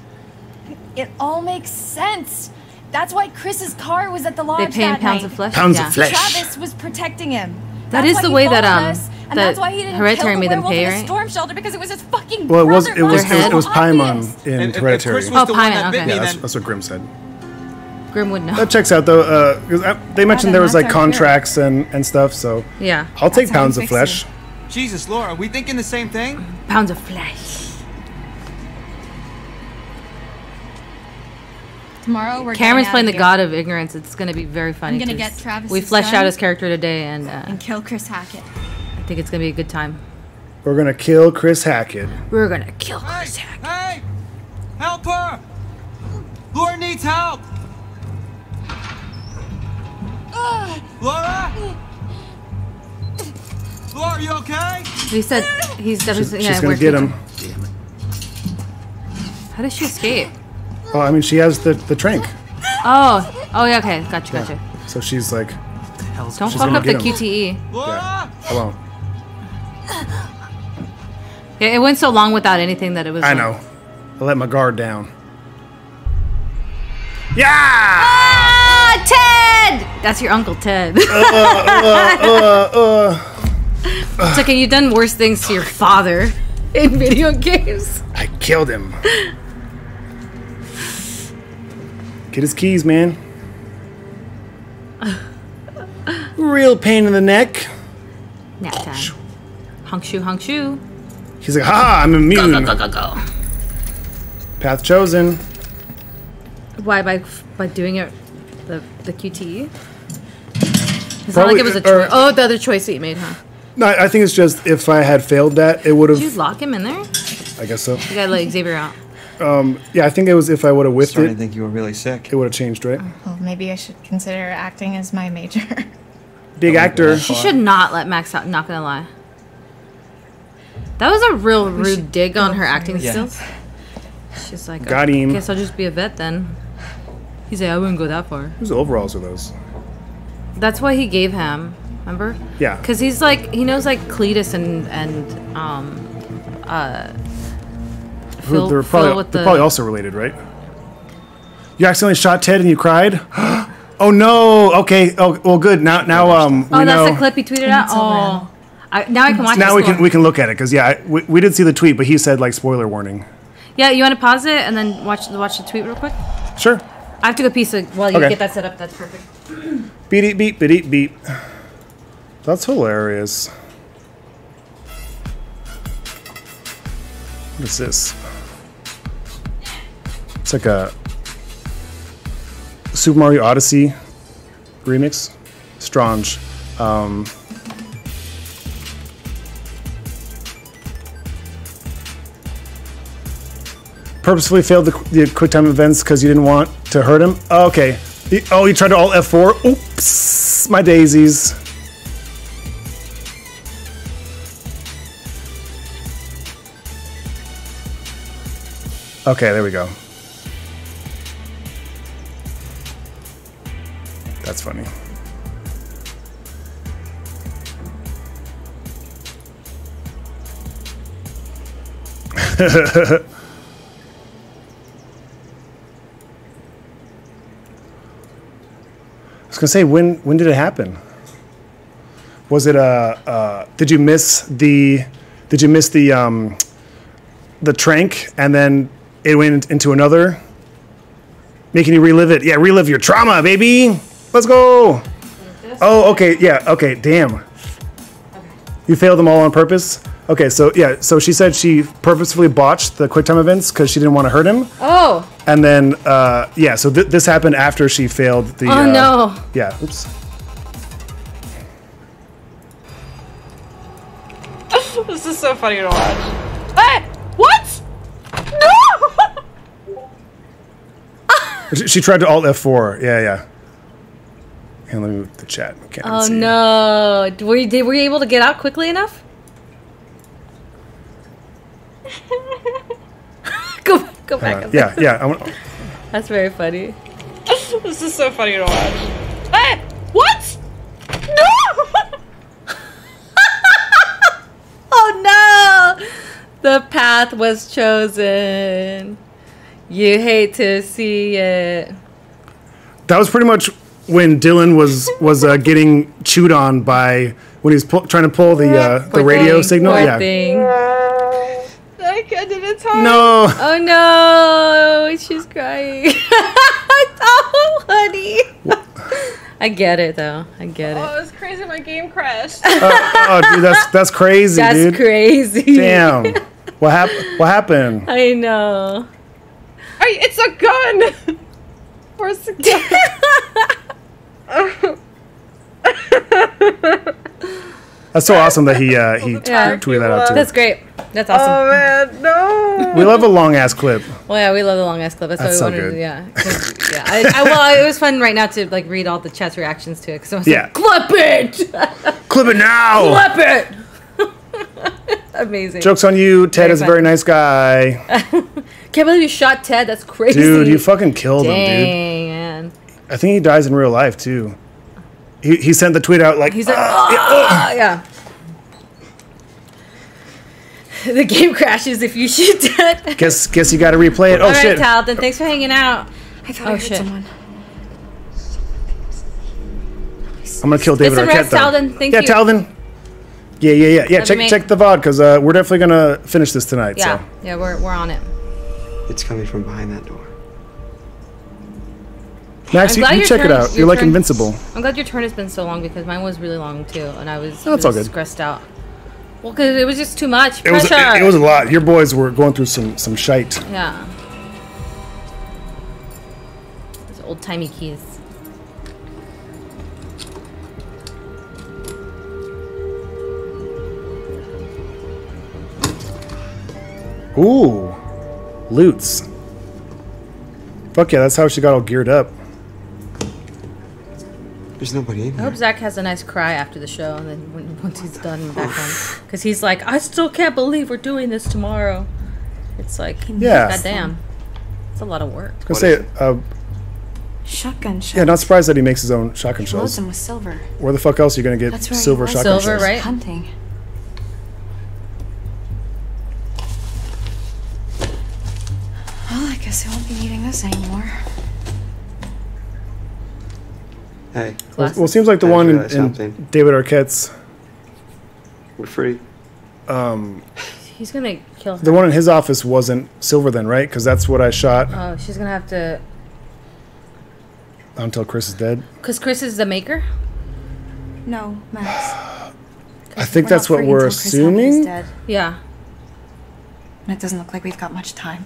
Speaker 7: It all makes sense. That's why Chris's car was at the
Speaker 2: They
Speaker 7: lodge
Speaker 2: pay him
Speaker 7: that
Speaker 2: pounds
Speaker 7: night.
Speaker 2: of flesh.
Speaker 1: Pounds
Speaker 2: yeah.
Speaker 1: of flesh.
Speaker 7: Travis was protecting him.
Speaker 2: That
Speaker 7: That's
Speaker 2: is the way that, um,
Speaker 7: us, and
Speaker 2: that
Speaker 7: that's why he didn't
Speaker 2: Hereditary
Speaker 7: kill the
Speaker 2: made them pay,
Speaker 7: in a
Speaker 2: right?
Speaker 7: storm shelter because it was his fucking
Speaker 1: well, it was
Speaker 7: brother
Speaker 1: it was it was,
Speaker 2: head?
Speaker 1: it was Paimon in
Speaker 9: And- and- and
Speaker 1: Hereditary.
Speaker 9: Chris
Speaker 1: Yeah,
Speaker 2: Oh,
Speaker 9: the one
Speaker 2: Paimon,
Speaker 9: that bit
Speaker 2: okay.
Speaker 9: me
Speaker 1: that's, that's what Grim said.
Speaker 2: Grim would know.
Speaker 1: That checks out though. Uh, 'cause I, they mentioned
Speaker 15: then
Speaker 1: there was like
Speaker 15: our
Speaker 1: contracts and and stuff. So
Speaker 2: yeah.
Speaker 1: I'll take pounds of
Speaker 15: fix
Speaker 1: flesh.
Speaker 9: Jesus, Laura, are we thinking the same thing?
Speaker 2: Pounds of flesh.
Speaker 15: Tomorrow we're
Speaker 2: Cameron's
Speaker 15: getting
Speaker 2: playing
Speaker 15: out
Speaker 2: the
Speaker 15: of
Speaker 2: god of ignorance. It's gonna be very funny.
Speaker 15: gonna
Speaker 2: 'cause
Speaker 15: get Travis's
Speaker 2: We fleshed
Speaker 15: gun
Speaker 2: out his character today, and uh,
Speaker 15: and kill Chris Hackett.
Speaker 2: I think it's gonna be a good time.
Speaker 1: We're gonna kill Chris Hackett.
Speaker 2: We're gonna kill
Speaker 9: Hey,
Speaker 2: Chris Hackett.
Speaker 9: hey, help her! Laura needs help! Laura? Laura, are you okay?
Speaker 2: He said he's definitely.
Speaker 1: She's
Speaker 2: yeah,
Speaker 1: gonna
Speaker 2: where's
Speaker 1: get
Speaker 2: he-
Speaker 1: him.
Speaker 2: How did she escape?
Speaker 1: Oh, I mean, she has the the trank,
Speaker 2: Oh, oh yeah, okay, gotcha,
Speaker 1: Yeah.
Speaker 2: gotcha.
Speaker 1: so she's like,
Speaker 2: Don't
Speaker 1: She's
Speaker 2: fuck up the
Speaker 1: him.
Speaker 2: QTE.
Speaker 1: yeah, I won't.
Speaker 2: Yeah, it went so long without anything that it was.
Speaker 1: I
Speaker 2: like-
Speaker 1: know. I let my guard down. Yeah.
Speaker 2: Ah, Ted! That's your uncle Ted.
Speaker 1: uh, uh.
Speaker 2: It's okay, you've done worse things to your father in video games.
Speaker 1: I killed him. Get his keys, man. Real pain in the neck.
Speaker 2: Nap time. Hunk shoe, hunk shoe.
Speaker 1: He's like, ha, I'm immune.
Speaker 2: Go, go, go, go, go.
Speaker 1: Path chosen.
Speaker 2: Why by by doing it the the QTE? It's not like it was a
Speaker 1: or-
Speaker 2: choice. Uh, oh, the other choice that you made, huh?
Speaker 1: No, I think it's just if I had failed that, it would
Speaker 2: Did you
Speaker 1: have.
Speaker 2: lock him in there?
Speaker 1: I guess so.
Speaker 2: You gotta let Xavier out.
Speaker 1: Um, yeah, I think it was if I would have whiffed
Speaker 13: Starting
Speaker 1: it.
Speaker 13: to think you were really sick.
Speaker 1: It would have changed, right?
Speaker 15: Well, maybe I should consider acting as my major.
Speaker 1: Big actor.
Speaker 2: She should not let Max out. Not gonna lie. That was a real
Speaker 15: We
Speaker 2: rude
Speaker 15: should
Speaker 2: dig
Speaker 15: go
Speaker 2: on her
Speaker 15: for
Speaker 2: acting
Speaker 15: it. Yeah.
Speaker 2: skills. She's like,
Speaker 1: Got
Speaker 2: "Oh,
Speaker 1: him.
Speaker 2: Guess I'll just be a vet then. He's like, I wouldn't go that far.
Speaker 1: Whose overalls are those?
Speaker 2: That's why he gave him. Remember?
Speaker 1: Yeah.
Speaker 2: Because he's like he knows like Cletus and and um uh.
Speaker 1: Who-
Speaker 2: Phil,
Speaker 1: they're
Speaker 2: Phil
Speaker 1: probably,
Speaker 2: with
Speaker 1: they're
Speaker 2: the
Speaker 1: probably also related, right? You accidentally shot Ted and you cried. oh no! Okay. Oh well, good. Now, now, um,
Speaker 2: Oh, that's
Speaker 1: know.
Speaker 2: the clip he tweeted out.
Speaker 15: It's
Speaker 2: Oh, I, now I can watch.
Speaker 1: now we
Speaker 2: score.
Speaker 1: can we can look at it because yeah, I, we, we did see the tweet, but he said like spoiler warning.
Speaker 2: Yeah, you want to pause it and then watch watch the tweet real quick.
Speaker 1: Sure.
Speaker 2: I have to go pee, so while you
Speaker 1: Okay.
Speaker 2: get that set up, that's perfect.
Speaker 1: beep beep beep beep. it, beat. That's hilarious. What is this? It's like a Super Mario Odyssey remix. Strange. Um, purposefully failed the, the QuickTime events because you didn't want to hurt him. Okay. Oh, you tried to all F4. Oops, my daisies. Okay, there we go. That's funny. I was gonna say when when did it happen? Was it uh, uh did you miss the did you miss the um the trank and then it went into another making you relive it. Yeah, relive your trauma, baby. Let's go. Oh, okay. Yeah, okay. Damn. You failed them all on purpose? Okay, so yeah, so she said she purposefully botched the QuickTime events because she didn't want to hurt him.
Speaker 2: Oh.
Speaker 1: And then, uh, yeah, so th- this happened after she failed the.
Speaker 2: Oh,
Speaker 1: uh,
Speaker 2: no.
Speaker 1: Yeah, oops.
Speaker 16: this is so funny to watch. Hey! What?
Speaker 1: She- She tried to Alt F4. Yeah, yeah. And let me move the chat. Can't
Speaker 2: Oh
Speaker 1: see.
Speaker 2: no! Were you, did, were you able to get out quickly enough? go go back.
Speaker 1: Uh, yeah, yeah. I want,
Speaker 2: That's very funny.
Speaker 16: this is so funny to watch. Hey! What? No!
Speaker 2: Oh no! The path was chosen. You hate to see it.
Speaker 1: that was pretty much when Dylan was was uh, getting chewed on by when he was pu- trying to pull the uh, the radio
Speaker 2: thing,
Speaker 1: signal.
Speaker 2: poor
Speaker 1: Yeah.
Speaker 2: thing.
Speaker 16: I didn't talk.
Speaker 1: No.
Speaker 2: Oh no! She's crying. oh, honey. I get it though. I get it.
Speaker 16: Oh, it was crazy. My game crashed.
Speaker 1: oh, dude, that's that's crazy,
Speaker 2: That's
Speaker 1: dude.
Speaker 2: crazy.
Speaker 1: Damn. What happened? What happened?
Speaker 2: I know.
Speaker 16: Hey, it's a gun. Where's the gun?
Speaker 1: That's so awesome that he uh, he
Speaker 2: Yeah.
Speaker 1: tweeted that out too.
Speaker 2: That's great. That's awesome.
Speaker 16: Oh man, no.
Speaker 1: We love a long ass clip.
Speaker 2: Well, yeah, we love the long ass clip. That's,
Speaker 1: That's
Speaker 2: why
Speaker 1: so
Speaker 2: we wanted
Speaker 1: good.
Speaker 2: to, yeah. 'Cause- yeah. I, I, well, it was fun right now to like read all the chat's reactions to it because I was
Speaker 1: Yeah.
Speaker 2: like, clip it,
Speaker 1: Clip it now.
Speaker 2: clip it. Amazing.
Speaker 1: Jokes on you. Ted
Speaker 2: Very
Speaker 1: is a very nice guy.
Speaker 2: Can't believe you shot Ted. That's crazy.
Speaker 1: Dude, you fucking killed him, dude.
Speaker 2: Dang, man.
Speaker 1: I think he dies in real life too. He, he sent the tweet out like,
Speaker 2: He's like, "Ah!" yeah. yeah. The game crashes if you shoot Ted.
Speaker 1: guess guess you got to replay it. Oh
Speaker 2: All right,
Speaker 1: shit!
Speaker 2: Talton, thanks for hanging out.
Speaker 7: I thought
Speaker 2: oh
Speaker 7: I heard
Speaker 2: shit.
Speaker 7: someone.
Speaker 1: I'm gonna kill David
Speaker 2: Listen,
Speaker 1: Arquette
Speaker 2: rest,
Speaker 1: though.
Speaker 2: Talden, thank
Speaker 1: yeah,
Speaker 2: you.
Speaker 1: Talden. Yeah, yeah, yeah, yeah.
Speaker 2: Love you,
Speaker 1: check check the VOD because uh, we're definitely gonna finish this tonight.
Speaker 2: Yeah,
Speaker 1: So
Speaker 2: yeah, we're, we're on it.
Speaker 9: It's coming from behind that door.
Speaker 1: Max,
Speaker 2: I'm
Speaker 1: you,
Speaker 2: glad
Speaker 1: you
Speaker 2: your
Speaker 1: check it out.
Speaker 2: your
Speaker 1: You're like
Speaker 2: turn-
Speaker 1: invincible.
Speaker 2: I'm glad your turn has been so long because mine was really long too, and I was
Speaker 1: Oh, it's
Speaker 2: really
Speaker 1: all good.
Speaker 2: stressed out. Well, because it was just too much
Speaker 1: It was
Speaker 2: pressure.
Speaker 1: it, it was a lot. Your boys were going through some some shite.
Speaker 2: Yeah. Those old timey keys.
Speaker 1: Ooh, loots. Fuck yeah, that's how she got all geared up.
Speaker 9: There's nobody in
Speaker 2: I hope Zach has a nice cry after the show, and then when, once he's done back home, because he's like, I still can't believe we're doing this tomorrow. It's like,
Speaker 1: Yeah.
Speaker 2: goddamn, it's a lot of work.
Speaker 1: I was gonna say, uh,
Speaker 7: Shotgun shells.
Speaker 1: yeah, not surprised that he makes his own shotgun
Speaker 7: He loads
Speaker 1: shells.
Speaker 7: them with silver.
Speaker 1: Where the fuck else are you gonna get
Speaker 7: That's where he
Speaker 1: silver
Speaker 7: was.
Speaker 1: shotgun
Speaker 2: Silver,
Speaker 1: shells?
Speaker 2: right?
Speaker 7: Hunting. Well, I guess I won't be needing this anymore.
Speaker 9: Hey.
Speaker 1: Well, well, it seems like the
Speaker 9: I
Speaker 1: one in, in. David Arquette's,
Speaker 9: We're free.
Speaker 1: um,
Speaker 2: He's gonna kill her.
Speaker 1: the one in his office wasn't silver then, right? Because that's what I shot
Speaker 2: Oh, she's gonna have to,
Speaker 1: until Chris is dead.
Speaker 2: because Chris is the maker.
Speaker 7: No, Max.
Speaker 1: I think that's what we're
Speaker 7: until Chris
Speaker 1: assuming.
Speaker 7: dead.
Speaker 2: Yeah,
Speaker 7: And it doesn't look like we've got much time.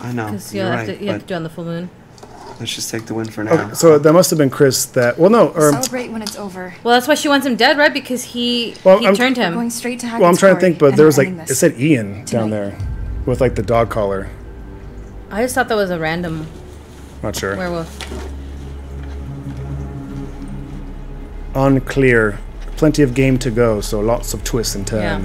Speaker 9: I know.
Speaker 2: because you
Speaker 9: You're
Speaker 2: have
Speaker 9: right.
Speaker 2: to you have to do on the full moon.
Speaker 9: Let's just take the win for now.
Speaker 1: Okay, so that must have been Chris that. Well, no, or
Speaker 7: Celebrate when it's over.
Speaker 2: Well, that's why she wants him dead, right? Because he
Speaker 1: Well,
Speaker 2: he
Speaker 1: I'm-
Speaker 2: turned him.
Speaker 7: going straight to
Speaker 1: well, I'm trying to think, but there was like it said Ian down there with like the dog collar.
Speaker 2: I just thought that was a random
Speaker 1: Not sure.
Speaker 2: werewolf.
Speaker 1: Unclear. Plenty of game to go, so lots of twists and
Speaker 2: Yeah.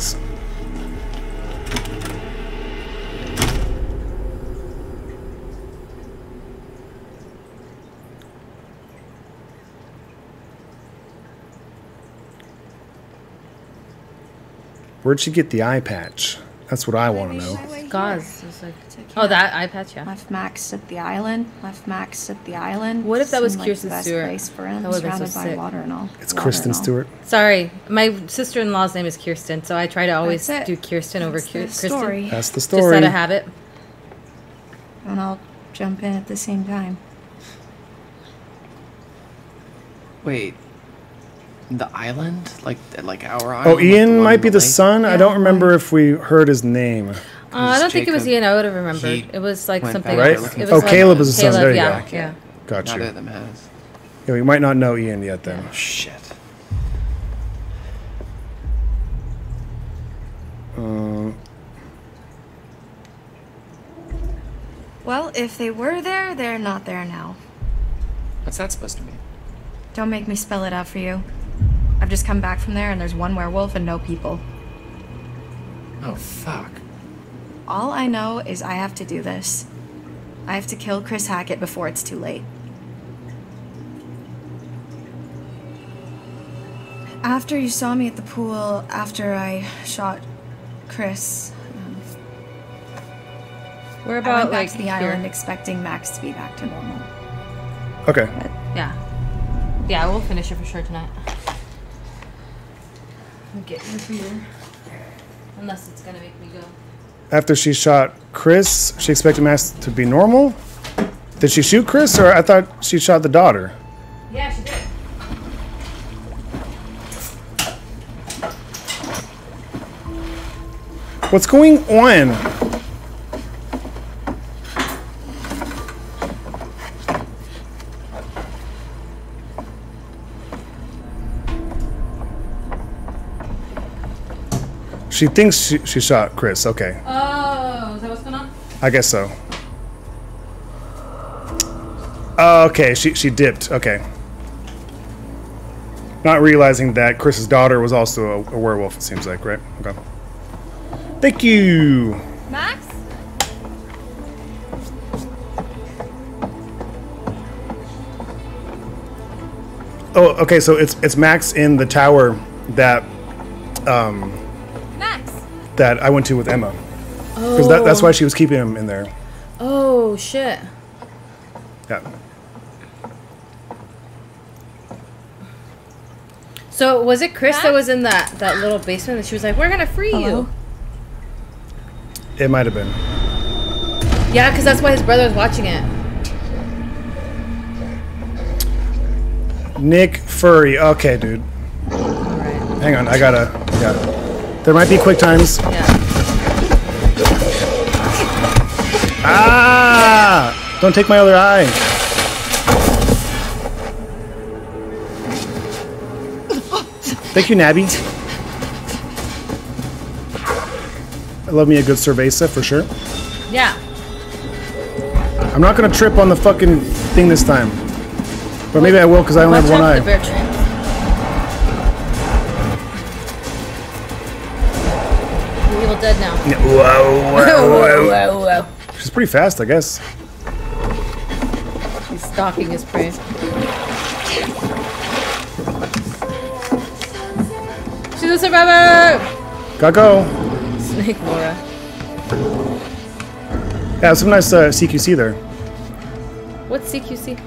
Speaker 1: Where'd she get the eye patch? That's what I want to know.
Speaker 2: Gauze. Like, oh, that eye patch, yeah.
Speaker 7: Left Max at the island. Left Max at the island.
Speaker 2: What if that was
Speaker 7: Seemed like
Speaker 2: Kirsten
Speaker 7: best
Speaker 2: Stewart?
Speaker 7: Place for him,
Speaker 2: That would've been so
Speaker 7: surrounded by
Speaker 2: sick.
Speaker 7: water and all.
Speaker 1: It's
Speaker 7: Water
Speaker 1: Kristen
Speaker 7: all.
Speaker 1: Stewart.
Speaker 2: Sorry, my sister-in-law's name is Kirsten, so I try to always do Kirsten over Kirsten.
Speaker 7: That's the story.
Speaker 1: That's the
Speaker 2: Just out of habit.
Speaker 7: And I'll jump in at the same time.
Speaker 5: Wait. The island? Like like our island?
Speaker 1: Oh, Ian
Speaker 5: one
Speaker 1: might be the
Speaker 5: lake?
Speaker 1: son. I don't remember if we heard his name.
Speaker 2: Uh, I don't think it was Ian. I would have remembered. It was like something.
Speaker 5: back
Speaker 1: Right?
Speaker 5: there looking
Speaker 2: It
Speaker 1: Oh,
Speaker 2: like-
Speaker 1: Caleb is the son.
Speaker 2: Caleb,
Speaker 1: There you
Speaker 2: yeah,
Speaker 1: go.
Speaker 2: yeah.
Speaker 1: Got
Speaker 5: Neither
Speaker 1: you.
Speaker 5: of them has.
Speaker 1: Yeah, we might not know Ian yet then.
Speaker 5: Shit.
Speaker 1: Uh,
Speaker 7: Well, if they were there, they're not there now.
Speaker 5: What's that supposed to mean?
Speaker 7: Don't make me spell it out for you. I've just come back from there and there's one werewolf and no people.
Speaker 5: Oh fuck.
Speaker 7: All I know is I have to do this. I have to kill Chris Hackett before it's too late. After you saw me at the pool, after I shot Chris, um,
Speaker 2: We're
Speaker 7: I
Speaker 2: about
Speaker 7: went back
Speaker 2: like
Speaker 7: to the
Speaker 2: here.
Speaker 7: island expecting Max to be back to normal.
Speaker 1: okay.
Speaker 2: Yeah. Yeah, we'll finish it for sure tonight. Get your beer. Unless it's gonna make me go.
Speaker 1: After she shot Chris, she expected Max to be normal. Did she shoot Chris, or I thought she shot the daughter?
Speaker 2: Yeah, she did.
Speaker 1: What's going on? She thinks she, she shot Chris. Okay,
Speaker 2: Oh, is that what's going on?
Speaker 1: I guess so. Oh, okay, she she dipped. Okay. Not realizing that Chris's daughter was also a, a werewolf. It seems like, right? Okay. Thank you.
Speaker 7: Max?
Speaker 1: Oh, okay. So it's it's Max in the tower that um. That I went to with Emma. Because that, that's why oh. she was keeping him in there.
Speaker 2: Oh shit.
Speaker 1: Yeah.
Speaker 2: So was it Chris that was in that that little basement and she was like, "We're gonna free you."
Speaker 1: It might have been.
Speaker 2: Yeah, because that's why his brother was watching it.
Speaker 1: Nick Furry. Okay, dude. Hang on, I gotta. Yeah. There might be quick times. Ah! Don't take my other eye. Thank you, Nabby. I love me a good cerveza for sure.
Speaker 2: Yeah.
Speaker 1: I'm not gonna trip on the fucking thing this time. But maybe I will because I only have
Speaker 2: Watch
Speaker 1: one
Speaker 2: out
Speaker 1: eye. Whoa, whoa, whoa.
Speaker 2: whoa, whoa.
Speaker 1: She's pretty fast, I guess.
Speaker 2: He's stalking his prey. She's a survivor!
Speaker 1: Gotta go.
Speaker 2: Snake Laura.
Speaker 1: Yeah, some nice uh, CQC there.
Speaker 2: What's CQC?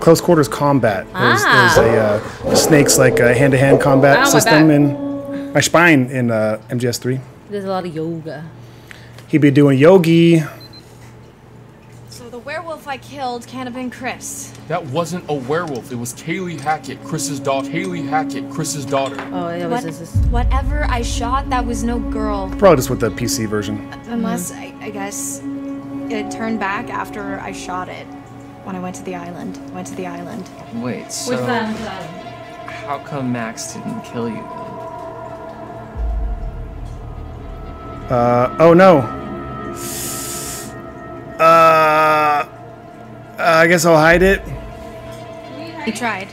Speaker 1: Close quarters combat. There's,
Speaker 2: Ah.
Speaker 1: there's a uh, snake's like a hand-to-hand combat
Speaker 2: Ow,
Speaker 1: system in my spine in uh, MGS3.
Speaker 2: There's a lot of yoga.
Speaker 1: He'd be doing yogi.
Speaker 7: So the werewolf I killed can't have been Chris.
Speaker 4: That wasn't a werewolf. It was Kaylee Hackett, Chris's daughter. Kaylee Hackett, Chris's daughter.
Speaker 2: Oh, yeah,
Speaker 7: What, whatever I shot, that was no girl.
Speaker 1: Probably just with the PC version.
Speaker 7: Unless, I, I guess, it turned back after I shot it. When I went to the island. Went to the island.
Speaker 5: Wait, so how come Max didn't kill you?
Speaker 1: Uh, oh no. Uh, I guess I'll hide it.
Speaker 7: He tried.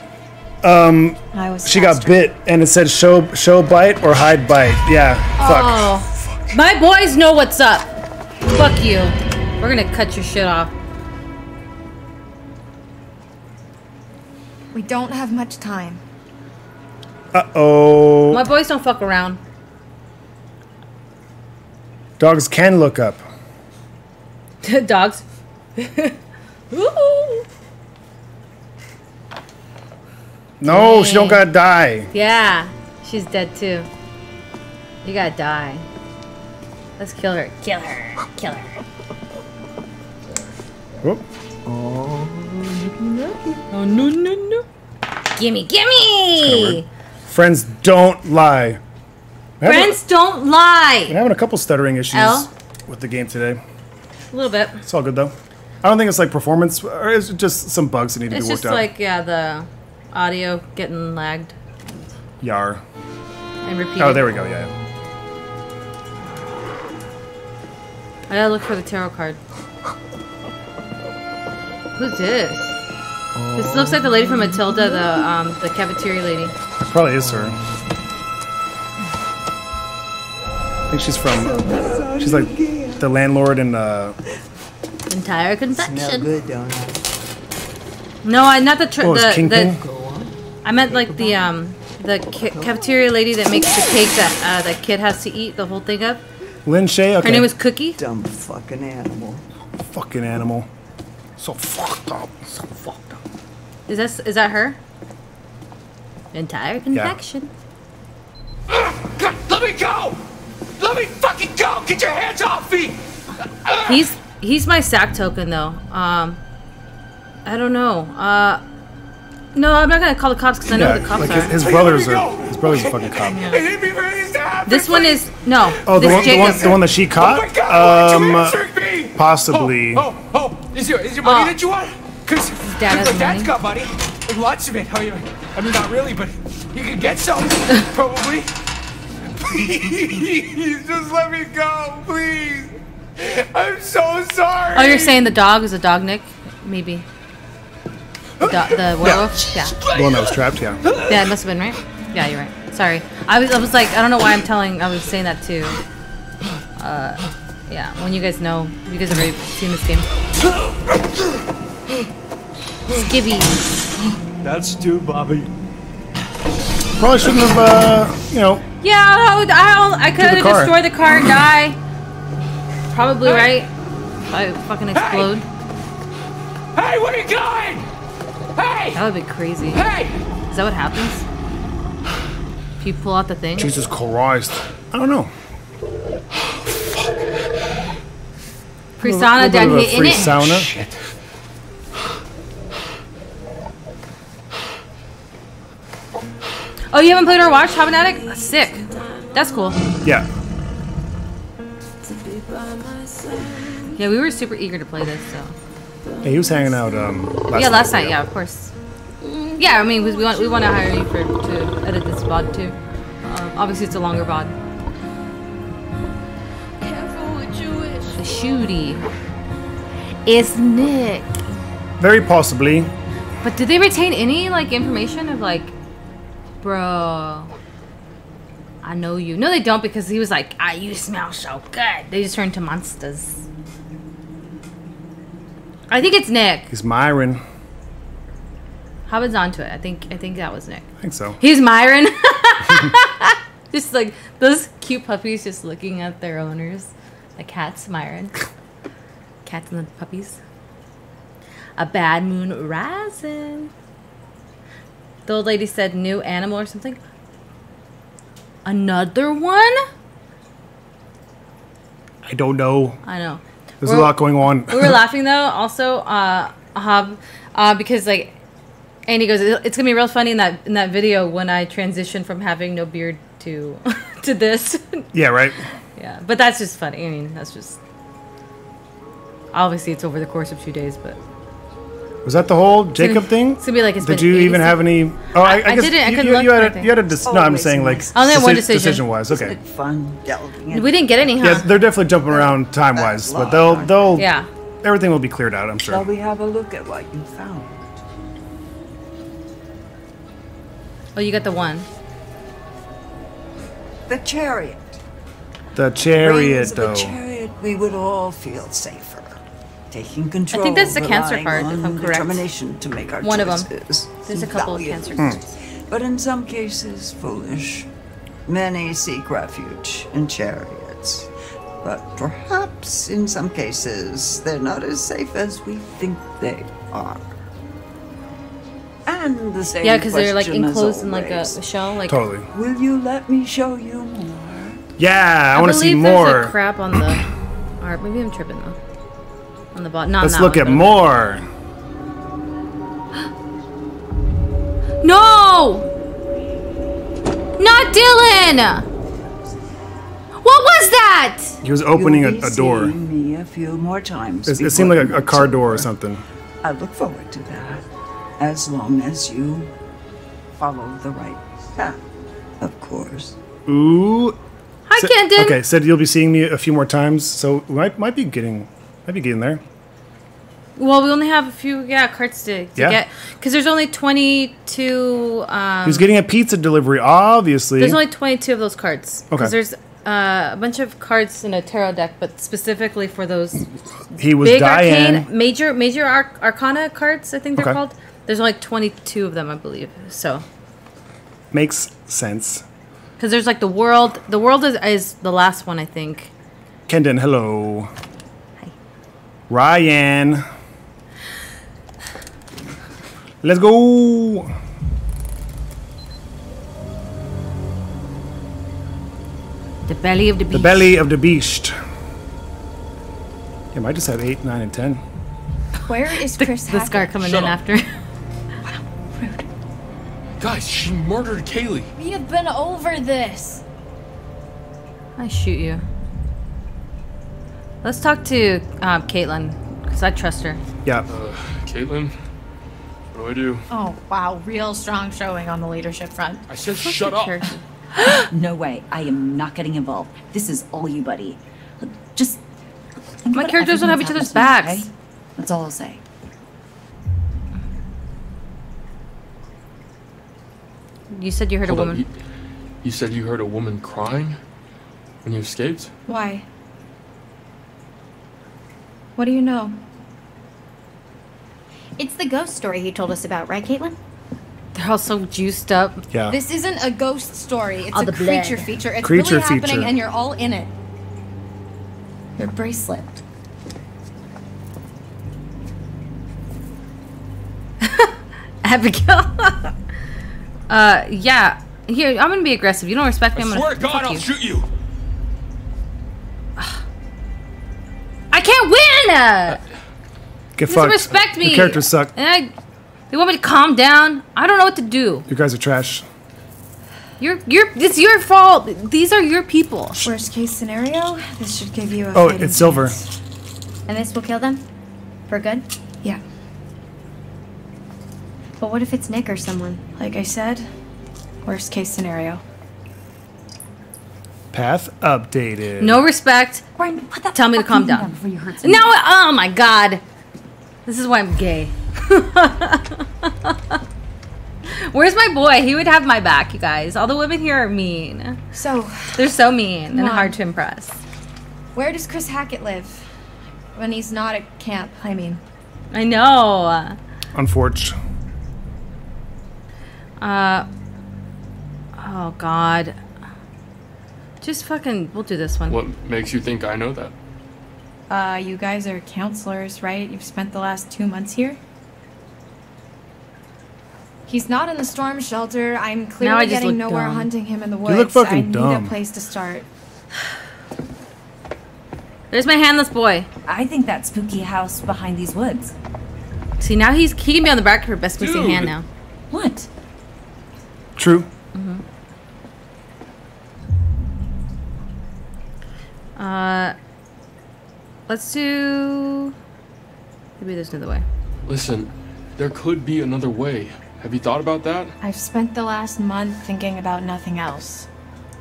Speaker 1: Um,
Speaker 7: I was
Speaker 1: she got bit, and it said show show bite or hide bite. Yeah, fuck.
Speaker 2: Oh. My boys know what's up. Fuck you. We're gonna cut your shit off.
Speaker 7: We don't have much time.
Speaker 1: Uh oh.
Speaker 2: My boys don't fuck around.
Speaker 1: Dogs can look up.
Speaker 2: Dogs.
Speaker 1: No, she don't gotta die.
Speaker 2: Yeah, she's dead too. You gotta die. Let's kill her. Kill her. Kill her.
Speaker 1: Whoop.
Speaker 2: Oh no no no! Gimme, gimme!
Speaker 1: Friends don't lie.
Speaker 2: Friends don't lie.
Speaker 1: We're having a couple stuttering issues
Speaker 2: L?
Speaker 1: with the game today.
Speaker 2: A little bit.
Speaker 1: It's all good though. I don't think it's like performance, or it's just some bugs that need to
Speaker 2: It's
Speaker 1: be worked
Speaker 2: just
Speaker 1: out.
Speaker 2: like yeah, the audio getting lagged
Speaker 1: Yar.
Speaker 2: and repeated.
Speaker 1: Oh, there we go. Yeah. yeah.
Speaker 2: I gotta look for the tarot card. Who's this? This looks like the lady from Matilda, the um, the cafeteria lady.
Speaker 1: It probably is her. I think she's from. She's like the landlord in. Uh,
Speaker 2: Entire confection.
Speaker 13: Good.
Speaker 2: No, I not the tr-
Speaker 1: Oh, it's
Speaker 2: the,
Speaker 1: Kingpin?
Speaker 2: the I meant like the um the ca- cafeteria lady that makes the cake that uh, the kid has to eat the whole thing of.
Speaker 1: Lin Shaye. Okay.
Speaker 2: Her name was Cookie.
Speaker 13: Dumb fucking animal.
Speaker 1: Fucking animal. So fucked up. So fucked up.
Speaker 2: Is that is that her? Entire confection.
Speaker 3: God, let me go! Let me fucking go! Get your hands off me!
Speaker 2: He's he's my sack token though. Um, I don't know. Uh, no, I'm not gonna call the cops because I know
Speaker 1: Yeah,
Speaker 2: who the cops
Speaker 1: like
Speaker 2: are.
Speaker 1: his, his brothers are. His brothers are fucking cop.
Speaker 2: This one is no.
Speaker 1: Oh, the
Speaker 2: this
Speaker 1: one, the one,
Speaker 2: Jacob.
Speaker 1: the one that she caught. um, possibly.
Speaker 3: Oh, oh, is your is your money
Speaker 2: Oh.
Speaker 3: that you want? Cause,
Speaker 2: dad has
Speaker 3: my dad's
Speaker 2: money.
Speaker 3: got money, lots of it. I mean, I mean, not really, but you could get some, probably. Please, just let me go, please. I'm so sorry.
Speaker 2: Oh, you're saying the dog is a dog, Nick? Maybe. The, do- the werewolf? Yeah.
Speaker 1: The one that was trapped, yeah.
Speaker 2: Yeah, it must have been right. Yeah, you're right. Sorry, I was I was like I don't know why I'm telling I was saying that too. Uh, yeah, when you guys know, you guys have already seen this game. Skibby.
Speaker 9: That's too, Bobby.
Speaker 1: Probably shouldn't have, uh, you know,
Speaker 2: Yeah, I, would, I, I could have destroyed the car and die. Probably right. I fucking explode.
Speaker 3: Hey, where are you going? Hey!
Speaker 2: That would be crazy.
Speaker 3: Hey!
Speaker 2: Is that what happens? If you pull out the thing?
Speaker 1: Jesus Christ. I don't know.
Speaker 2: Free
Speaker 1: A
Speaker 2: sauna
Speaker 1: little
Speaker 2: down here in it.
Speaker 1: sauna.
Speaker 2: Oh, you haven't played or watched Hobbinatic? Sick. That's cool.
Speaker 1: Yeah.
Speaker 2: Yeah, we were super eager to play this, so.
Speaker 1: Hey, he was hanging out, um, last
Speaker 2: yeah, last night,
Speaker 1: yeah.
Speaker 2: yeah, of course. Yeah, I mean, we want we want to hire you for to edit this VOD too. Uh, obviously, it's a longer VOD. The shooty. It's Nick.
Speaker 1: Very possibly.
Speaker 2: But did they retain any like information of like, bro? I know you. No, they don't because he was like, ah, you smell so good. They just turned to monsters. I think it's Nick.
Speaker 1: He's Myron.
Speaker 2: Hobbit's onto it. I think I think that was Nick.
Speaker 1: I think so.
Speaker 2: He's Myron. just like those cute puppies just looking at their owners. The cat's Myron. Cats and the puppies. A bad moon rising. The old lady said new animal or something. Another one?
Speaker 1: I don't know.
Speaker 2: I know.
Speaker 1: There's
Speaker 2: We're-
Speaker 1: a lot going on.
Speaker 2: we were laughing though, also, uh, Hob, uh, because like, Andy goes, it's gonna be real funny in that in that video when I transition from having no beard to to this.
Speaker 1: Yeah, right?
Speaker 2: yeah, but that's just funny. I mean, that's just obviously it's over the course of two days, but
Speaker 1: Was that the whole Jacob thing?
Speaker 2: it's gonna be like it's
Speaker 1: Did you even have any? Oh, I,
Speaker 2: I-
Speaker 1: I,
Speaker 2: I
Speaker 1: guess
Speaker 2: didn't- I
Speaker 1: you,
Speaker 2: couldn't
Speaker 1: you,
Speaker 2: look
Speaker 1: you had a, you had a dis- no. I'm
Speaker 13: Always
Speaker 1: saying like
Speaker 13: nice.
Speaker 2: I only had one decision.
Speaker 1: decision-wise.
Speaker 13: Isn't
Speaker 1: Okay.
Speaker 13: it fun delving in?
Speaker 2: we didn't get any, huh?
Speaker 1: Yeah, they're definitely jumping around time wise, but they'll they'll
Speaker 2: Yeah.
Speaker 1: everything will be cleared out. I'm sure.
Speaker 13: Shall
Speaker 1: sure.
Speaker 13: we have a look at what you found?
Speaker 2: Oh, you got the one.
Speaker 13: The chariot.
Speaker 1: The
Speaker 13: Reins
Speaker 1: chariot,
Speaker 13: of
Speaker 1: though.
Speaker 13: a chariot, we would all feel safer. Taking control.
Speaker 2: that's the cancer
Speaker 13: relying
Speaker 2: card, if I'm correct.
Speaker 13: Determination to make our
Speaker 2: One of 'em.
Speaker 13: choices.
Speaker 2: There's a couple of cancer hmm. cards.
Speaker 13: But in some cases, foolish. Many seek refuge in chariots. But perhaps in some cases, they're not as safe as we think they are. And the same
Speaker 2: Yeah, because they're like enclosed in like a, shell. Like
Speaker 1: Totally.
Speaker 13: Will you let me show you more?
Speaker 1: Yeah, I, want to see
Speaker 2: believe there's
Speaker 1: more.
Speaker 2: a crap on the. Or maybe I'm tripping though. On the bottom.
Speaker 1: Let's
Speaker 2: that
Speaker 1: look
Speaker 2: one,
Speaker 1: at more.
Speaker 2: No! Not Dylan! What was that?
Speaker 1: He was opening
Speaker 13: You'll
Speaker 1: a,
Speaker 13: be
Speaker 1: a door.
Speaker 13: me a few more times.
Speaker 1: It, it seemed like a, a car door or something.
Speaker 13: I look forward to that. As long as you follow the right path, of course.
Speaker 1: Ooh.
Speaker 2: Hi,
Speaker 1: Sa-
Speaker 2: Kendon.
Speaker 1: Okay, said you'll be seeing me a few more times, so we might might be getting might be getting there.
Speaker 2: Well, we only have a few, yeah, carts to, to
Speaker 1: Yeah.
Speaker 2: get. Because there's only 22. Um,
Speaker 1: He was getting a pizza delivery, obviously.
Speaker 2: There's only 22 of those cards.
Speaker 1: Okay.
Speaker 2: Because there's uh, a bunch of cards in a tarot deck, but specifically for those
Speaker 1: He was
Speaker 2: big
Speaker 1: Diane.
Speaker 2: arcane, major major arc- arcana cards, I think they're
Speaker 1: Okay.
Speaker 2: called. There's only 22 of them, I believe. So,
Speaker 1: Makes sense.
Speaker 2: because there's like the world. The world is, is the last one, I think.
Speaker 1: Kendon, hello. Ryan. Let's go.
Speaker 2: The belly of the beast.
Speaker 1: The belly of the beast. Yeah, I just had eight, nine, and ten.
Speaker 7: Where is
Speaker 2: the,
Speaker 7: Chris
Speaker 2: the scar coming
Speaker 4: Shut
Speaker 2: in
Speaker 4: up.
Speaker 2: after.
Speaker 4: Guys, she murdered Kaylee.
Speaker 7: We have been over this.
Speaker 2: I shoot you. Let's talk to uh, Kaitlyn, because I trust her.
Speaker 1: Yeah.
Speaker 4: Uh, Kaitlyn, what do I do?
Speaker 17: Oh, wow. Real strong showing on the leadership front.
Speaker 4: I said shut up.
Speaker 17: no way. I am not getting involved. This is all you, buddy. Just.
Speaker 2: My characters don't have each other's
Speaker 17: happened to me,
Speaker 2: backs.
Speaker 17: okay? That's all I'll say.
Speaker 2: You said you heard
Speaker 4: Hold
Speaker 2: a woman.
Speaker 4: You, you said you heard a woman crying when you escaped?
Speaker 15: Why? What do you know?
Speaker 18: It's the ghost story he told us about, right, Kaitlyn?
Speaker 2: They're all so juiced up.
Speaker 1: Yeah.
Speaker 7: This isn't a ghost story. It's
Speaker 2: All
Speaker 7: a
Speaker 2: the
Speaker 7: creature
Speaker 2: blood.
Speaker 7: feature. It's
Speaker 1: Creature
Speaker 7: really happening,
Speaker 1: feature.
Speaker 7: and you're all in it.
Speaker 18: Your bracelet.
Speaker 2: Abigail. uh, yeah. Here, I'm gonna be aggressive. You don't respect me. I'm gonna
Speaker 4: swear to God, I'll
Speaker 2: you.
Speaker 4: shoot you.
Speaker 2: Can't win.
Speaker 1: Uh,
Speaker 2: Get
Speaker 1: fucked.
Speaker 2: respect me.
Speaker 1: Your characters suck.
Speaker 2: And I, they want me to calm down. I don't know what to do.
Speaker 1: You guys are trash.
Speaker 2: You're, you're. It's your fault. These are your people.
Speaker 15: Worst case scenario, this should give you a
Speaker 1: Oh,
Speaker 15: fighting
Speaker 1: it's silver.
Speaker 15: chance.
Speaker 18: And this will kill them? For good?
Speaker 15: Yeah.
Speaker 18: But what if it's Nick or someone?
Speaker 15: Like I said, worst case scenario.
Speaker 1: Path updated.
Speaker 2: No respect.
Speaker 17: Brian, put that
Speaker 2: Tell me to calm
Speaker 17: fucking
Speaker 2: down.
Speaker 17: before you hurt
Speaker 2: No. Oh my God. This is why I'm gay. Where's my boy? He would have my back, you guys. All the women here are mean.
Speaker 15: So,
Speaker 2: They're so mean and
Speaker 7: Come
Speaker 2: hard to impress.
Speaker 7: Where does Chris Hackett live? When he's not at camp, I mean.
Speaker 2: I know.
Speaker 1: Unforged.
Speaker 2: Uh. Oh God. Just fucking. We'll do this one.
Speaker 4: What makes you think I know that?
Speaker 15: uh, you guys are counselors, right? You've spent the last two months here?
Speaker 7: He's not in the storm shelter. I'm
Speaker 2: Now I
Speaker 7: clearly
Speaker 2: just
Speaker 7: getting
Speaker 2: look
Speaker 7: nowhere
Speaker 2: dumb.
Speaker 7: hunting him in the
Speaker 1: You
Speaker 7: woods.
Speaker 1: look fucking
Speaker 7: I need
Speaker 1: dumb.
Speaker 7: a place to start.
Speaker 2: There's my handless boy.
Speaker 17: I think that spooky house behind these woods.
Speaker 2: See now he's he can be on the back for best missing
Speaker 4: Dude.
Speaker 2: hand now.
Speaker 17: What?
Speaker 1: True.
Speaker 2: Uh. Let's do. Maybe there's another way.
Speaker 4: Listen, there could be another way. Have you thought about that?
Speaker 15: I've spent the last month thinking about nothing else.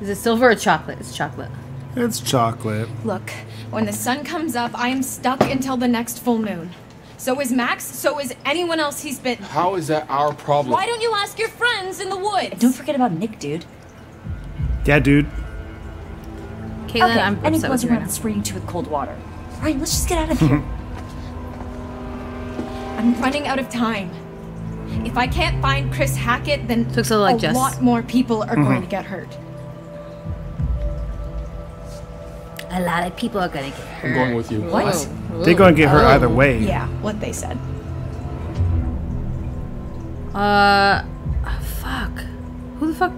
Speaker 2: Is it silver or chocolate? It's chocolate.
Speaker 1: It's chocolate.
Speaker 7: Look, when the sun comes up, I am stuck until the next full moon. So is Max, so is anyone else he's been.
Speaker 4: How is that our problem?
Speaker 7: Why don't you ask your friends in the woods?
Speaker 17: Don't forget about Nick, dude.
Speaker 1: Yeah, dude.
Speaker 2: Kaitlyn,
Speaker 17: okay,
Speaker 2: I'm
Speaker 17: any
Speaker 2: upset with
Speaker 17: clothes
Speaker 2: you
Speaker 17: you
Speaker 2: right
Speaker 17: want
Speaker 2: now.
Speaker 17: to spray you to with cold water. Brian, let's just get out of here.
Speaker 7: I'm running out of time. If I can't find Chris Hackett, then
Speaker 2: Looks a like
Speaker 7: a
Speaker 2: Jess.
Speaker 7: lot more people are
Speaker 1: Mhm.
Speaker 7: going to get hurt.
Speaker 2: A lot of people are gonna get hurt.
Speaker 4: I'm going with you.
Speaker 17: What?
Speaker 1: They're gonna get hurt either way.
Speaker 7: Yeah, what they said.
Speaker 2: Uh, fuck. Who the fuck?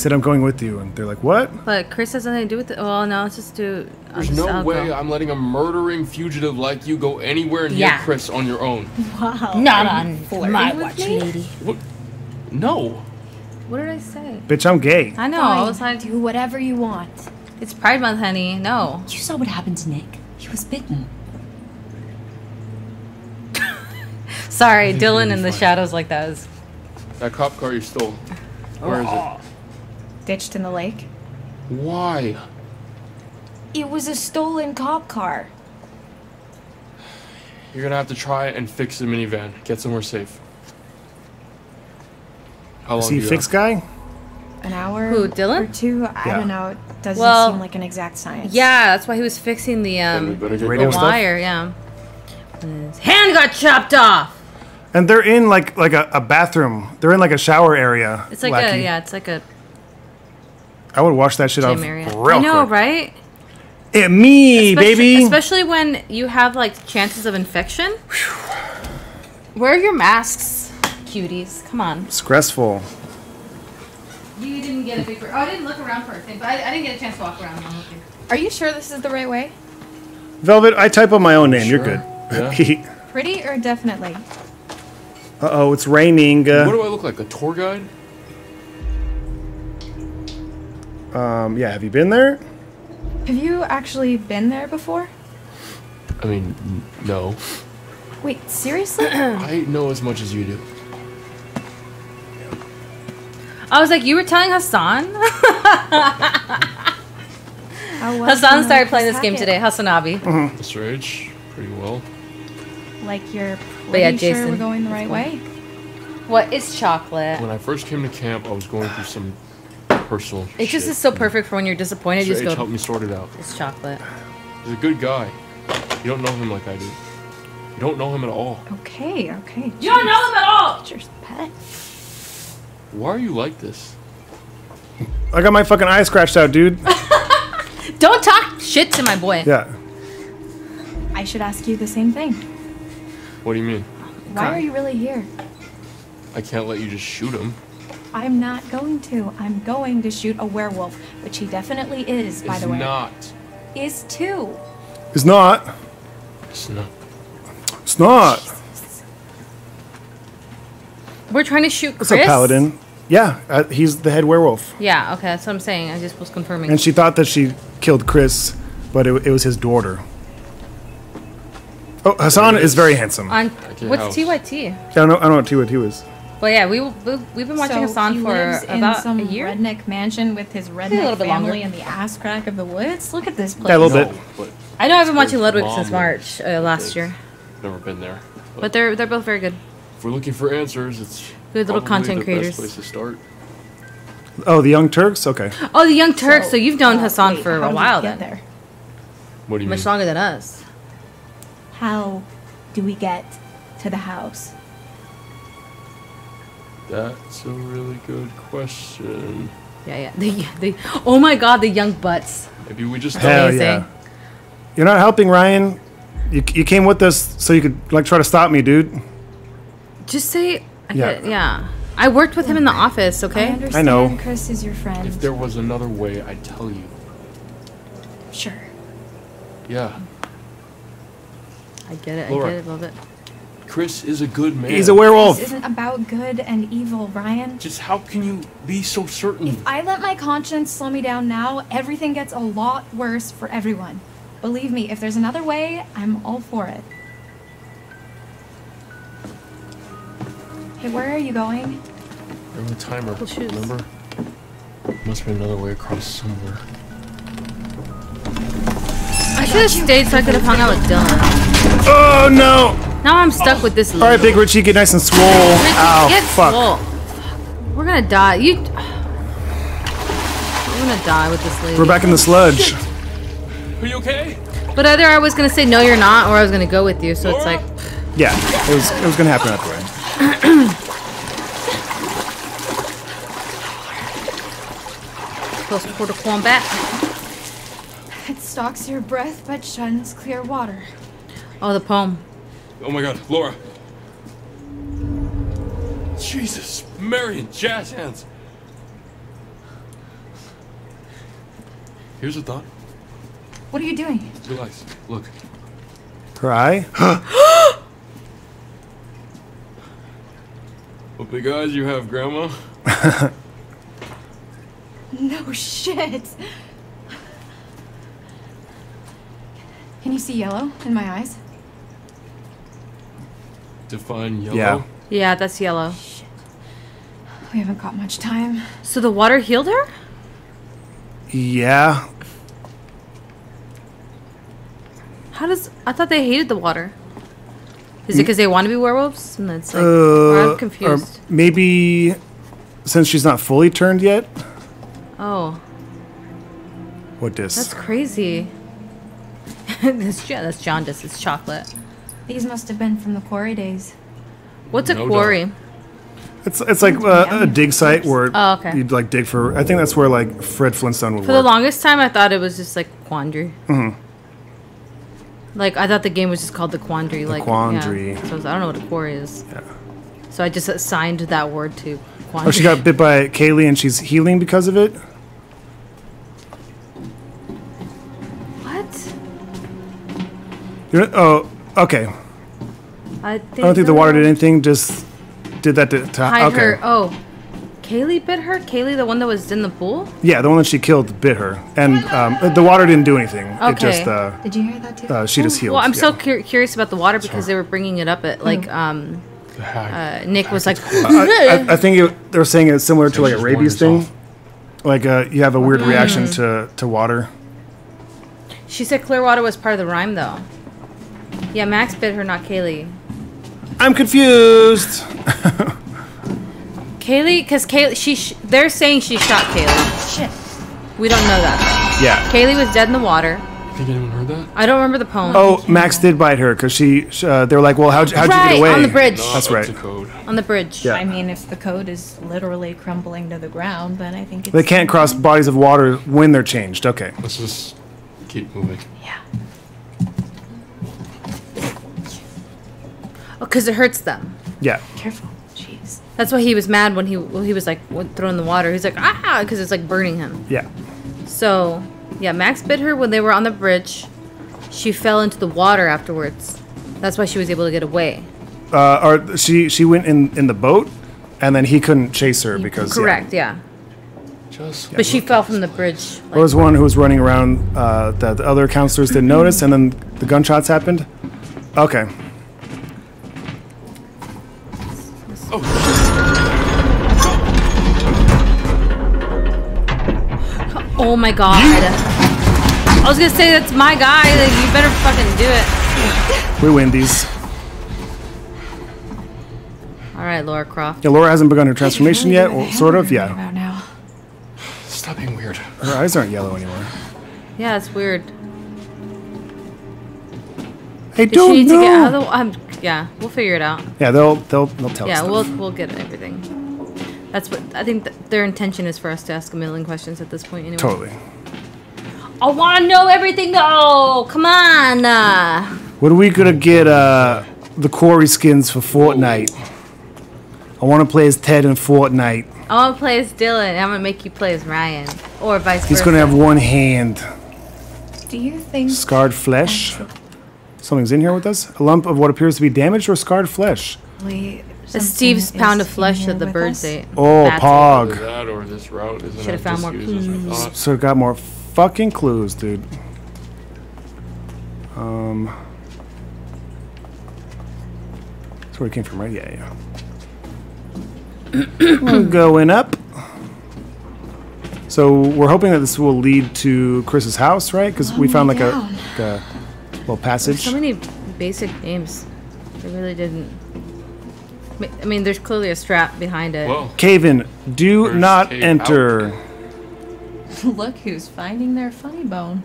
Speaker 1: He said, I'm going with you. And they're like, what?
Speaker 2: But Chris has nothing to do with it. Well, no, let's just do. I'll
Speaker 4: There's
Speaker 2: just-
Speaker 4: no
Speaker 2: I'll
Speaker 4: way
Speaker 2: go.
Speaker 4: I'm letting a murdering fugitive like you go anywhere near
Speaker 2: Yeah.
Speaker 4: Chris on your own.
Speaker 7: Wow.
Speaker 2: Not on my watch,
Speaker 7: me?
Speaker 2: lady.
Speaker 4: What? No.
Speaker 2: What did I say?
Speaker 1: Bitch, I'm gay.
Speaker 2: I know. I was
Speaker 7: Fine,
Speaker 2: like,
Speaker 7: do whatever you want.
Speaker 2: it's Pride Month, honey. No.
Speaker 17: you saw what happened to Nick. He was bitten.
Speaker 2: Sorry, Dylan
Speaker 4: you'll
Speaker 2: in the
Speaker 4: fine.
Speaker 2: shadows like that was.
Speaker 4: That cop car you stole. Where is it? Oh.
Speaker 15: Ditched in the lake?
Speaker 4: Why?
Speaker 7: It was a stolen cop car.
Speaker 4: You're gonna have to try and fix the minivan. Get somewhere safe. How long
Speaker 1: Is he
Speaker 4: do you
Speaker 1: fixed
Speaker 4: have?
Speaker 1: guy?
Speaker 15: An hour?
Speaker 2: Who, Dylan?
Speaker 15: Or two? I
Speaker 1: Yeah.
Speaker 15: don't know. It doesn't
Speaker 2: Well,
Speaker 15: seem like an exact science.
Speaker 2: Yeah, that's why he was fixing the um
Speaker 1: Radio
Speaker 2: the
Speaker 1: stuff?
Speaker 2: wire. Yeah. His hand got chopped off.
Speaker 1: And they're in like like a, a bathroom. They're in like a shower area.
Speaker 2: It's like
Speaker 1: Lackey.
Speaker 2: a yeah. It's like a
Speaker 1: I would wash that shit off
Speaker 2: gym area.
Speaker 1: real
Speaker 2: I know,
Speaker 1: quick.
Speaker 2: right?
Speaker 1: It me,
Speaker 2: Especially-
Speaker 1: baby.
Speaker 2: Especially when you have like chances of infection. Wear your masks, cuties. Come on.
Speaker 1: Stressful.
Speaker 2: You didn't get a big. Oh, I didn't look around for a thing, but I, I didn't get a chance to walk around. while looking.
Speaker 15: Are you sure this is the right way?
Speaker 1: Velvet, I type up my own name. You're
Speaker 4: Sure.
Speaker 1: good.
Speaker 15: Pretty or definitely?
Speaker 1: uh oh, it's raining.
Speaker 4: What
Speaker 1: Uh,
Speaker 4: do I look like? A tour guide?
Speaker 1: Um, yeah, have you been there?
Speaker 15: Have you actually been there before?
Speaker 4: I mean, n- no.
Speaker 15: Wait, seriously?
Speaker 4: I know as much as you do.
Speaker 2: I was like, you were telling Hassan? Hassan started playing this game today. Hasanabi.
Speaker 4: This rage, pretty well.
Speaker 7: Like you're
Speaker 2: But yeah,
Speaker 7: pretty sure
Speaker 2: Jason.
Speaker 7: we're going the right way.
Speaker 2: What is chocolate?
Speaker 4: When I first came to camp, I was going through some personal.
Speaker 2: It just
Speaker 4: shit.
Speaker 2: is so perfect for when you're disappointed. You
Speaker 4: Sage
Speaker 2: just go,
Speaker 4: helped me sort it out.
Speaker 2: it's chocolate.
Speaker 4: He's a good guy. You don't know him like I do. You don't know him at all.
Speaker 7: Okay, okay.
Speaker 2: You don't know him at all!
Speaker 7: It's your pet.
Speaker 4: Why are you like this?
Speaker 1: I got my fucking eye scratched out, dude.
Speaker 2: Don't talk shit to my boy.
Speaker 1: Yeah.
Speaker 7: I should ask you the same thing.
Speaker 4: What do you mean?
Speaker 7: Why are you really here?
Speaker 4: I can't let you just shoot him.
Speaker 7: I'm not going to. I'm going to shoot a werewolf, which he definitely is, by
Speaker 4: it's
Speaker 7: the way.
Speaker 4: Is not.
Speaker 7: Is too.
Speaker 1: Is not.
Speaker 4: It's not.
Speaker 1: It's not.
Speaker 2: We're trying to shoot Chris.
Speaker 1: It's
Speaker 2: Chris.
Speaker 1: a paladin. Yeah, uh, he's the head werewolf.
Speaker 2: Yeah, okay, that's what I'm saying. I just was confirming.
Speaker 1: And she thought that she killed Chris, but it, it was his daughter. Oh, Hassan is very handsome.
Speaker 2: On what's
Speaker 1: house.
Speaker 2: TYT?
Speaker 1: I don't know. I don't know what T what he was.
Speaker 2: Well, yeah, we, we we've been watching
Speaker 7: so
Speaker 2: Hassan
Speaker 7: he
Speaker 2: for
Speaker 7: lives in
Speaker 2: about
Speaker 7: some
Speaker 2: a year.
Speaker 7: redneck mansion with his
Speaker 2: a
Speaker 7: redneck
Speaker 2: little bit longer.
Speaker 7: family in the ass crack of the woods. Look at this place.
Speaker 1: Yeah, a little bit.
Speaker 2: I know I've been watching Ludwig since March uh, last year,
Speaker 4: Never been there.
Speaker 2: but they're they're both very good.
Speaker 4: If we're looking for answers, it's
Speaker 2: Good little content
Speaker 4: the
Speaker 2: creators.
Speaker 4: Best place to start.
Speaker 1: Oh, the Young Turks. Okay.
Speaker 2: Oh, the Young Turks. So, you've known
Speaker 7: uh,
Speaker 2: Hassan
Speaker 7: wait,
Speaker 2: for a while then.
Speaker 7: there?
Speaker 4: What do you
Speaker 2: Much
Speaker 4: mean?
Speaker 2: longer than us.
Speaker 7: How do we get to the house?
Speaker 4: That's a really good question.
Speaker 2: Yeah, yeah. The, the, oh my God, the young butts.
Speaker 4: Maybe we just
Speaker 1: Hell
Speaker 2: Amazing.
Speaker 1: yeah. You're not helping Ryan. You, you came with us so you could like try to stop me, dude.
Speaker 2: Just say, I
Speaker 1: Yeah.
Speaker 2: yeah. yeah. I worked with him in the office.
Speaker 7: I
Speaker 2: Okay.
Speaker 7: I
Speaker 1: know.
Speaker 7: Chris is your friend.
Speaker 4: If there was another way, I'd tell you.
Speaker 7: Sure.
Speaker 4: Yeah.
Speaker 2: I get it. I get it. Love it.
Speaker 4: Chris is a good man.
Speaker 1: He's a werewolf.
Speaker 7: This isn't about good and evil, Ryan.
Speaker 4: Just how can you be so certain?
Speaker 7: If I let my conscience slow me down now, everything gets a lot worse for everyone. Believe me, if there's another way, I'm all for it. Hey, where are you going?
Speaker 4: You're on a timer.
Speaker 2: Cool shoes.
Speaker 4: Remember? Must be another way across somewhere.
Speaker 2: I should have stayed so I could have hung out with Dylan.
Speaker 1: Oh no!
Speaker 2: Now I'm stuck with this.
Speaker 1: All right, Big Richie, get nice and swole. Ow,
Speaker 2: Get
Speaker 1: fuck.
Speaker 2: swole. We're gonna die. You. We're gonna die with this lady.
Speaker 1: We're back in the sludge.
Speaker 4: Are you okay?
Speaker 2: But either I was gonna say no, you're not, or I was gonna go with you. So it's like,
Speaker 1: Yeah, it was it was gonna happen that way.
Speaker 2: close quarter combat.
Speaker 7: It stalks your breath but shuns clear water.
Speaker 2: Oh, the poem.
Speaker 4: Oh my god, Laura. Jesus, Marion, jazz hands. Here's a thought.
Speaker 7: What are you doing?
Speaker 4: Relax. Look.
Speaker 1: Cry. eye?
Speaker 4: What big eyes you have, Grandma.
Speaker 7: No shit. Can you see yellow in my eyes?
Speaker 4: Define yellow.
Speaker 1: Yeah.
Speaker 2: Yeah, that's yellow.
Speaker 7: We haven't got much time.
Speaker 2: So the water healed her?
Speaker 1: Yeah.
Speaker 2: How does? I thought they hated the water. Is it because they want to be werewolves? And that's like,
Speaker 1: Uh,
Speaker 2: or I'm
Speaker 1: or
Speaker 2: confused.
Speaker 1: maybe since she's not fully turned yet.
Speaker 2: Oh,
Speaker 1: What dis?
Speaker 2: that's crazy. that's yeah, that's jaundice. It's chocolate.
Speaker 7: These must have been from the quarry days.
Speaker 2: What's a
Speaker 1: No
Speaker 2: quarry?
Speaker 1: It's it's like uh, a dig site where
Speaker 2: Oh, okay.
Speaker 1: you'd like dig for. I think that's where like Fred Flintstone would
Speaker 2: For the
Speaker 1: work.
Speaker 2: longest time, I thought it was just like quandary.
Speaker 1: Mhm.
Speaker 2: Like I thought the game was just called the quandary. like
Speaker 1: Quandary.
Speaker 2: Yeah. So I was- I don't know what a quarry is.
Speaker 1: Yeah.
Speaker 2: So I just assigned that word to quandary.
Speaker 1: Oh, she got bit by Kaylee and she's healing because of it.
Speaker 2: what?
Speaker 1: You're, oh, okay.
Speaker 2: I,
Speaker 1: I don't think the water did anything. Just did that to. to
Speaker 2: hide
Speaker 1: okay.
Speaker 2: her. Oh, Kaylee bit her. Kaylee, the one that was in the pool.
Speaker 1: Yeah, the one that she killed bit her, and um, the water didn't do anything. It just uh,
Speaker 7: Did you hear that too?
Speaker 1: uh, she just healed.
Speaker 2: Well, I'm
Speaker 1: yeah.
Speaker 2: so cur- curious about the water because they were bringing it up at like
Speaker 7: Mm.
Speaker 2: um uh, Nick was like,
Speaker 1: I, I, I think it, they're saying it's similar to like a rabies
Speaker 4: wanders
Speaker 1: thing. Like uh, you have a weird
Speaker 2: Mm.
Speaker 1: reaction to, to water.
Speaker 2: she said Clearwater was part of the rhyme though. Yeah, Max bit her, not Kaylee.
Speaker 1: I'm confused.
Speaker 2: Kaylee, because Kaylee, she, sh- they're saying she shot Kaylee.
Speaker 7: Shit.
Speaker 2: We don't know that.
Speaker 1: Yeah.
Speaker 2: Kaylee was dead in the water.
Speaker 4: Think anyone heard that?
Speaker 2: I don't remember the poem.
Speaker 1: Oh, Max did bite her because she. Uh, they were like, "Well, how'd, you- how'd you
Speaker 2: Right,
Speaker 1: get away?"
Speaker 2: on the bridge.
Speaker 1: That's right.
Speaker 4: to code.
Speaker 2: On the bridge.
Speaker 1: Yeah.
Speaker 7: I mean, if the code is literally crumbling to the ground, then I think it's.
Speaker 1: They can't cross bodies of water when they're changed. Okay.
Speaker 4: Let's just keep moving.
Speaker 2: Because Oh, it hurts them.
Speaker 1: Yeah.
Speaker 7: Careful. Jeez.
Speaker 2: That's why he was mad when he when he was like w- thrown in the water. He's like ah, because it's like burning him.
Speaker 1: Yeah.
Speaker 2: So yeah, Max bit her when they were on the bridge. She fell into the water afterwards. That's why she was able to get away.
Speaker 1: Uh, or she she went in in the boat, and then he couldn't chase her because.
Speaker 2: Correct. Yeah.
Speaker 4: Just.
Speaker 2: But she fell from the bridge.
Speaker 1: There was one who was running around uh, that the other counselors didn't notice, and then the gunshots happened. Okay.
Speaker 2: Oh my god. I was gonna say that's my guy. Like, you better fucking do it.
Speaker 1: We win these.
Speaker 2: All right, Laura Croft.
Speaker 1: Yeah, Laura hasn't begun her transformation yet. Well, sort of. Yeah.
Speaker 7: About now.
Speaker 4: Stop being weird.
Speaker 1: Her eyes aren't yellow anymore.
Speaker 2: Yeah, it's weird.
Speaker 1: I
Speaker 2: Did
Speaker 1: don't
Speaker 2: she need
Speaker 1: know.
Speaker 2: to get out of the? Um, yeah, we'll figure it out.
Speaker 1: Yeah, they'll they'll they'll tell
Speaker 2: yeah,
Speaker 1: us.
Speaker 2: we'll we'll get everything. That's what I think. Th- their intention is for us to ask a million questions at this point. Anyway.
Speaker 1: Totally.
Speaker 2: I want to know everything though. Come on. Uh,
Speaker 1: When are we gonna get uh the Quarry skins for Fortnite? I want to play as Ted in Fortnite.
Speaker 2: I want to play as Dylan. I'm gonna make you play as Ryan, or vice
Speaker 1: He's
Speaker 2: versa.
Speaker 1: gonna have one hand.
Speaker 7: Do you think
Speaker 1: Scarred flesh. Something's in here with us. A lump of what appears to be damaged or scarred flesh.
Speaker 7: we?
Speaker 2: That's Steve's pound of flesh that the birds ate.
Speaker 1: Oh,
Speaker 2: That's it.
Speaker 1: Pog.
Speaker 4: That or this route isn't
Speaker 2: Should've
Speaker 4: as
Speaker 2: found more
Speaker 4: disused as we
Speaker 2: clues.
Speaker 4: thought.
Speaker 1: So it got more fucking clues, dude. Um. That's where it came from, right? Yeah, yeah. Going up. So we're hoping that this will lead to Chris's house, right? Because we found like a, like a little passage.
Speaker 2: So many basic names. They really didn't. Ma- I mean, there's clearly a strap behind it.
Speaker 4: Whoa.
Speaker 1: Caven, do
Speaker 4: Where's
Speaker 1: not
Speaker 4: Cave
Speaker 1: enter.
Speaker 7: Look who's finding their funny bone.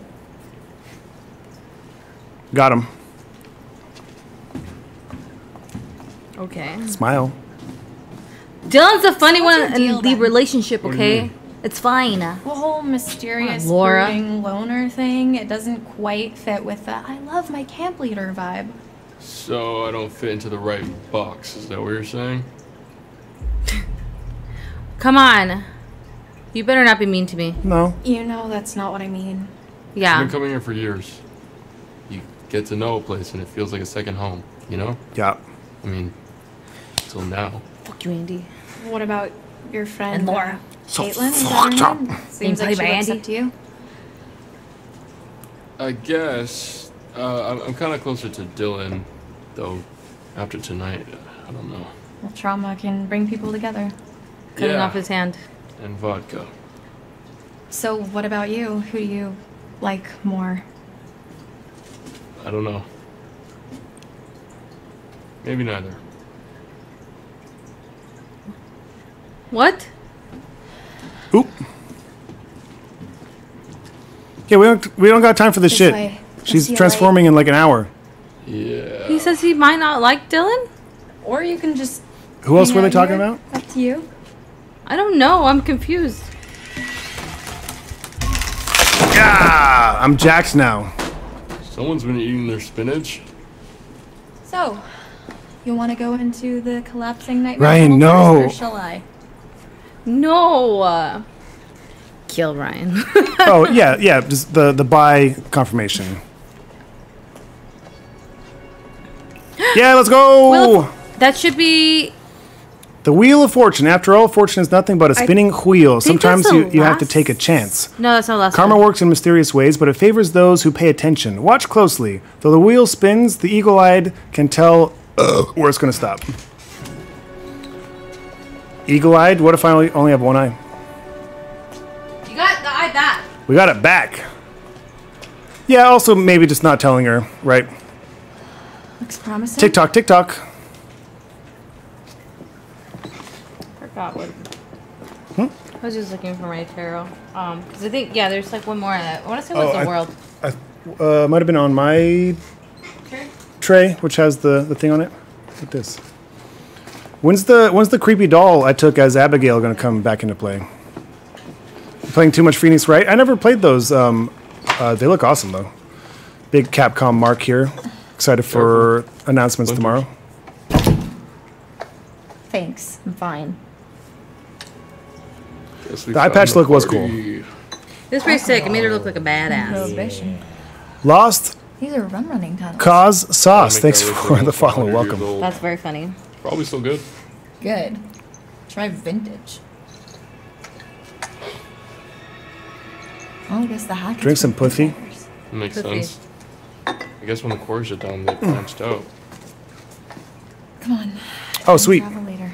Speaker 1: Got him.
Speaker 2: Okay.
Speaker 1: Smile.
Speaker 2: Dylan's the funny
Speaker 7: what's
Speaker 2: one in the
Speaker 7: then?
Speaker 2: relationship.
Speaker 1: What do you
Speaker 2: Okay, it's fine.
Speaker 7: The whole mysterious
Speaker 2: Come on, Laura.
Speaker 7: loner thing, it doesn't quite fit with the I love my camp leader vibe.
Speaker 4: So I don't fit into the right box. Is that what you're saying?
Speaker 2: Come on. You better not be mean to me.
Speaker 1: No.
Speaker 7: You know that's not what I mean.
Speaker 2: Yeah.
Speaker 4: I've been coming here for years. You get to know a place and it feels like a second home, you know?
Speaker 1: Yeah.
Speaker 4: I mean, until now.
Speaker 2: Fuck you, Andy.
Speaker 7: What about your friend
Speaker 2: And Laura.
Speaker 1: So
Speaker 7: Kaitlyn? Is that
Speaker 1: fucked up.
Speaker 7: Seems like she
Speaker 2: played by
Speaker 7: looks
Speaker 2: Andy?
Speaker 7: up to you.
Speaker 4: I guess uh, I'm, I'm kind of closer to Dylan, though. After tonight, I don't know.
Speaker 7: Well, trauma can bring people together.
Speaker 2: Cutting
Speaker 4: Yeah.
Speaker 2: off his hand.
Speaker 4: And vodka.
Speaker 7: So what about you? Who do you like more?
Speaker 4: I don't know. Maybe neither.
Speaker 2: What?
Speaker 1: Oop. Yeah, we don't we don't got time for this,
Speaker 7: This
Speaker 1: shit.
Speaker 7: way.
Speaker 1: She's
Speaker 7: Let's see
Speaker 1: transforming in like an hour.
Speaker 4: Yeah.
Speaker 2: He says he might not like Dylan.
Speaker 7: Or you can just.
Speaker 1: Who else were they talking
Speaker 7: here.
Speaker 1: about?
Speaker 7: Up to you.
Speaker 2: I don't know. I'm confused.
Speaker 1: Yeah, I'm jacked now.
Speaker 4: Someone's been eating their spinach.
Speaker 7: So, you want to go into the collapsing nightmare?
Speaker 1: Ryan, no.
Speaker 7: or shall I?
Speaker 2: No. Uh, kill Ryan.
Speaker 1: oh yeah, yeah, just the the buy confirmation. Yeah, let's go.
Speaker 2: Well, that should be.
Speaker 1: the wheel of fortune. After all, fortune is nothing but a spinning wheel. Sometimes you, you have to take a chance.
Speaker 2: No, that's not last.
Speaker 1: Karma
Speaker 2: one.
Speaker 1: works in mysterious ways, but it favors those who pay attention. Watch closely. Though the wheel spins, the eagle-eyed can tell uh, where it's going to stop. Eagle-eyed. What if I only, only have one eye?
Speaker 2: You got the eye back.
Speaker 1: We got it back. Yeah. Also, maybe just not telling her. Right.
Speaker 15: Looks promising.
Speaker 1: TikTok. TikTok.
Speaker 2: Forgot what.
Speaker 1: Hmm?
Speaker 2: I was just looking for my tarot. Um, because I think yeah, there's like one more. I want to say what's
Speaker 1: Oh,
Speaker 2: the
Speaker 1: I-
Speaker 2: world.
Speaker 1: I uh, might have been on my
Speaker 2: Okay.
Speaker 1: tray, which has the, the thing on it. Like this. When's the when's the creepy doll I took as Abigail going to come back into play? Playing too much Phoenix Wright. I never played those. Um, uh, they look awesome though. Big Capcom mark here. Excited for announcements tomorrow.
Speaker 15: Thanks. I'm fine.
Speaker 1: The eye patch look was cool.
Speaker 2: This pretty sick. It made her look like a badass.
Speaker 15: Prohibition.
Speaker 1: Lost
Speaker 15: These are rum running tunnels.
Speaker 1: cause sauce. Thanks for the
Speaker 11: it's
Speaker 1: follow.
Speaker 11: 100
Speaker 1: Welcome.
Speaker 2: That's very funny.
Speaker 11: Probably still good.
Speaker 15: Good. Try vintage. Oh, I guess the hack.
Speaker 1: Drink some pussy.
Speaker 11: Makes
Speaker 2: Pussy.
Speaker 11: sense. I guess when the cores are done, they branched out.
Speaker 15: Come on.
Speaker 1: Oh, sweet.
Speaker 15: Travel later.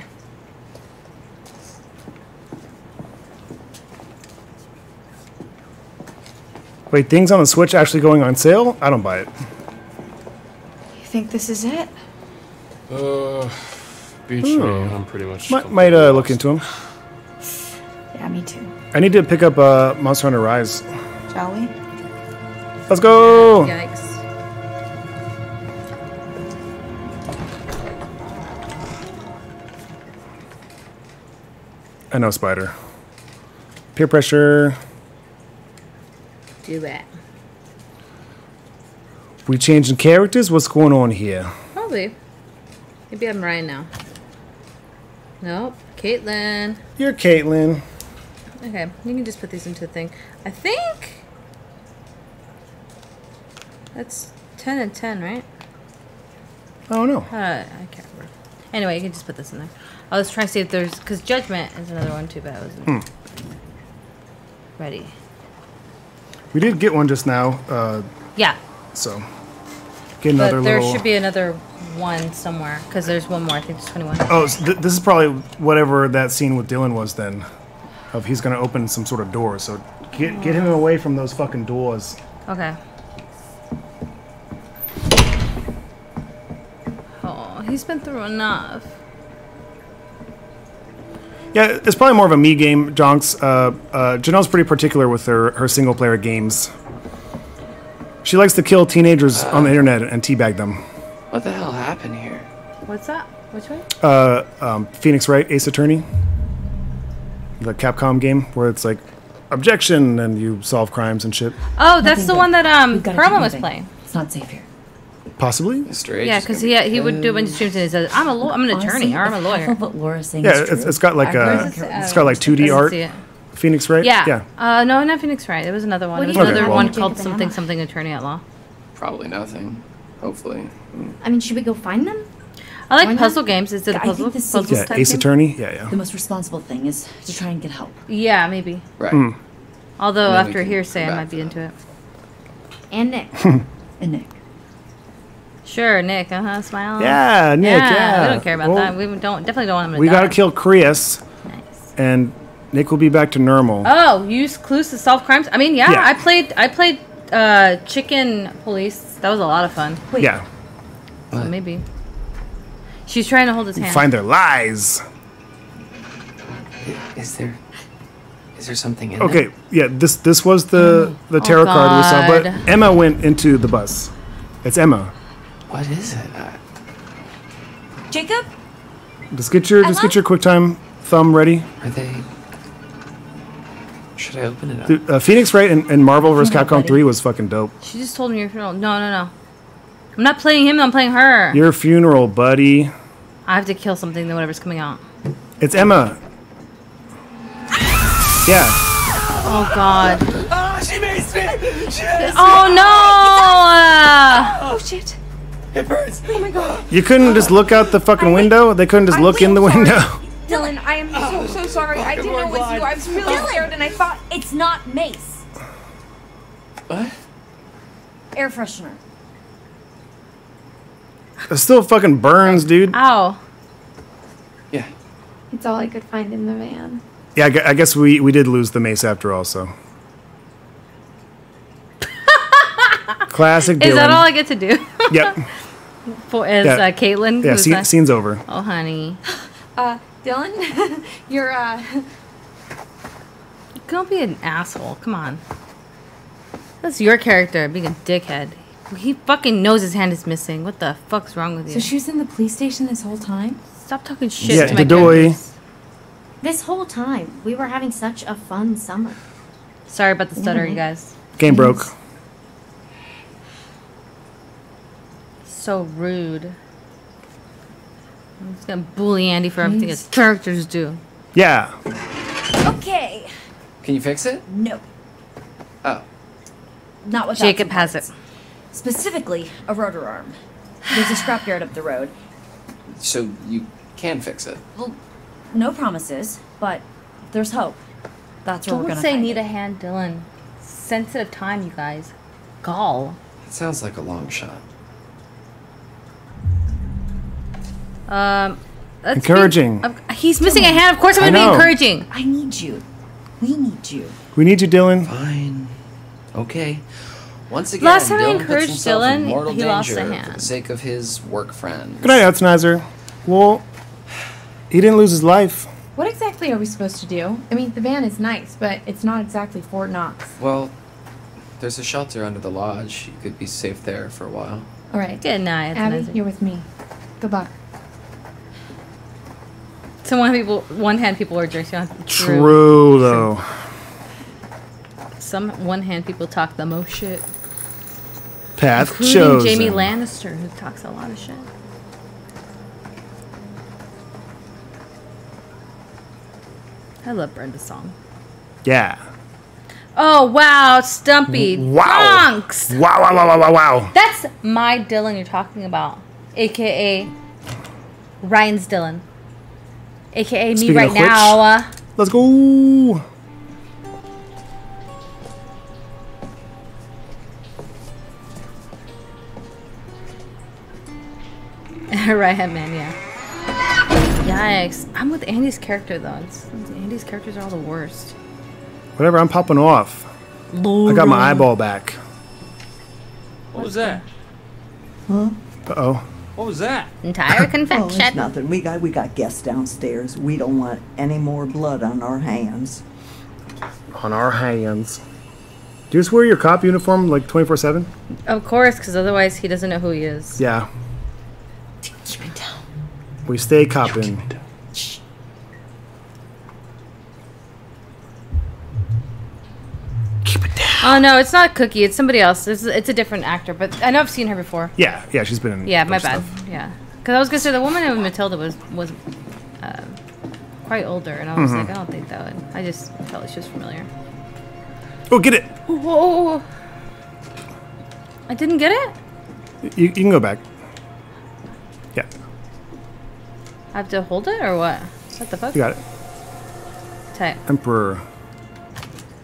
Speaker 1: Wait, things on the Switch actually going on sale? I don't buy it.
Speaker 15: You think this is it?
Speaker 11: Uh, beach
Speaker 1: Hmm.
Speaker 11: me. I'm pretty much.
Speaker 1: Might, might uh, look into them.
Speaker 15: Yeah, me too.
Speaker 1: I need to pick up uh, Monster Hunter Rise.
Speaker 15: Shall we?
Speaker 1: Let's go.
Speaker 2: Yikes.
Speaker 1: I know, Spider. Peer pressure.
Speaker 2: Do that.
Speaker 1: We changing characters? What's going on here?
Speaker 2: Probably. Maybe I'm right now. Nope. Kaitlyn.
Speaker 1: You're Kaitlyn.
Speaker 2: Okay, you can just put these into a thing. I think that's ten and ten, right?
Speaker 1: I don't know.
Speaker 2: Uh, I can't remember. Anyway, you can just put this in there. I was trying to see if there's because judgment is another one too, but I wasn't
Speaker 1: Hmm.
Speaker 2: ready.
Speaker 1: We did get one just now, uh,
Speaker 2: Yeah,
Speaker 1: so get another
Speaker 2: but there
Speaker 1: little.
Speaker 2: should be another one somewhere because there's one more. I think it's twenty-one.
Speaker 1: Oh, so th- this is probably whatever that scene with Dylan was then, of he's gonna open some sort of door. So get get him away from those fucking doors.
Speaker 2: Okay. Oh, he's been through enough.
Speaker 1: Yeah, it's probably more of a me game, Jonks. Uh, uh, Janel's pretty particular with her, her single player games. She likes to kill teenagers on the internet and teabag them.
Speaker 12: What the hell happened here?
Speaker 2: What's that? Which one?
Speaker 1: Uh, um, Phoenix Wright, Ace Attorney, the Capcom game where it's like objection and you solve crimes and shit.
Speaker 2: Oh, that's
Speaker 17: Nothing
Speaker 2: the
Speaker 17: good.
Speaker 2: one that um
Speaker 17: We've gotta
Speaker 2: Perlman
Speaker 17: keep
Speaker 2: was playing.
Speaker 17: It's not safe here.
Speaker 1: Possibly.
Speaker 12: Straight.
Speaker 2: Yeah, because he he would do a bunch of streams and he says, "I'm a law- I'm an attorney or I'm a lawyer."
Speaker 17: half of what Laura's saying
Speaker 1: Yeah,
Speaker 17: is
Speaker 1: it's,
Speaker 17: true,
Speaker 1: it's got like
Speaker 17: I
Speaker 1: a
Speaker 17: really
Speaker 2: Where's this at?
Speaker 1: it's got like 2D
Speaker 2: Doesn't
Speaker 1: art.
Speaker 2: see it.
Speaker 1: Phoenix Wright.
Speaker 2: Yeah.
Speaker 1: Yeah.
Speaker 2: Uh, no, not Phoenix Wright. There was another one.
Speaker 15: What
Speaker 2: There
Speaker 15: do
Speaker 2: was
Speaker 15: you
Speaker 1: Okay,
Speaker 2: another
Speaker 1: well-
Speaker 2: one called
Speaker 15: and
Speaker 2: something
Speaker 15: Emma?
Speaker 2: something attorney at law.
Speaker 12: Probably nothing. Hopefully.
Speaker 18: I mean, should we go find them?
Speaker 2: I like
Speaker 18: Why not?
Speaker 2: puzzle games. Is it a
Speaker 17: I
Speaker 2: puzzle?
Speaker 17: think this
Speaker 2: puzzle
Speaker 1: Yeah,
Speaker 2: type
Speaker 1: Ace
Speaker 2: game?
Speaker 1: Attorney. Yeah, yeah.
Speaker 17: The most responsible thing is to try and get help.
Speaker 2: Yeah, maybe.
Speaker 12: Right.
Speaker 1: Mm.
Speaker 2: Although
Speaker 12: And then we
Speaker 2: after
Speaker 12: can
Speaker 2: hearsay,
Speaker 12: come
Speaker 2: I
Speaker 12: back
Speaker 2: might be
Speaker 12: to
Speaker 2: into it.
Speaker 18: And Nick.
Speaker 17: And Nick.
Speaker 2: Sure, Nick. Uh huh. Smile.
Speaker 1: Yeah, Nick, yeah.
Speaker 2: We don't care about
Speaker 1: Well,
Speaker 2: that. We don't definitely don't want him to
Speaker 1: We
Speaker 2: die.
Speaker 1: gotta kill Chris, and Nick will be back to normal.
Speaker 2: Oh, use clues to solve crimes. I mean, yeah,
Speaker 1: Yeah.
Speaker 2: I played. I played uh, Chicken Police. That was a lot of fun.
Speaker 1: yeah.
Speaker 2: So maybe. She's trying to hold his
Speaker 1: You
Speaker 2: hand.
Speaker 1: find their lies.
Speaker 12: Is there? Is there something in there?
Speaker 1: Okay, yeah. This this was the the
Speaker 2: Oh,
Speaker 1: tarot card we saw, but Emma went into the bus. It's Emma.
Speaker 12: What is it?
Speaker 17: Jacob?
Speaker 1: Just get your just get your QuickTime thumb ready.
Speaker 12: are they? Should I open it up?
Speaker 1: Dude, uh, Phoenix Wright and, and Marvel vs.
Speaker 2: No,
Speaker 1: Capcom
Speaker 2: buddy.
Speaker 1: 3 was fucking dope.
Speaker 2: She just told me your funeral. No, no, no. I'm not playing him. I'm playing her.
Speaker 1: Your funeral, buddy.
Speaker 2: I have to kill something. Then whatever's coming out.
Speaker 1: It's Emma. Yeah.
Speaker 2: Oh God.
Speaker 3: Ah, she makes me. She makes
Speaker 2: Oh
Speaker 3: me.
Speaker 2: no! Uh,
Speaker 3: Oh shit! It burns. Oh my god.
Speaker 1: You couldn't just look out the fucking window? They couldn't just look in the window?
Speaker 8: Dylan, I am so so sorry. I didn't know what to do. I was really scared, and I thought
Speaker 17: It's not mace.
Speaker 12: What?
Speaker 17: Air freshener.
Speaker 1: It still fucking burns, dude.
Speaker 2: Ow.
Speaker 12: Yeah.
Speaker 15: It's all I could find in the van.
Speaker 1: Yeah, I gu- I guess we, we did lose the mace after all, so. Classic Dylan.
Speaker 2: Is that all I get to do?
Speaker 1: Yep.
Speaker 2: For as
Speaker 1: Yeah.
Speaker 2: uh, Kaitlyn.
Speaker 1: Yeah,
Speaker 2: who's
Speaker 1: scene-
Speaker 2: that?
Speaker 1: scene's over.
Speaker 2: Oh, honey,
Speaker 15: Uh, Dylan, you're uh,
Speaker 2: don't be an asshole. Come on. That's your character being a dickhead. He fucking knows his hand is missing. What the fuck's wrong with you?
Speaker 15: so she was in the police station this whole time.
Speaker 2: Stop talking shit
Speaker 1: Yeah,
Speaker 2: to my
Speaker 1: Dodoy.
Speaker 2: characters.
Speaker 18: This whole time, we were having such a fun summer.
Speaker 2: Sorry about the stutter, you guys.
Speaker 1: Game broke.
Speaker 2: So rude. I'm just gonna bully Andy for everything his characters do.
Speaker 1: Yeah.
Speaker 17: Okay.
Speaker 5: Can you fix it?
Speaker 17: No.
Speaker 5: Oh.
Speaker 17: Not without
Speaker 2: Jacob has it.
Speaker 17: Specifically, a rotor arm. There's a scrapyard up the road.
Speaker 5: So you can fix it.
Speaker 17: Well, no promises, but there's hope. That's where we're
Speaker 2: Don't
Speaker 17: gonna
Speaker 2: say
Speaker 17: find
Speaker 2: need
Speaker 17: it.
Speaker 2: a hand, Dylan. Sensitive time, you guys. Gall.
Speaker 5: It sounds like a long shot.
Speaker 2: Um, let's be-
Speaker 1: Encouraging.
Speaker 2: uh, he's missing a hand. Of course, I'm gonna be encouraging.
Speaker 17: I need you. We need you.
Speaker 1: We need you, Dylan.
Speaker 5: Fine. Okay. Once again,
Speaker 2: Last time I
Speaker 5: Dylan puts
Speaker 2: encouraged
Speaker 5: in
Speaker 2: Dylan,
Speaker 5: mortal
Speaker 2: he lost a hand.
Speaker 5: for the sake of his work friend.
Speaker 1: Good night, Outsnizer. Well, he didn't lose his life.
Speaker 15: What exactly are we supposed to do? I mean, the van is nice, but it's not exactly Fort Knox.
Speaker 5: Well, there's a shelter under the lodge. You could be safe there for a while.
Speaker 15: All right.
Speaker 2: Good night.
Speaker 15: Abby, you're with me. Good luck.
Speaker 2: So one people, one hand people are jerks. True.
Speaker 1: True, though.
Speaker 2: Some one hand people talk the most shit.
Speaker 1: Path
Speaker 2: Including
Speaker 1: chosen.
Speaker 2: Jaime Lannister, who talks a lot of shit. I love Brenda's song.
Speaker 1: Yeah.
Speaker 2: Oh wow, Stumpy
Speaker 1: Wow.
Speaker 2: Trunks.
Speaker 1: Wow, wow, wow, wow, wow, wow.
Speaker 2: That's my Dylan you're talking about, aka Ryan's Dylan, aka me right
Speaker 1: of which-
Speaker 2: now. Uh,
Speaker 1: Let's go.
Speaker 2: right hand man, yeah. Yikes! I'm with Andy's character though. It's, Andy's characters are all the worst.
Speaker 1: Whatever, I'm popping off. I got my eyeball back.
Speaker 10: What was that?
Speaker 13: Huh?
Speaker 1: Uh oh.
Speaker 10: What was that?
Speaker 2: Entire
Speaker 13: Oh, it's nothing. We got we got guests downstairs. We don't want any more blood on our hands.
Speaker 1: On our hands. Do you just wear your cop uniform like 24 7?
Speaker 2: Of course, because otherwise he doesn't know who he is.
Speaker 1: Yeah. We stay copping.
Speaker 2: Oh no, it's not Cookie. It's somebody else. It's, it's a different actor, but I know I've seen her before.
Speaker 1: Yeah, yeah, she's been in.
Speaker 2: Yeah, my bad.
Speaker 1: stuff.
Speaker 2: Yeah, because I was gonna say the woman in Matilda was was uh, quite older, and I was
Speaker 1: Mhm.
Speaker 2: like, I don't think that would. I just felt like she was familiar.
Speaker 1: Oh, get it!
Speaker 2: Whoa! I didn't get it.
Speaker 1: You, you can go back. Yeah,
Speaker 2: I have to hold it or what? What the fuck?
Speaker 1: you got it.
Speaker 2: Type.
Speaker 1: Emperor.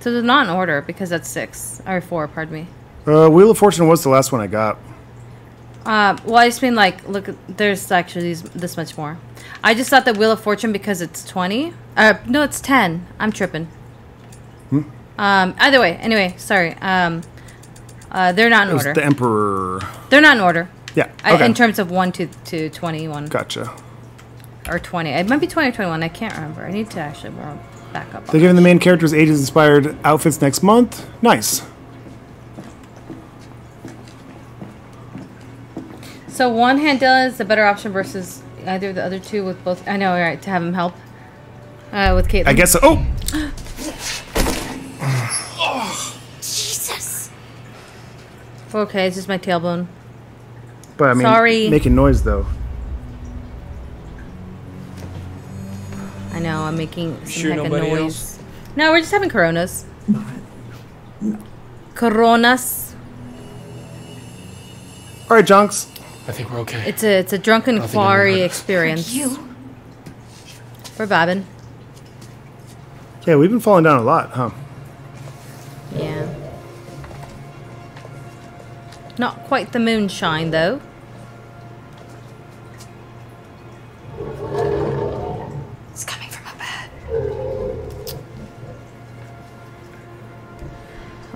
Speaker 2: So they're not in order because that's six or four. Pardon me.
Speaker 1: Uh, Wheel of Fortune was the last one I got.
Speaker 2: Uh, well, I just mean like, look, there's actually these, this much more. I just thought that Wheel of Fortune because it's 20. Uh, no, it's 10. I'm tripping.
Speaker 1: Hmm?
Speaker 2: Um, either way, anyway, sorry. Um, uh, they're not
Speaker 1: It
Speaker 2: in
Speaker 1: was
Speaker 2: order.
Speaker 1: the Emperor.
Speaker 2: they're not in order.
Speaker 1: Yeah.
Speaker 2: I,
Speaker 1: Okay.
Speaker 2: in terms of 1 to, to 21.
Speaker 1: Gotcha.
Speaker 2: Or 20. It might be 20 or 21. I can't remember. I need to actually more back up.
Speaker 1: They're giving the main characters ages inspired outfits next month. Nice.
Speaker 2: So one hand Dylan is the better option versus either of the other two with both. I know, right? To have him help uh, with Kaitlyn.
Speaker 1: I guess so. Oh!
Speaker 2: Jesus. Okay, it's just my tailbone.
Speaker 1: But I mean,
Speaker 2: Sorry.
Speaker 1: making noise though.
Speaker 2: I know, I'm making some
Speaker 10: Sure
Speaker 2: heck of noise.
Speaker 10: else?
Speaker 2: No, we're just having coronas. Coronas.
Speaker 1: All right, Junks.
Speaker 11: I think we're okay.
Speaker 2: It's a it's a drunken
Speaker 11: Nothing
Speaker 2: quarry
Speaker 11: ever hurt.
Speaker 2: experience. You. We're bobbing.
Speaker 1: Yeah, we've been falling down a lot, huh?
Speaker 2: Yeah. Not quite the moonshine though.
Speaker 15: It's coming.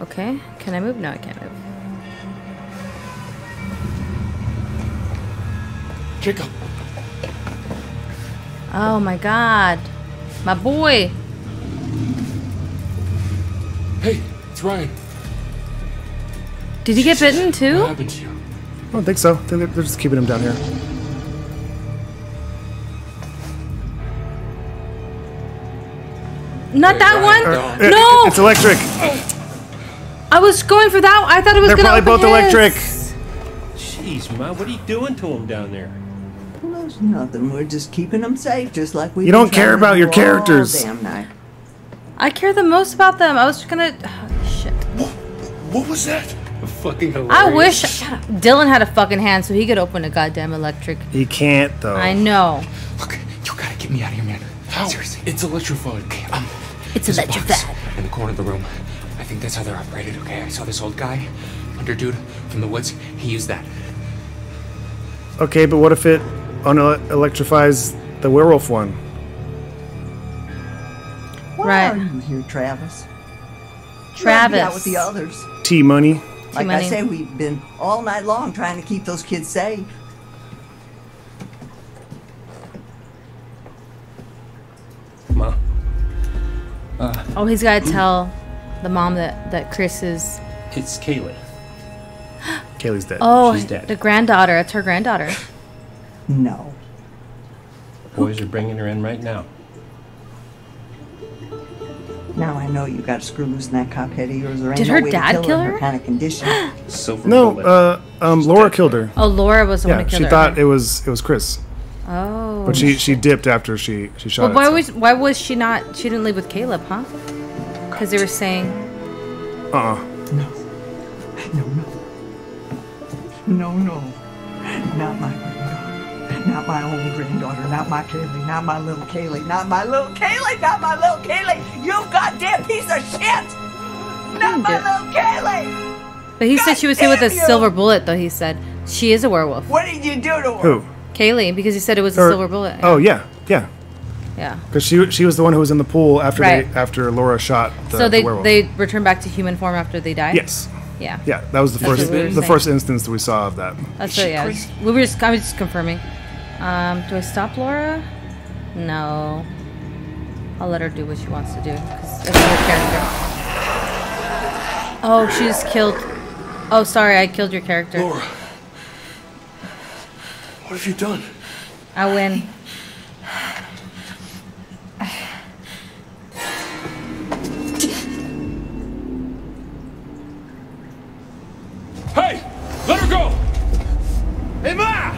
Speaker 2: Okay. Can I move? No, I can't move.
Speaker 11: Jacob.
Speaker 2: Oh my god. My boy.
Speaker 11: Hey, it's Ryan.
Speaker 2: Did he get bitten too?
Speaker 11: What
Speaker 2: too?
Speaker 11: happened to you?
Speaker 1: I don't think so. I think they're, they're just keeping him down here.
Speaker 2: Not that one.
Speaker 1: Uh,
Speaker 2: no.
Speaker 1: It's electric.
Speaker 2: I was going for that. I thought it was
Speaker 1: They're
Speaker 2: gonna
Speaker 1: probably both
Speaker 2: his.
Speaker 1: electric.
Speaker 10: Jeez, Ma, what are you doing to him down there?
Speaker 13: Well, there's nothing. We're just keeping them safe, just like we.
Speaker 1: You don't care about your characters.
Speaker 13: Damn night.
Speaker 2: I care the most about them. I was gonna. Oh, shit.
Speaker 11: What was that?
Speaker 10: Fucking hilarious.
Speaker 2: I wish. Dylan had a fucking hand so he could open a goddamn electric.
Speaker 1: He can't though.
Speaker 2: I know.
Speaker 3: Look, You gotta get me out of here, man.
Speaker 11: How? Seriously. It's electrified.
Speaker 3: Okay, um,
Speaker 2: It's electrified.
Speaker 3: In the corner of the room. I think that's how they're operated, okay? I saw this old guy, under dude from the woods. He used that.
Speaker 1: Okay, but what if it unelectrifies the werewolf one?
Speaker 13: Why
Speaker 2: Right.
Speaker 13: are you here, Travis?
Speaker 2: Travis.
Speaker 13: Out with the others.
Speaker 1: T money.
Speaker 13: Like
Speaker 2: money.
Speaker 13: I say, we've been all night long trying to keep those kids safe.
Speaker 10: Ma.
Speaker 2: Oh, he's gotta hmm? tell the mom that that Chris is.
Speaker 10: It's Kaylee.
Speaker 1: Kaylee's dead.
Speaker 2: Oh,
Speaker 10: She's dead.
Speaker 2: the granddaughter. It's her granddaughter.
Speaker 13: No.
Speaker 10: Boys are bringing her in right now.
Speaker 13: Now I know you got to screw loose in that cop head of yours. There ain't
Speaker 2: Did
Speaker 13: no
Speaker 2: her
Speaker 13: way
Speaker 2: dad
Speaker 13: to kill,
Speaker 2: kill
Speaker 13: her in
Speaker 2: her?
Speaker 13: her kind of condition.
Speaker 10: Silver
Speaker 1: No,
Speaker 10: bullet.
Speaker 1: uh, um, Laura killed her.
Speaker 2: Oh, Laura was the one
Speaker 1: Yeah,
Speaker 2: who killed
Speaker 1: she
Speaker 2: her.
Speaker 1: thought it was it was Chris,
Speaker 2: Oh.
Speaker 1: but she she dipped after she she shot.
Speaker 2: Well,
Speaker 1: it,
Speaker 2: why
Speaker 1: so-
Speaker 2: was why was she not? She didn't leave with Caleb, huh? Because they were saying.
Speaker 1: Uh-uh.
Speaker 13: No, no. No, not my granddaughter. Not my only granddaughter. Not my Kaylee. Not my little Kaylee. Not my little Kaylee. Not my little Kaylee. You goddamn piece of shit. Not my little Kaylee.
Speaker 2: But he said she was hit with a
Speaker 13: you!
Speaker 2: silver bullet, though. He said she is a werewolf.
Speaker 13: What did you do to her?
Speaker 1: Who?
Speaker 2: Kaylee, because he said it was a silver bullet.
Speaker 1: Oh yeah, yeah.
Speaker 2: Yeah.
Speaker 1: Because she she was the one who was in the pool after
Speaker 2: Right.
Speaker 1: they after Laura shot the,
Speaker 2: so they
Speaker 1: the werewolf.
Speaker 2: they return back to human form after they die.
Speaker 1: Yes.
Speaker 2: Yeah.
Speaker 1: Yeah, that was the
Speaker 2: That's
Speaker 1: first
Speaker 2: what we were
Speaker 1: the
Speaker 2: saying.
Speaker 1: first instance that we saw of that.
Speaker 2: That's what, yeah. We were just I was just confirming. Um, do I stop Laura? No. I'll let her do what she wants to do it's her character. Oh, she just killed. Oh, sorry, I killed your character.
Speaker 11: Laura. What have you done?
Speaker 2: I win.
Speaker 4: Hey, let her go! Hey, Ma!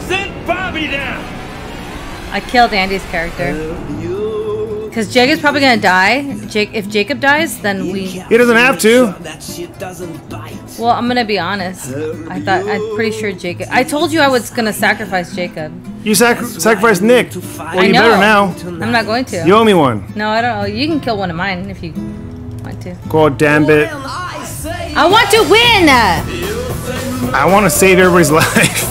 Speaker 4: Send Bobby down!
Speaker 2: I killed Andy's character. Because Jake is probably gonna die. Jake, if Jacob dies, then we.
Speaker 1: He doesn't have to.
Speaker 19: That shit doesn't bite.
Speaker 2: Well, I'm gonna be honest. I thought I'm pretty sure Jacob. I told you I was gonna sacrifice Jacob.
Speaker 1: You sac- sacrificed Nick. Well,
Speaker 2: I
Speaker 1: you
Speaker 2: know.
Speaker 1: better now.
Speaker 2: I'm not going to.
Speaker 1: You owe me one.
Speaker 2: No, I don't. know. You can kill one of mine if you want to.
Speaker 1: God damn it!
Speaker 2: I want to win.
Speaker 1: I want to save everybody's life.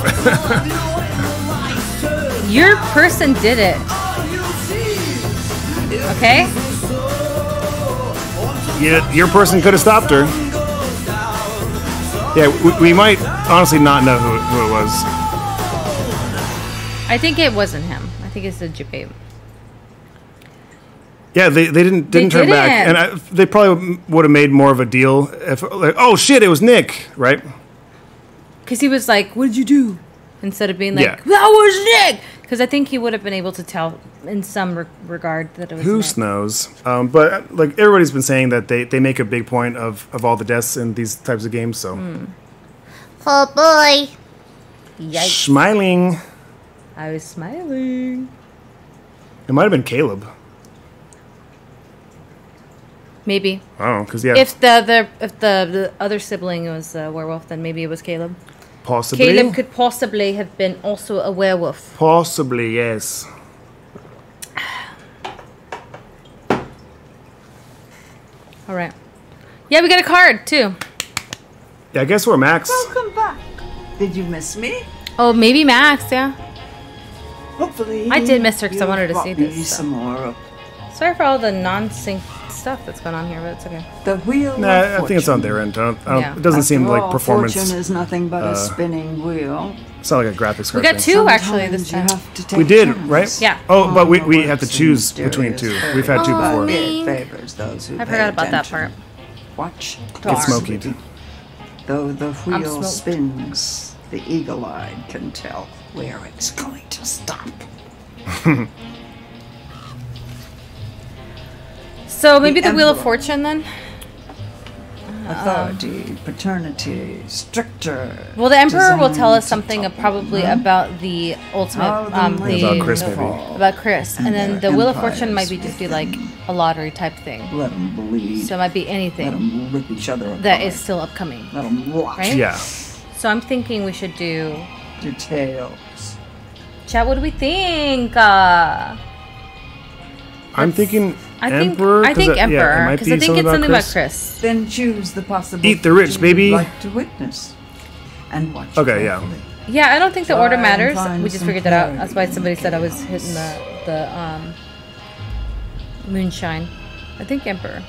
Speaker 2: Your person did it. Okay.
Speaker 1: yeah, your person could have stopped her. Yeah, we, we might honestly not know who, who it was.
Speaker 2: I think it wasn't him. I think it's a Jabe.
Speaker 1: Yeah, they, they didn't didn't turn back,
Speaker 2: didn't.
Speaker 1: and I, they probably would have made more of a deal if like, oh shit, it was Nick, right?
Speaker 2: Because he was like, "What did you do?" Instead of being like,
Speaker 1: Yeah.
Speaker 2: "That was Nick." Because I think he would have been able to tell in some re- regard that it was
Speaker 1: Who
Speaker 2: Nick.
Speaker 1: knows? Um, but like everybody's been saying that they, they make a big point of, of all the deaths in these types of games. So
Speaker 2: Hmm. Oh boy. Yikes.
Speaker 1: smiling.
Speaker 2: I was smiling.
Speaker 1: It might have been Caleb.
Speaker 2: Maybe.
Speaker 1: Oh, because yeah,
Speaker 2: If the other if the, the other sibling was a werewolf, then maybe it was Caleb.
Speaker 1: possibly.
Speaker 2: Caleb could possibly have been also a werewolf.
Speaker 1: Possibly yes.
Speaker 2: All right. Yeah, we got a card too.
Speaker 1: Yeah, I guess we're Max.
Speaker 13: Welcome back. Did you miss me?
Speaker 2: Oh, maybe Max. Yeah.
Speaker 13: Hopefully.
Speaker 2: I did miss her because I wanted to see this, so.
Speaker 13: Some more.
Speaker 2: Sorry for all the non-synced stuff that's going on here, but it's okay.
Speaker 13: The wheel.
Speaker 1: Nah,
Speaker 13: of
Speaker 1: I think it's on their end. I don't, I don't,
Speaker 2: Yeah.
Speaker 1: It doesn't seem
Speaker 13: After
Speaker 1: like
Speaker 13: all,
Speaker 1: performance.
Speaker 13: Fortune is nothing but
Speaker 1: uh,
Speaker 13: a spinning wheel.
Speaker 1: It's not like a graphics card.
Speaker 2: We
Speaker 1: card
Speaker 2: got
Speaker 1: thing.
Speaker 2: two actually this time.
Speaker 13: have to take
Speaker 1: We did,
Speaker 13: chances
Speaker 1: right?
Speaker 2: Yeah.
Speaker 1: Oh, but we, we have to choose between two.
Speaker 13: mysterious
Speaker 1: We've had two
Speaker 2: Oh,
Speaker 1: before.
Speaker 2: me.
Speaker 13: It favors those who
Speaker 2: I
Speaker 13: pay
Speaker 2: forgot about that
Speaker 13: attention.
Speaker 2: part.
Speaker 13: Watch.
Speaker 1: Get smoky.
Speaker 13: Though the wheel spins, the eagle-eyed can tell where it's going to stop.
Speaker 2: So maybe the,
Speaker 13: The
Speaker 2: Wheel of Fortune then?
Speaker 13: Authority, paternity, stricter.
Speaker 2: Well, the Emperor will tell us something
Speaker 13: topple,
Speaker 2: probably
Speaker 13: huh?
Speaker 2: about the ultimate,
Speaker 13: How the
Speaker 2: um, the
Speaker 1: About Chris, maybe.
Speaker 2: about Chris, and,
Speaker 13: And
Speaker 2: then the Wheel of Fortune might be just be like a lottery type thing.
Speaker 13: Let them bleed.
Speaker 2: So it might be anything.
Speaker 13: Let
Speaker 2: anything
Speaker 13: them rip each other apart.
Speaker 2: that is still upcoming,
Speaker 13: Let them rot.
Speaker 2: right?
Speaker 1: Yeah.
Speaker 2: So I'm thinking we should do
Speaker 13: Details.
Speaker 2: chat. What do we think? Uh,
Speaker 1: I'm thinking
Speaker 2: I think
Speaker 1: Emperor.
Speaker 2: I think
Speaker 1: 'cause it- yeah, it
Speaker 2: Emperor because
Speaker 1: be
Speaker 2: I think it's something about
Speaker 1: Chris.
Speaker 2: Chris.
Speaker 13: Then choose the possible.
Speaker 1: Eat the rich,
Speaker 13: future
Speaker 1: baby.
Speaker 13: Like to witness, and watch.
Speaker 1: Okay, yeah.
Speaker 13: carefully.
Speaker 2: Yeah, I don't think the order
Speaker 13: Try and
Speaker 2: matters. We just figured that out. That's why somebody said I was hitting the the um moonshine. I think Emperor.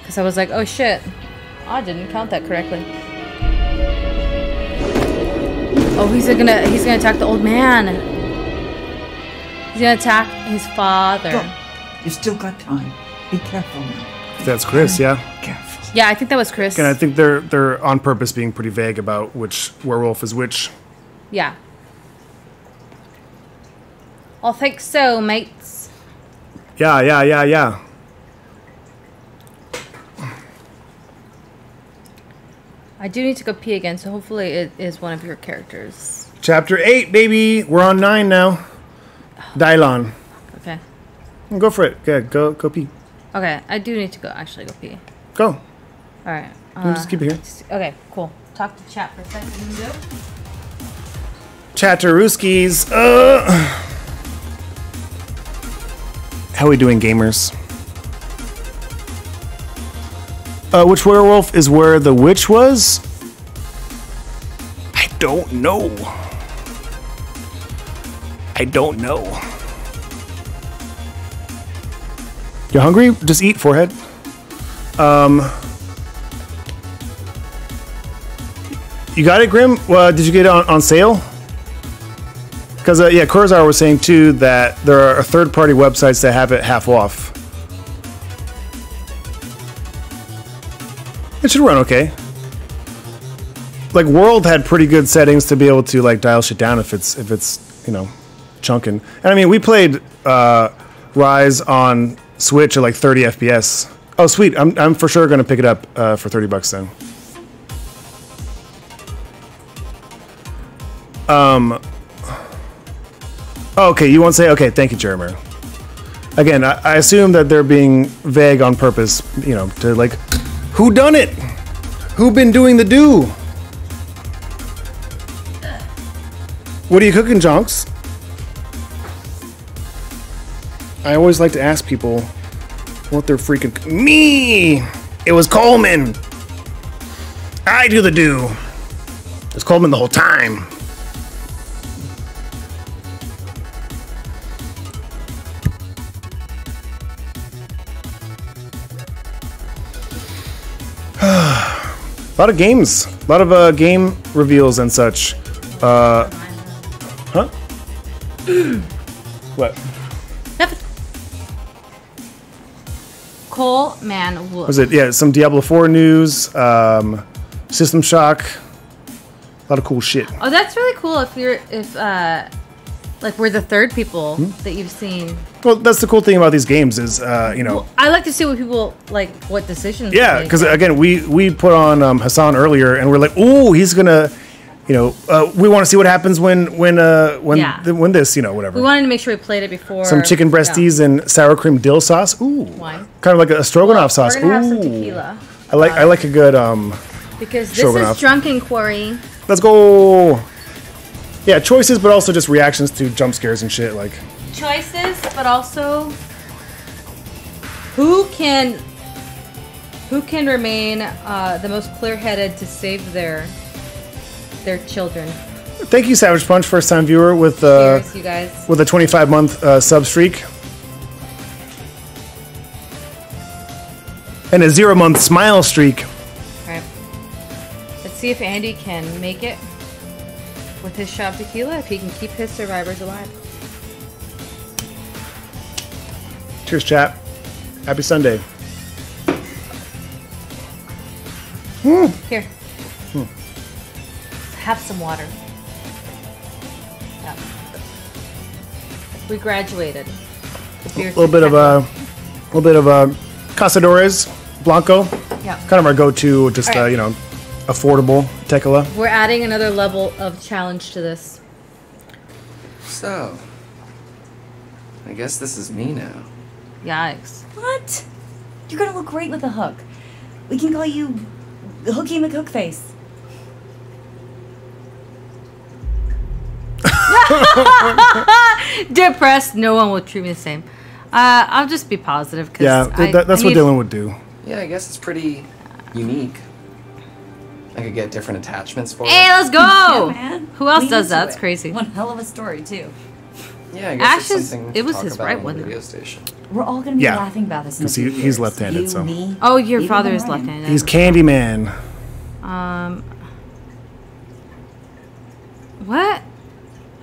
Speaker 2: Because I was like, oh shit, I didn't count that correctly. Oh, he's gonna he's gonna attack the old man. He's gonna attack his father.
Speaker 13: Go. You still got time. Be careful now.
Speaker 1: That's Chris, yeah.
Speaker 13: Careful.
Speaker 2: Yeah, I think that was Chris.
Speaker 1: And I think they're they're on purpose being pretty vague about which werewolf is which.
Speaker 2: Yeah. Oh, I think so, mates.
Speaker 1: Yeah, yeah, yeah, yeah.
Speaker 2: I do need to go pee again, so hopefully it is one of your characters.
Speaker 1: Chapter eight, baby. We're on nine now.
Speaker 2: Dylan.
Speaker 1: Go for it. Good. Go go pee.
Speaker 2: Okay, I do need to go actually go pee.
Speaker 1: Go.
Speaker 2: All right.
Speaker 1: We'll just keep it here.
Speaker 2: Okay, cool. Talk to chat for a second. Nope.
Speaker 1: Chatterooskies. Uh. How are we doing, gamers? Uh, which werewolf is where the witch was? I don't know. I don't know. You hungry? Just eat, forehead. Um. You got it, Grim? Uh, did you get it on, on sale? Because uh, yeah, Kurzar was saying too that there are third-party websites that have it half off. It should run okay. Like World had pretty good settings to be able to like dial shit down if it's if it's you know chunking. And I mean, we played uh, Rise on Switch at like 30 FPS. Oh, sweet! I'm I'm for sure gonna pick it up uh, for 30 bucks then. Um. oh, okay, you won't say. Okay, thank you, Jeremy. Again, I, I assume that they're being vague on purpose. You know, to like, who done it? Who been doing the do? What are you cooking, Jonks? I always like to ask people what they're freaking. Me! It was Coleman! I do the do. It's Coleman the whole time. a lot of games, a lot of uh, game reveals and such. Uh, huh? what?
Speaker 2: Cole Man Wolf.
Speaker 1: Was it? Yeah, some Diablo 4 news, um, System Shock, a lot of cool shit.
Speaker 2: Oh, that's really cool. If you're if uh, like we're the third people
Speaker 1: Hmm?
Speaker 2: that you've seen.
Speaker 1: Well, that's the cool thing about these games is, uh, you know,
Speaker 2: I like to see what people like, what decisions.
Speaker 1: yeah, because again, we we put on um, Hasan earlier, and we're like, oh, he's gonna, you know, uh, we want to see what happens when when uh when
Speaker 2: Yeah.
Speaker 1: th- when this, you know, whatever.
Speaker 2: we wanted to make sure we played it before.
Speaker 1: Some chicken breasties and sour cream dill sauce. Ooh,
Speaker 2: Wine.
Speaker 1: kind of like a stroganoff sauce.
Speaker 2: We're gonna have some tequila
Speaker 1: I like I like a good um.
Speaker 2: because this
Speaker 1: Stroganoff.
Speaker 2: is drunken quarry.
Speaker 1: Let's go. Yeah, choices, but also just reactions to jump scares and shit. Like,
Speaker 2: choices, but also who can who can remain uh, the most clear-headed to save their their children.
Speaker 1: thank you, Savage Punch, first time viewer with uh,
Speaker 2: Cheers, you guys.
Speaker 1: with a 25 month uh, sub streak. and a zero month smile streak.
Speaker 2: Let's see if Andy can make it with his shot of tequila, if he can keep his survivors alive.
Speaker 1: Cheers, chat. Happy Sunday. Hmm.
Speaker 2: Here. Have some water. Yeah. We graduated.
Speaker 1: A little bit of uh, a little bit of a Cazadores Blanco.
Speaker 2: Yeah.
Speaker 1: Kind of our go-to, just uh, you know, affordable tequila.
Speaker 2: We're adding another level of challenge to this.
Speaker 12: So, I guess this is me now.
Speaker 2: Yikes.
Speaker 17: What? You're gonna look great with a hook. We can call you the Hooky McHookface.
Speaker 2: Depressed, no one will treat me the same. Uh, I'll just be positive because
Speaker 1: Yeah,
Speaker 2: I,
Speaker 1: that, that's
Speaker 2: I
Speaker 1: what
Speaker 2: need-
Speaker 1: Dylan would do.
Speaker 12: Yeah, I guess it's pretty unique. I could get different attachments for
Speaker 2: Hey,
Speaker 12: it.
Speaker 2: let's go!
Speaker 17: Yeah, man.
Speaker 2: Who else
Speaker 17: Lean
Speaker 2: does
Speaker 17: into
Speaker 2: that? That's
Speaker 17: it.
Speaker 2: crazy.
Speaker 17: One hell of a story too.
Speaker 12: Yeah, I guess
Speaker 2: Ashes-
Speaker 12: it's something to
Speaker 2: it was
Speaker 12: talk
Speaker 2: his
Speaker 12: about
Speaker 2: right
Speaker 12: on
Speaker 2: one,
Speaker 12: the
Speaker 2: though.
Speaker 12: radio station.
Speaker 17: We're all gonna be
Speaker 1: Yeah,
Speaker 17: laughing about this in a
Speaker 1: 'cause he- he's
Speaker 17: years.
Speaker 1: left-handed,
Speaker 17: You,
Speaker 1: so-
Speaker 17: me,
Speaker 2: Oh, your
Speaker 17: even
Speaker 2: father is
Speaker 17: Ryan.
Speaker 2: left-handed.
Speaker 1: He's Candyman.
Speaker 2: Um. What?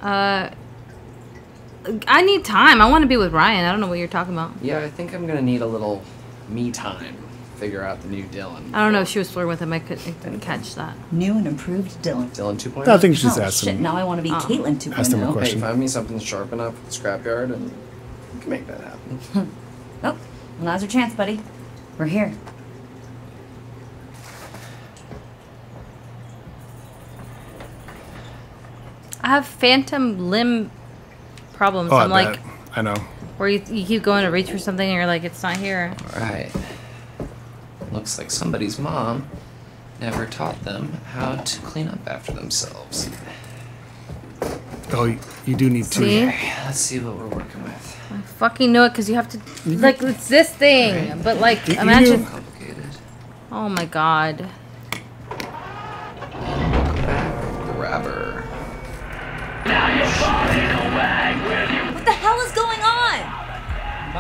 Speaker 2: Uh. I need time. I want to be with Ryan. I don't know what you're talking about.
Speaker 12: Yeah, I think I'm gonna need a little me time. Figure out the new Dylan.
Speaker 2: I don't know if she was flirting with him. I couldn't, I couldn't catch that.
Speaker 17: New and improved Dylan.
Speaker 12: Dylan 2.0.
Speaker 1: I think you just
Speaker 17: oh,
Speaker 1: asked
Speaker 17: shit,
Speaker 1: him.
Speaker 17: now I want to be
Speaker 2: Oh.
Speaker 17: Kaitlyn 2.0.
Speaker 1: Asked him a
Speaker 12: Hey,
Speaker 1: question.
Speaker 12: find me something sharp enough at the scrapyard and we can make that happen.
Speaker 17: Oh, now's your chance, buddy. We're here.
Speaker 2: Have phantom limb problems.
Speaker 1: Oh, I
Speaker 2: I'm like.
Speaker 1: I know.
Speaker 2: where you, you keep going to reach for something and you're like, it's not here.
Speaker 12: Alright. Looks like somebody's mom never taught them how to clean up after themselves.
Speaker 1: Oh, you, you do need to.
Speaker 2: See?
Speaker 12: Okay, let's see what we're working with.
Speaker 2: I fucking know it because you have to, mm-hmm. like, it's this thing. But, like,
Speaker 1: You- you
Speaker 2: imagine.
Speaker 12: Complicated.
Speaker 2: Oh my god.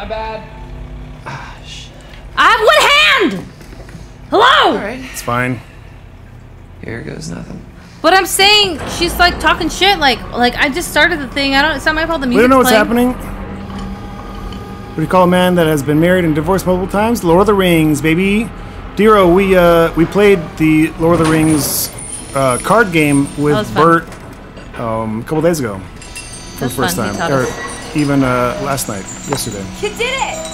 Speaker 12: My bad.
Speaker 2: I have one hand! Hello!
Speaker 12: Alright.
Speaker 1: It's fine.
Speaker 12: Here goes nothing.
Speaker 2: But I'm saying she's like talking shit. Like, like I just started the thing. I don't. It's not my fault. The
Speaker 1: music.
Speaker 2: We
Speaker 1: don't know what's
Speaker 2: playing.
Speaker 1: happening. What do you call a man that has been married and divorced multiple times? Lord of the Rings, baby. Dero, we uh we played the Lord of the Rings uh, card game with
Speaker 2: was.
Speaker 1: Bert um, a couple days ago for the first
Speaker 2: fun.
Speaker 1: Time,
Speaker 2: taught
Speaker 1: or
Speaker 2: us.
Speaker 1: Even uh, last night, yesterday.
Speaker 17: You did it!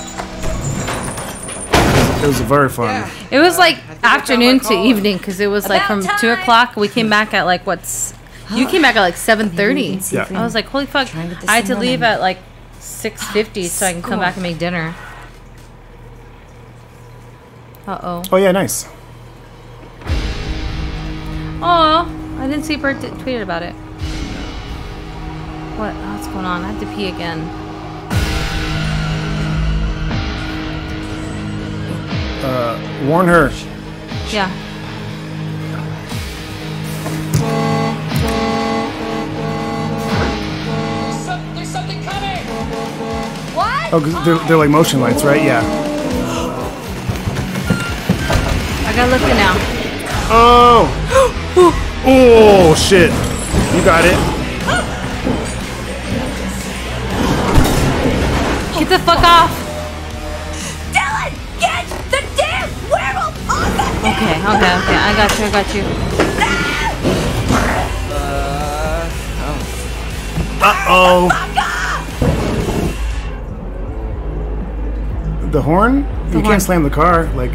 Speaker 1: It was very fun.
Speaker 2: It was like
Speaker 12: got
Speaker 2: afternoon to evening because it was like from
Speaker 17: About
Speaker 2: two o'clock. We came back at like what's. You came back at like seven thirty.
Speaker 1: Yeah.
Speaker 2: I was like, holy fuck!
Speaker 17: Try and get this
Speaker 2: I had to leave at like six fifty so I can come back and make dinner. Uh oh.
Speaker 1: Oh yeah, nice.
Speaker 2: Oh, I didn't see Bert t- tweeted about it. What? What's going on? I have to pee again.
Speaker 1: Uh, warn her.
Speaker 2: Yeah.
Speaker 8: There's something coming!
Speaker 7: What?
Speaker 1: Oh, 'cause they're, they're like motion lights, right? Yeah.
Speaker 2: I gotta look it now.
Speaker 1: Oh. oh shit. You got it.
Speaker 2: Get the fuck off.
Speaker 17: Dylan, get the damn werewolf off of me!
Speaker 2: Okay, okay, okay. I got you. I got you.
Speaker 1: Uh oh. The horn? you
Speaker 2: horn.
Speaker 1: can't slam the car. Like.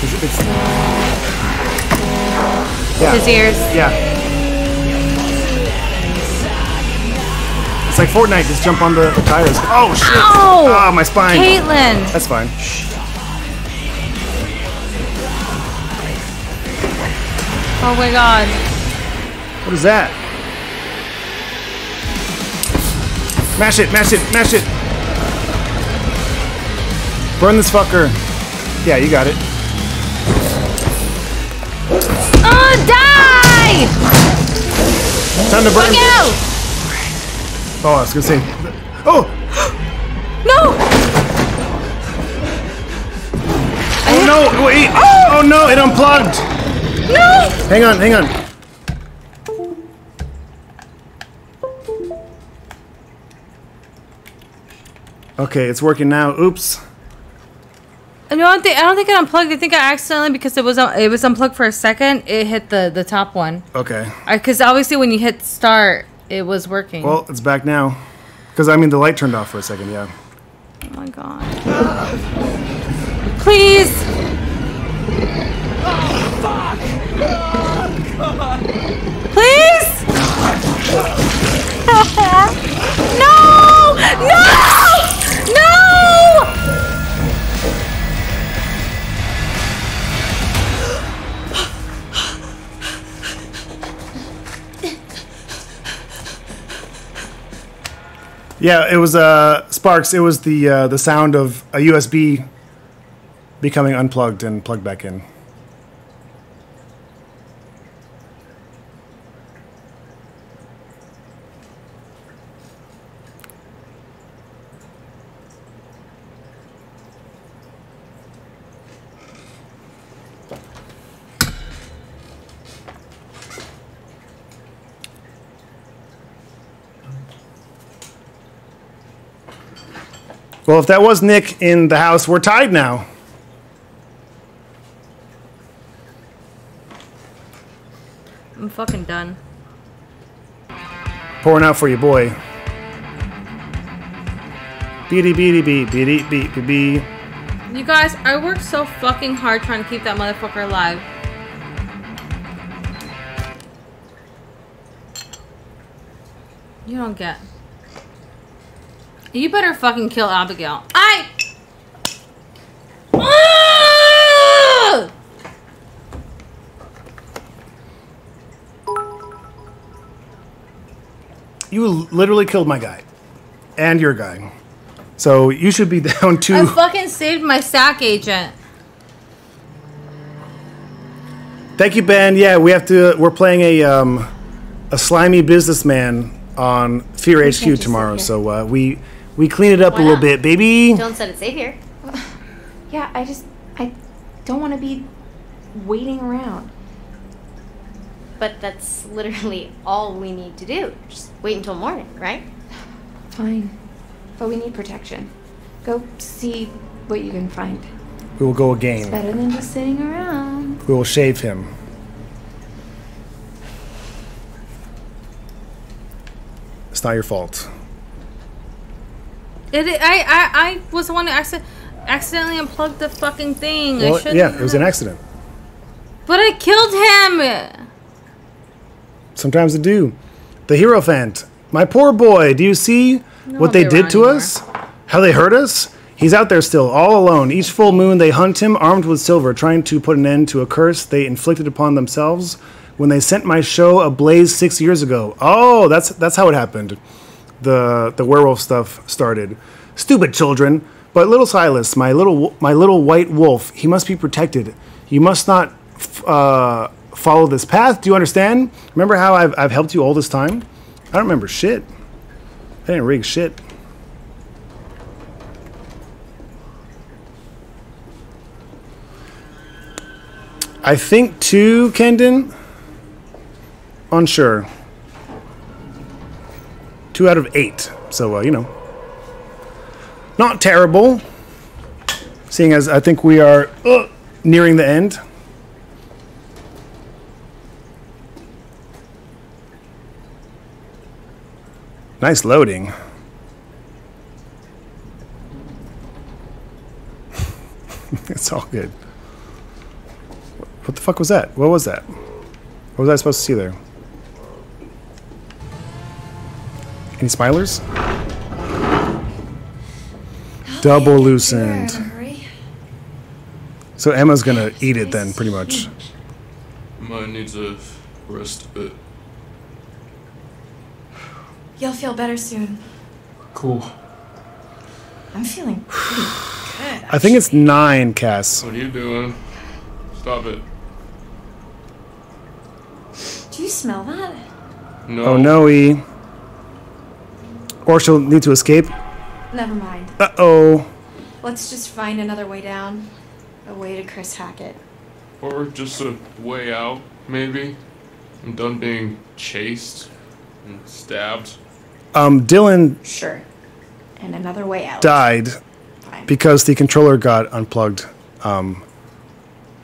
Speaker 1: It's, it's, yeah.
Speaker 2: His ears.
Speaker 1: Yeah. It's like Fortnite. Just jump on the, tires. Oh shit!
Speaker 2: Ow!
Speaker 1: Ah, my spine.
Speaker 2: Kaitlyn.
Speaker 1: That's fine.
Speaker 2: Oh my god.
Speaker 1: What is that? Mash it! Mash it! Mash it! Burn this fucker. Yeah, you got it.
Speaker 2: Oh, die!
Speaker 1: Time to burn.
Speaker 2: Fuck out!
Speaker 1: Oh, I was gonna say. Oh!
Speaker 2: No!
Speaker 1: Oh no! Wait! Oh no! It unplugged.
Speaker 2: No!
Speaker 1: Hang on, hang on. Okay, it's working now. Oops.
Speaker 2: I don't think I don't think it unplugged. I think I accidentally because it was it was unplugged for a second. It hit the the top one.
Speaker 1: Okay.
Speaker 2: Because obviously when you hit start, it was working.
Speaker 1: Well, it's back now. Because I mean, the light turned off for a second. Yeah.
Speaker 2: oh my god. Please. Oh, Fuck. Please. no! No!
Speaker 1: Yeah, it was uh, Sparks. It was the uh, the sound of a USB becoming unplugged and plugged back in. Well, if that was Nick in the house, we're tied now.
Speaker 2: I'm fucking done.
Speaker 1: Pouring out for you, boy. Beady beady bee beady bee bee bee.
Speaker 2: You guys, I worked so fucking hard trying to keep that motherfucker alive. You don't get. You better fucking kill Abigail. I. Ah!
Speaker 1: You literally killed my guy, and your guy. So you should be down
Speaker 2: I
Speaker 1: to.
Speaker 2: fucking saved my SAC agent.
Speaker 1: Thank you, Ben. Yeah, we have to. We're playing a um, a slimy businessman on Fear HQ tomorrow, so uh, we we clean it up
Speaker 7: Why
Speaker 1: a little
Speaker 7: not?
Speaker 1: bit, baby.
Speaker 7: Dylan said it's safe here.
Speaker 15: Yeah, I just I don't want to be waiting around.
Speaker 7: But that's literally all we need to do. Just wait until morning, right?
Speaker 15: Fine. But we need protection. Go see what you can find.
Speaker 1: We will go
Speaker 15: It's
Speaker 1: again.
Speaker 15: better than just sitting around.
Speaker 1: We will shave him. It's not your fault.
Speaker 2: It, I, I, I was the one who accident, accidentally unplugged the fucking thing. I
Speaker 1: Well, yeah, it was an accident.
Speaker 2: But I killed him.
Speaker 1: Sometimes they do. The Hierophant. My poor boy, do you see
Speaker 2: No,
Speaker 1: what they did to
Speaker 2: anymore.
Speaker 1: us? How they hurt us? He's out there still, all alone. Each full moon they hunt him, armed with silver, trying to put an end to a curse they inflicted upon themselves when they sent my show ablaze six years ago. Oh, that's that's how it happened. The the werewolf stuff started. Stupid children. But little Silas, my little my little white wolf, he must be protected. You must not uh, follow this path. Do you understand? Remember how I've I've helped you all this time? I don't remember shit. I didn't rig shit. I think two, Kendon. Unsure. Two out of eight. So, uh, you know. Not terrible. Seeing as I think we are uh, nearing the end. Nice loading. it's all good. What the fuck was that? What was that? What was I supposed to see there? Any smilers? Double loosened. So Emma's gonna eat it then, pretty much.
Speaker 11: Mine needs a rest a bit.
Speaker 15: You'll feel better soon.
Speaker 11: Cool.
Speaker 15: I'm feeling pretty good.
Speaker 1: I think it's nine, Cass.
Speaker 11: What are you doing? Stop it.
Speaker 15: Do you smell that?
Speaker 11: No.
Speaker 1: Oh no, E. Or she'll need to escape.
Speaker 15: Never mind.
Speaker 1: Uh oh.
Speaker 15: Let's just find another way down.
Speaker 7: a way to Chris Hackett.
Speaker 11: Or just a way out, maybe. I'm done being chased and stabbed.
Speaker 1: Um, Dylan
Speaker 7: Sure. And another way out.
Speaker 1: died because the controller got unplugged. Um,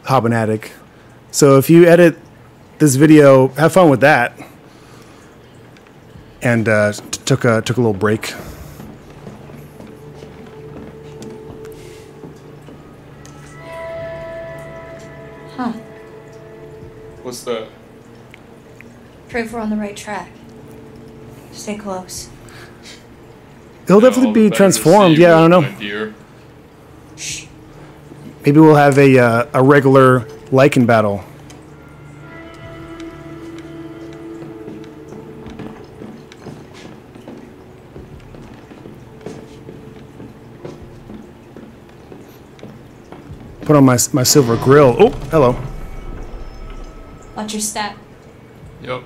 Speaker 1: Hobbinatic. So if you edit this video, have fun with that. And uh, t- took a took a little break.
Speaker 7: Huh.
Speaker 11: What's that?
Speaker 7: Prove we're on the right track. Stay close.
Speaker 1: He'll definitely be transformed. Yeah, I don't know.
Speaker 11: Dear.
Speaker 1: Maybe we'll have a uh, a regular Lycan battle. Put on my my silver grill. Oh, hello.
Speaker 7: Watch your step.
Speaker 11: Yep.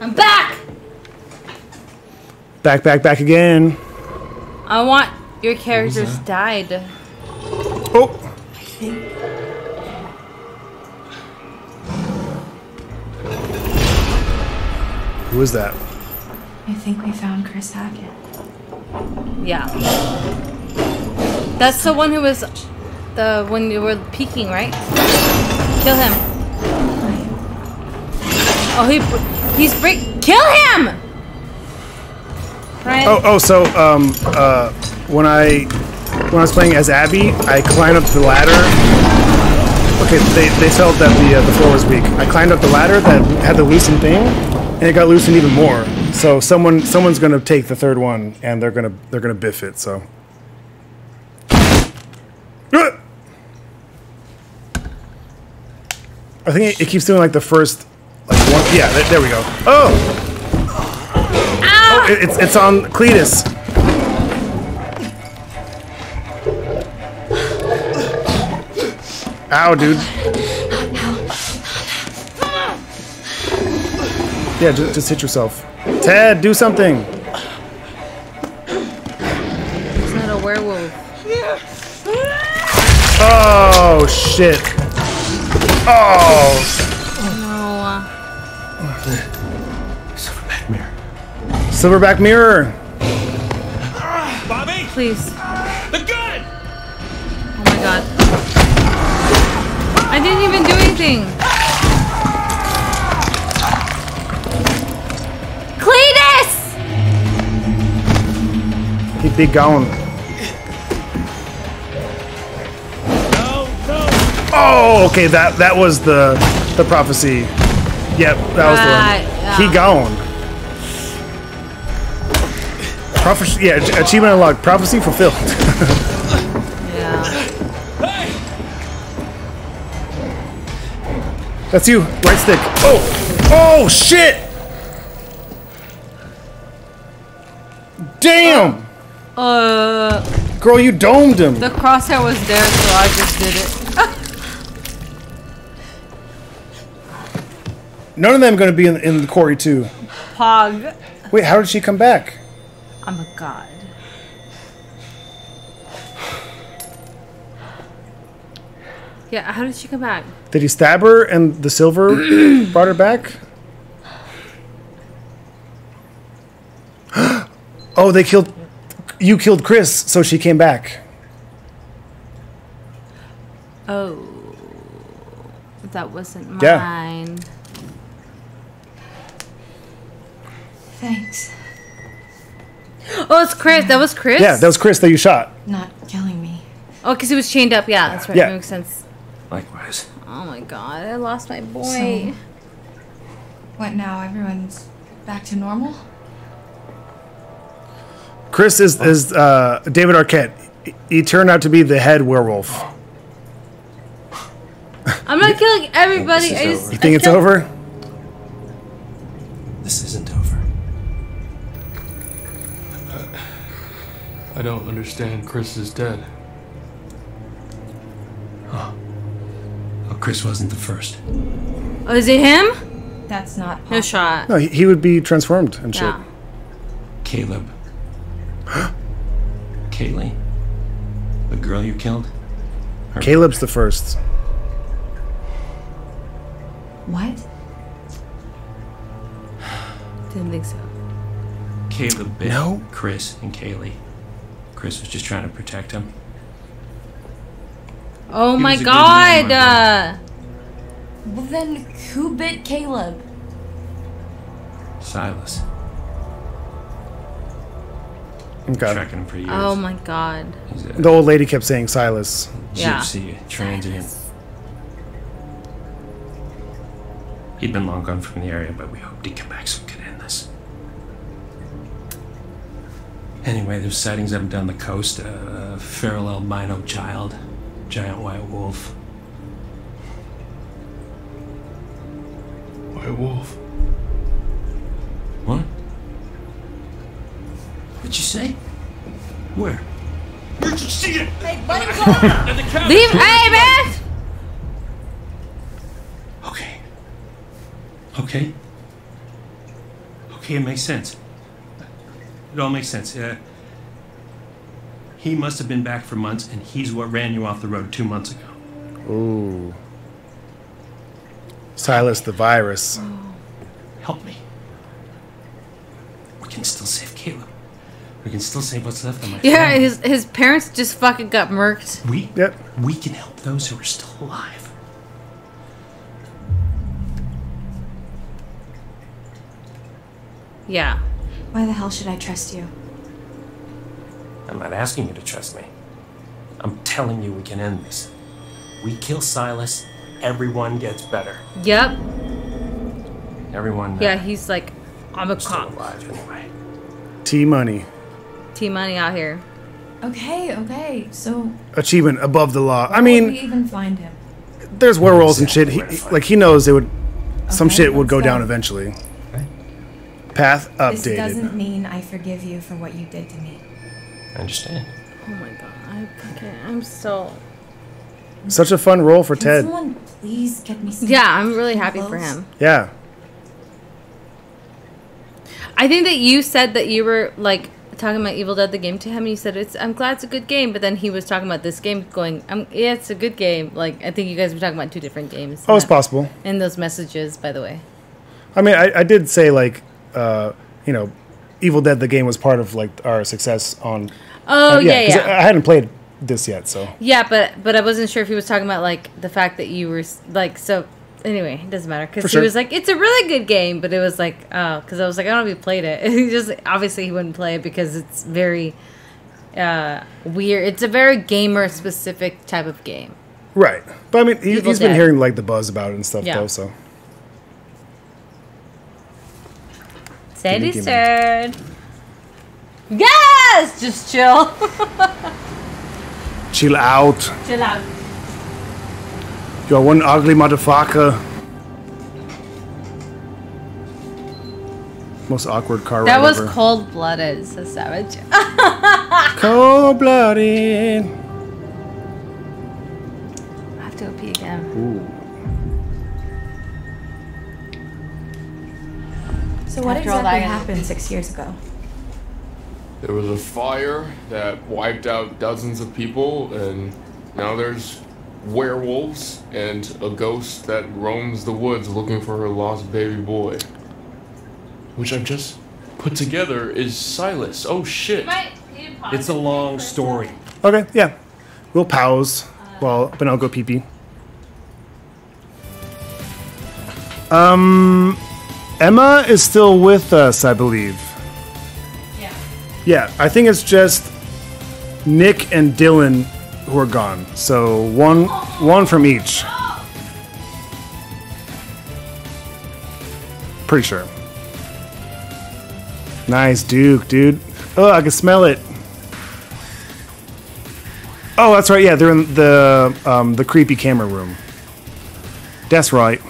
Speaker 2: I'm back.
Speaker 1: Back, back, back again.
Speaker 2: I want your characters died.
Speaker 1: Oh. Who is that?
Speaker 7: I think we found Chris Hackett.
Speaker 2: Yeah. That's the one who was the when you were peeking, right? Kill him. Oh, he he's break. Kill him. Ryan.
Speaker 1: Oh, oh, so um, uh, when I when I was playing as Abby, I climbed up the ladder. Okay, they, they felt that the uh, the floor was weak. I climbed up the ladder that had the loosened thing, and it got loosened even more. So someone someone's gonna take the third one, and they're gonna they're gonna biff it. So. I think it, it keeps doing like the first, like one. Yeah, th- there we go. Oh. Oh, it- it's it's on Cletus. Ow, dude. Yeah, just, just hit yourself. Ted, do something.
Speaker 2: He's not a werewolf.
Speaker 1: Oh shit. Oh.
Speaker 2: No.
Speaker 1: Silverback mirror.
Speaker 2: Bobby. Please.
Speaker 4: The gun.
Speaker 2: Oh my god. I didn't even do anything.
Speaker 1: He'd be gone. Oh, okay. That that was the the prophecy. Yep, that was
Speaker 2: Right,
Speaker 1: the
Speaker 2: yeah.
Speaker 1: one. He gone. Prophecy. Yeah, ach- achievement unlocked. Prophecy fulfilled.
Speaker 2: Yeah.
Speaker 1: That's you. Right stick. Oh. Oh shit. Damn.
Speaker 2: Uh,
Speaker 1: Girl, you domed him.
Speaker 2: the crosshair was there, so I just did it.
Speaker 1: None of them going to be in, in the quarry too.
Speaker 2: Pog.
Speaker 1: Wait, how did she come back?
Speaker 2: I'm a god. Yeah, how did she come back?
Speaker 1: Did he stab her and the silver brought her back? oh, they killed. You killed Chris, so she came back.
Speaker 2: Oh. That wasn't
Speaker 1: Yeah.
Speaker 2: mine.
Speaker 7: Thanks.
Speaker 2: Oh, it's Chris. That was Chris?
Speaker 1: Yeah, that was Chris that you shot.
Speaker 7: Not killing me.
Speaker 2: Oh, because he was chained up. Yeah, that's right.
Speaker 1: Yeah.
Speaker 2: That makes sense.
Speaker 14: Likewise.
Speaker 2: Oh my god, I lost my boy.
Speaker 7: So, what now? Everyone's back to normal?
Speaker 1: Chris is is uh, David Arquette. He- He turned out to be the head werewolf.
Speaker 2: I'm not killing everybody. I just,
Speaker 1: You think
Speaker 2: I
Speaker 1: it's
Speaker 2: killed-
Speaker 1: over?
Speaker 14: This isn't over.
Speaker 11: I don't understand. Chris is dead.
Speaker 14: Oh, Chris wasn't the first.
Speaker 2: Oh, is it him?
Speaker 15: That's not
Speaker 2: No shot.
Speaker 1: No, he, he would be transformed and shit.
Speaker 2: Yeah.
Speaker 10: Caleb. Kaylee. The girl you killed? Her-
Speaker 1: Caleb's the first.
Speaker 15: What?
Speaker 2: Didn't think so.
Speaker 10: Caleb bit
Speaker 1: No.
Speaker 10: Chris and Kaylee. Chris was just trying to protect him.
Speaker 2: Oh
Speaker 10: He
Speaker 2: my
Speaker 10: was a good man,
Speaker 2: god.
Speaker 10: my
Speaker 2: uh,
Speaker 7: Well, then who bit Caleb?
Speaker 10: Silas.
Speaker 1: Okay.
Speaker 10: Tracking him for years.
Speaker 2: oh my god.
Speaker 10: He's a
Speaker 1: The old lady kept saying Silas.
Speaker 2: Yeah.
Speaker 10: gypsy transient. He'd been long gone from the area, but we hoped he'd come back so we could end this. Anyway, there's sightings up and down the coast. A feral albino child, giant white wolf.
Speaker 11: White wolf.
Speaker 10: What? What'd you say? Where? Where'd you see it?
Speaker 7: Hey, let him go!
Speaker 2: Leave. Hey, man.
Speaker 10: Okay. Okay. Okay, it makes sense. It all makes sense. Uh, he must have been back for months, and he's what ran you off the road two months ago.
Speaker 1: Ooh. Silas the virus.
Speaker 10: Help me. We can still save Caleb. We can still save what's left of my
Speaker 2: Yeah,
Speaker 10: family.
Speaker 2: his his parents just fucking got murked.
Speaker 10: We
Speaker 1: yep.
Speaker 10: we can help those who are still alive.
Speaker 2: Yeah.
Speaker 15: Why the hell should I trust you?
Speaker 10: I'm not asking you to trust me. I'm telling you we can end this. We kill Silas, everyone gets better.
Speaker 2: Yep.
Speaker 10: Everyone. uh,
Speaker 2: Yeah, he's like, I'm a
Speaker 10: still
Speaker 2: cop.
Speaker 10: alive anyway.
Speaker 1: T Money.
Speaker 2: T money out here.
Speaker 15: Okay, okay. So
Speaker 1: Achievement above the law. I
Speaker 15: where would
Speaker 1: mean,
Speaker 15: we even find him?
Speaker 1: there's werewolves and shit. He, like he knows it would. Some shit would go
Speaker 15: go.
Speaker 1: down eventually. Path updated.
Speaker 15: This doesn't mean I forgive you for what you did to me.
Speaker 10: I understand.
Speaker 2: Oh my god. I okay, I'm so
Speaker 1: Such a fun role for
Speaker 15: Can
Speaker 1: Ted.
Speaker 15: someone please get me some
Speaker 2: Yeah, I'm really happy for him.
Speaker 1: Yeah.
Speaker 2: I think that you said that you were like talking about Evil Dead the game to him. And you said it's I'm glad it's a good game, but then he was talking about this game, going, um, yeah, it's a good game. Like I think you guys were talking about two different games.
Speaker 1: Oh, it's possible.
Speaker 2: In those messages, by the way.
Speaker 1: I mean, I, I did say like, uh, you know, Evil Dead the game was part of like our success on.
Speaker 2: Oh,
Speaker 1: uh,
Speaker 2: yeah, yeah.
Speaker 1: I, I hadn't played this yet, so
Speaker 2: Yeah, but but I wasn't sure if he was talking about like the fact that you were like so. Anyway, it doesn't matter because
Speaker 1: sure.
Speaker 2: he was like, "It's a really good game," but it was like, oh, because I was like, I don't know if he played it. he just obviously he wouldn't play it because it's very uh, weird. It's a very gamer specific type of game.
Speaker 1: right. But I mean, he, he's been hearing like the buzz about it and stuff
Speaker 2: Yeah.
Speaker 1: though. So Gimme,
Speaker 2: turn. Yes, just chill.
Speaker 1: chill out.
Speaker 2: chill out.
Speaker 1: You're one ugly motherfucker. Most awkward car
Speaker 2: That
Speaker 1: ride
Speaker 2: was
Speaker 1: ever.
Speaker 2: cold blooded, so savage.
Speaker 1: Cold blooded.
Speaker 2: I have to go pee again.
Speaker 1: Ooh.
Speaker 15: So what
Speaker 2: After
Speaker 15: exactly happened six years ago?
Speaker 11: There was a fire that wiped out dozens of people, and now there's werewolves and a ghost that roams the woods looking for her lost baby boy. Which I've just put together is Silas. Oh shit.
Speaker 10: It's a long story.
Speaker 1: Okay, yeah. We'll pause while but I'll go pee pee. Um, Emma is still with us, I believe.
Speaker 2: Yeah.
Speaker 1: Yeah, I think it's just Nick and Dylan who are gone. So one one from each. Pretty sure. Nice Duke, dude. Oh, I can smell it. Oh, that's right. Yeah, they're in the um, the creepy camera room. That's right.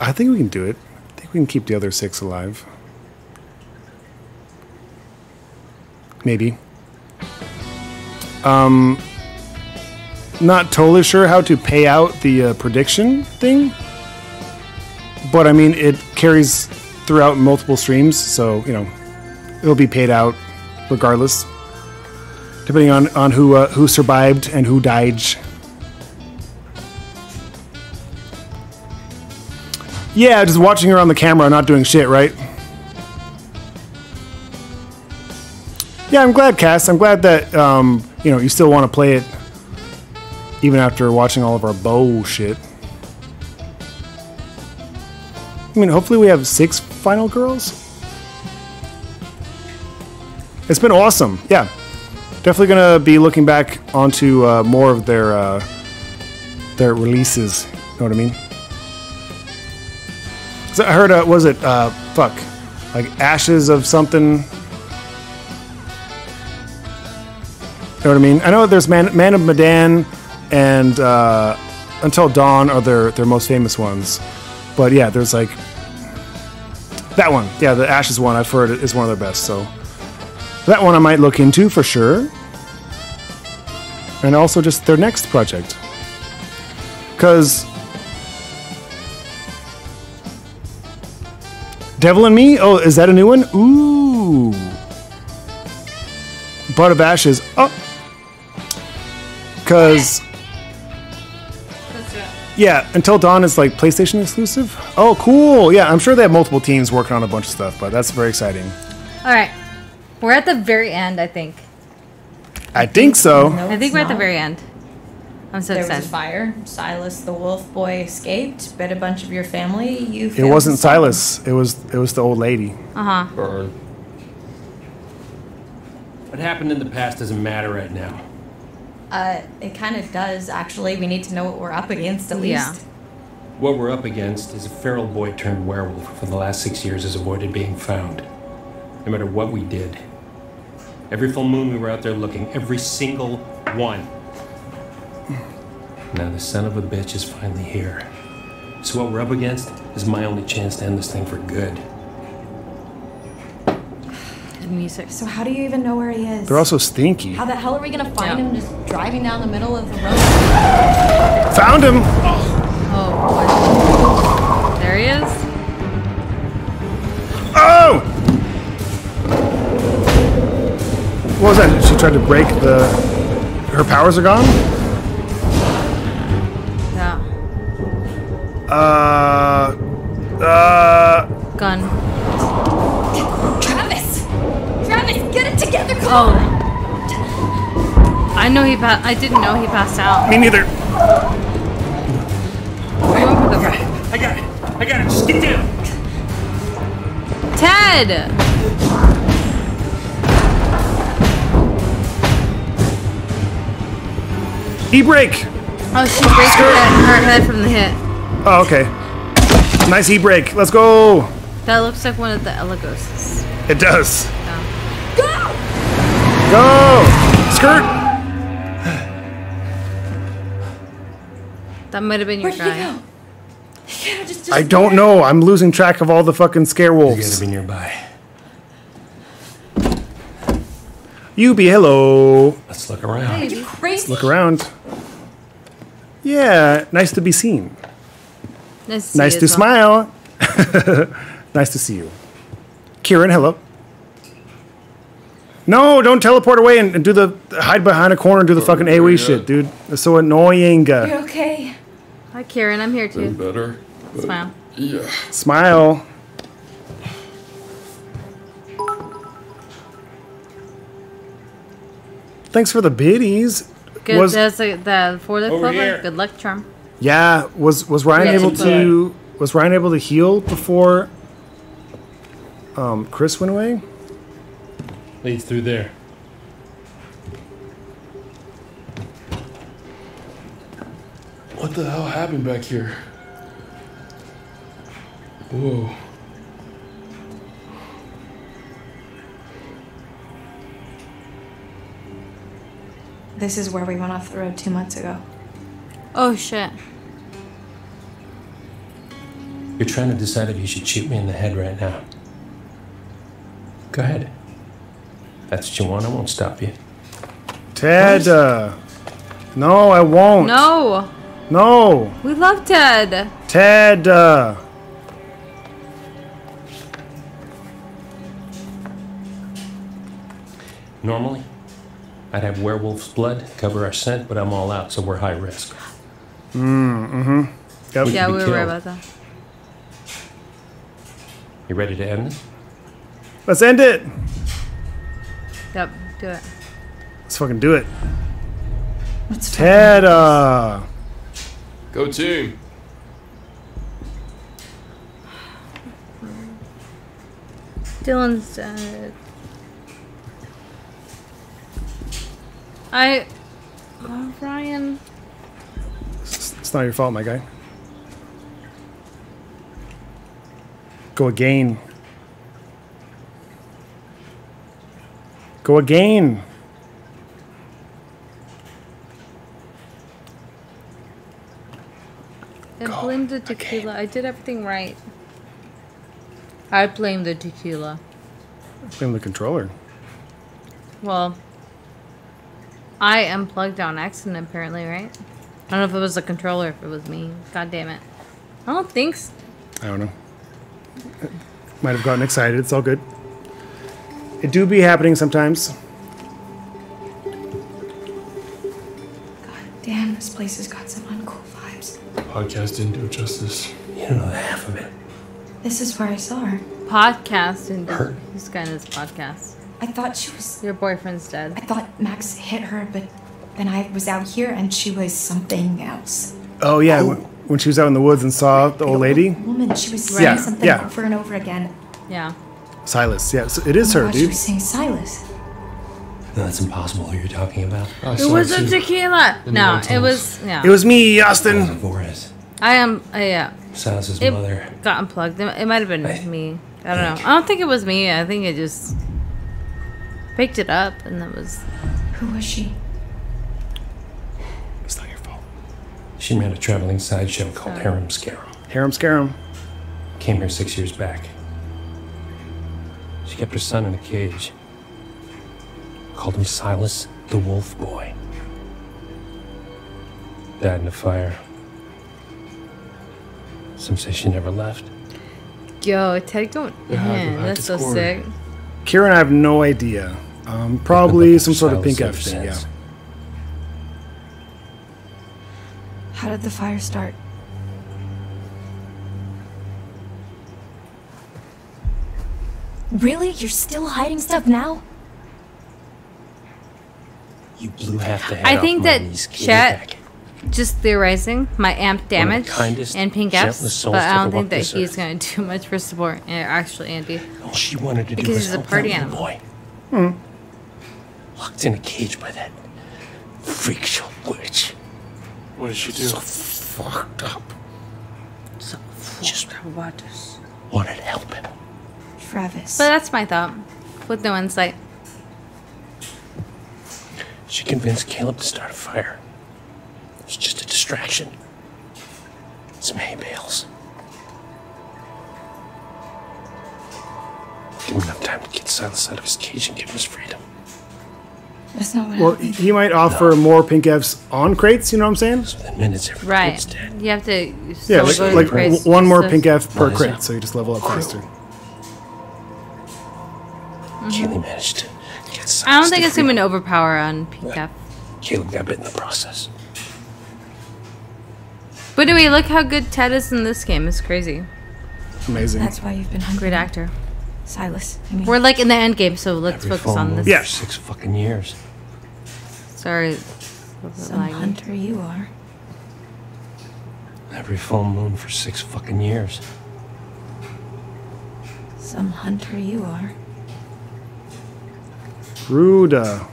Speaker 1: I think we can do it. I think we can keep the other six alive. Maybe. Um. not totally sure how to pay out the uh, prediction thing, but I mean it carries throughout multiple streams, so you know it'll be paid out regardless, depending on on who uh, who survived and who died. Yeah, just watching her on the camera, not doing shit, right? Yeah, I'm glad, Cass. I'm glad that um, you know you still want to play it, even after watching all of our bullshit. I mean, hopefully we have six final girls. It's been awesome. Yeah, definitely gonna be looking back onto uh, more of their uh, their releases. Know what I mean? So I heard, uh, was it uh, fuck, like Ashes of something? Know what I mean? I know there's Man, Man of Medan and uh, Until Dawn are their their most famous ones, but yeah, there's like that one. Yeah, the Ashes one I've heard is one of their best. So that one I might look into for sure, and also just their next project, because Devil in Me. Oh, is that a new one? Ooh. Bud of Ashes. Oh. Because. Yeah, Until Dawn is like PlayStation exclusive. Oh, cool. Yeah, I'm sure they have multiple teams working on a bunch of stuff, but that's very exciting.
Speaker 2: All right, we're at the very end. I think.
Speaker 1: I think so.
Speaker 2: I think we're at the very end. I'm so
Speaker 15: there
Speaker 2: excited.
Speaker 15: was a fire. Silas the wolf boy escaped, bit a bunch of your family. You.
Speaker 1: It wasn't
Speaker 15: to.
Speaker 1: Silas. It was it was the old lady.
Speaker 2: Uh huh.
Speaker 11: Burn.
Speaker 10: What happened in the past doesn't matter right now.
Speaker 15: Uh, it kind of does actually. We need to know what we're up against at
Speaker 2: Yeah.
Speaker 15: least.
Speaker 10: What we're up against is a feral boy turned werewolf for the last six years has avoided being found. No matter what we did. Every full moon we were out there looking, every single one. Now the son of a bitch is finally here. So what we're up against is my only chance to end this thing for good.
Speaker 2: Good music.
Speaker 15: So how do you even know where he is?
Speaker 1: They're also stinky.
Speaker 7: How the hell are we gonna find him just driving down the middle of the road?
Speaker 1: Found him.
Speaker 2: Oh boy. There he is.
Speaker 1: Oh! What was that? She tried to break the. Her powers are gone.
Speaker 2: Yeah.
Speaker 1: Uh. Uh.
Speaker 7: Together, come
Speaker 2: Oh. I know he pa- I didn't know he passed out.
Speaker 1: Me neither.
Speaker 2: We went for the
Speaker 10: I got it. I got it. Just get down.
Speaker 2: Ted.
Speaker 1: E break.
Speaker 2: Oh, she breaks her head, her head from the hit.
Speaker 1: Oh, okay. Nice e break. Let's go.
Speaker 2: That looks like one of the Elagoses.
Speaker 1: It does.
Speaker 2: Yeah.
Speaker 1: Go. Skirt.
Speaker 2: That might have been your
Speaker 7: Where'd he
Speaker 2: guy.
Speaker 7: go? Yeah, just, just
Speaker 1: I don't know. I'm losing track of all the fucking scare wolves.
Speaker 10: You
Speaker 1: wolves.
Speaker 10: gotta be nearby.
Speaker 1: You be hello.
Speaker 10: Let's look around.
Speaker 7: Are you crazy?
Speaker 1: Let's Look around. Yeah, nice to be seen.
Speaker 2: Nice to,
Speaker 1: Nice
Speaker 2: see
Speaker 1: to
Speaker 2: well.
Speaker 1: smile. nice to see you. Kieran, hello. No, don't teleport away and, and do the hide behind a corner and do the fucking AoE shit, dude. That's so annoying.
Speaker 7: You're okay?
Speaker 2: Hi, Karen. I'm here
Speaker 11: That's
Speaker 2: too.
Speaker 11: better.
Speaker 2: Smile.
Speaker 11: Yeah.
Speaker 1: Smile. Thanks for the biddies.
Speaker 2: Good.
Speaker 1: Was,
Speaker 2: That's a, the for the
Speaker 10: Over
Speaker 2: clover.
Speaker 10: here.
Speaker 2: Good luck charm.
Speaker 1: yeah, was was Ryan
Speaker 2: Yeah,
Speaker 1: able to was Ryan able to heal before um, Chris went away?
Speaker 10: Leads through there.
Speaker 11: What the hell happened back here? Whoa.
Speaker 15: This is where we went off the road two months ago.
Speaker 2: Oh shit.
Speaker 10: You're trying to decide if you should shoot me in the head right now. Go ahead. If that's what you want. I won't stop you.
Speaker 1: Ted, uh, No, I won't.
Speaker 2: No.
Speaker 1: No.
Speaker 2: We love Ted.
Speaker 1: Ted. Uh,
Speaker 10: Normally, I'd have werewolf's blood cover our scent, but I'm all out, so we're high risk.
Speaker 1: mm, mm-hmm. Yep.
Speaker 10: We
Speaker 2: yeah, we
Speaker 10: be
Speaker 2: were right about that.
Speaker 10: You ready to end this?
Speaker 1: Let's end it.
Speaker 2: Yep, do it.
Speaker 1: Let's fucking do it.
Speaker 7: Let's
Speaker 1: Ted. Uh,
Speaker 11: Go team.
Speaker 2: Dylan's dead. I. Oh, Ryan.
Speaker 1: it's it's not your fault, my guy. Go again. Go again.
Speaker 2: I blame the tequila. I did everything right. I blame the tequila.
Speaker 1: Blame the controller.
Speaker 2: Well, I unplugged on accident, apparently, right? I don't know if it was the controller, if it was me. God damn it. I don't think so.
Speaker 1: I don't know. Might have gotten excited. It's all good. It do be happening sometimes.
Speaker 7: Damn, this place has got some uncool vibes.
Speaker 11: Podcast didn't do it justice.
Speaker 10: You don't know half of it.
Speaker 7: This is where I saw her.
Speaker 2: Podcast and this guy in his podcast.
Speaker 7: I thought she was.
Speaker 2: Your boyfriend's dead.
Speaker 7: I thought Max hit her, but then I was out here and she was something else.
Speaker 1: Oh yeah, when, when she was out in the woods and saw the old lady,
Speaker 7: Woman, she was saying
Speaker 1: Yeah,
Speaker 7: something
Speaker 1: yeah.
Speaker 7: over and over again.
Speaker 2: Yeah.
Speaker 1: Silas. Yeah, so it is
Speaker 7: Oh
Speaker 1: her,
Speaker 7: dude. She
Speaker 1: dude.
Speaker 7: was saying Silas.
Speaker 10: No, that's impossible who you're talking about.
Speaker 2: It was a tequila. No, it was. Yeah.
Speaker 1: It was me, Austin.
Speaker 10: Voorhees.
Speaker 2: I am. Uh, yeah.
Speaker 10: Silas's
Speaker 2: It
Speaker 10: mother.
Speaker 2: got unplugged. It, it might have been me. I don't know. I don't think it was me. I think it just picked it up, and that was.
Speaker 7: Who was she?
Speaker 1: It's not your fault.
Speaker 10: She ran a traveling sideshow called Harem Scarum.
Speaker 1: Harem Scarum.
Speaker 10: Came here six years back. She kept her son in a cage. Called him Silas the Wolf Boy. Died in a fire. Some say she never left.
Speaker 2: Yo, Ted going.
Speaker 1: Yeah, I
Speaker 2: Man,
Speaker 1: can- I
Speaker 2: that's so
Speaker 1: score.
Speaker 2: sick.
Speaker 1: Kieran, I have no idea. Um, probably some sort of pink
Speaker 10: ever
Speaker 1: F thing. Yeah.
Speaker 7: How did the fire start? Really? You're still hiding stuff now?
Speaker 10: You blew half the head
Speaker 2: I
Speaker 10: off
Speaker 2: think
Speaker 10: my
Speaker 2: that
Speaker 10: niece, Kaylee
Speaker 2: Chet,
Speaker 10: Beck.
Speaker 2: just theorizing, my amp damage
Speaker 10: kindest,
Speaker 2: and pink
Speaker 10: gentlest
Speaker 2: Fs, but I don't think that he's
Speaker 10: earth.
Speaker 2: going to do much for support. Yeah, actually, Andy.
Speaker 10: All she wanted to do
Speaker 2: Because
Speaker 10: was
Speaker 2: he's a
Speaker 10: help
Speaker 2: party
Speaker 10: that
Speaker 2: animal.
Speaker 10: boy.
Speaker 1: Hmm.
Speaker 10: Locked in a cage by that freak show witch.
Speaker 11: What did she do?
Speaker 10: So fucked up.
Speaker 2: So fucked
Speaker 10: Just
Speaker 2: about this.
Speaker 10: wanted to help him.
Speaker 7: Travis.
Speaker 2: But that's my thought, with no insight.
Speaker 10: She convinced Caleb to start a fire. It's just a distraction. Some hay bales. Give him enough time to get Silas out of his cage and give him his freedom.
Speaker 7: That's not what
Speaker 1: Well,
Speaker 7: happened.
Speaker 1: he might offer more pink Fs on crates. You know what I'm saying?
Speaker 10: Then minutes every
Speaker 2: Right. You have to.
Speaker 1: Yeah,
Speaker 2: still
Speaker 1: like,
Speaker 2: go
Speaker 1: like
Speaker 2: the
Speaker 1: w- one more pink F per
Speaker 10: Why
Speaker 1: crate, so you just level up faster.
Speaker 10: Kaylee managed to get Silas
Speaker 2: I don't think it's going to be overpower on pink F.
Speaker 10: Caleb got bit in the process.
Speaker 2: But anyway, look how good Ted is in this game. It's crazy.
Speaker 1: Amazing.
Speaker 7: That's why you've been hungry.
Speaker 2: Great actor.
Speaker 7: Silas. I mean,
Speaker 2: We're like in the end game, so let's
Speaker 10: Every
Speaker 2: focus on this.
Speaker 10: for
Speaker 1: Yeah.
Speaker 10: six fucking years.
Speaker 2: Sorry.
Speaker 7: some hunter you are.
Speaker 10: Every full moon for six fucking years.
Speaker 7: Some hunter you are.
Speaker 1: Ruda.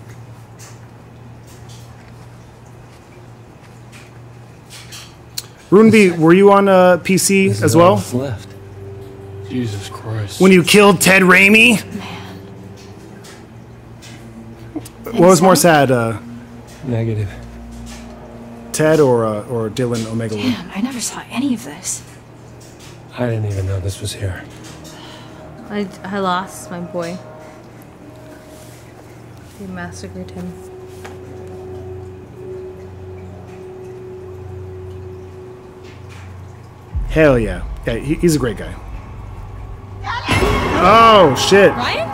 Speaker 1: Runeby, were you on a PC
Speaker 10: This
Speaker 1: as
Speaker 10: all
Speaker 1: well
Speaker 10: left.
Speaker 11: Jesus Christ.
Speaker 1: when you killed Ted Raimi? What was more sad, uh,
Speaker 10: Negative.
Speaker 1: Ted or uh, or Dylan Omega?
Speaker 7: Damn, I never saw any of this.
Speaker 10: I didn't even know this was here.
Speaker 2: I, I lost my boy. They massacred him.
Speaker 1: Hell yeah. Yeah, he, he's a great guy. Oh, shit.
Speaker 7: Ryan?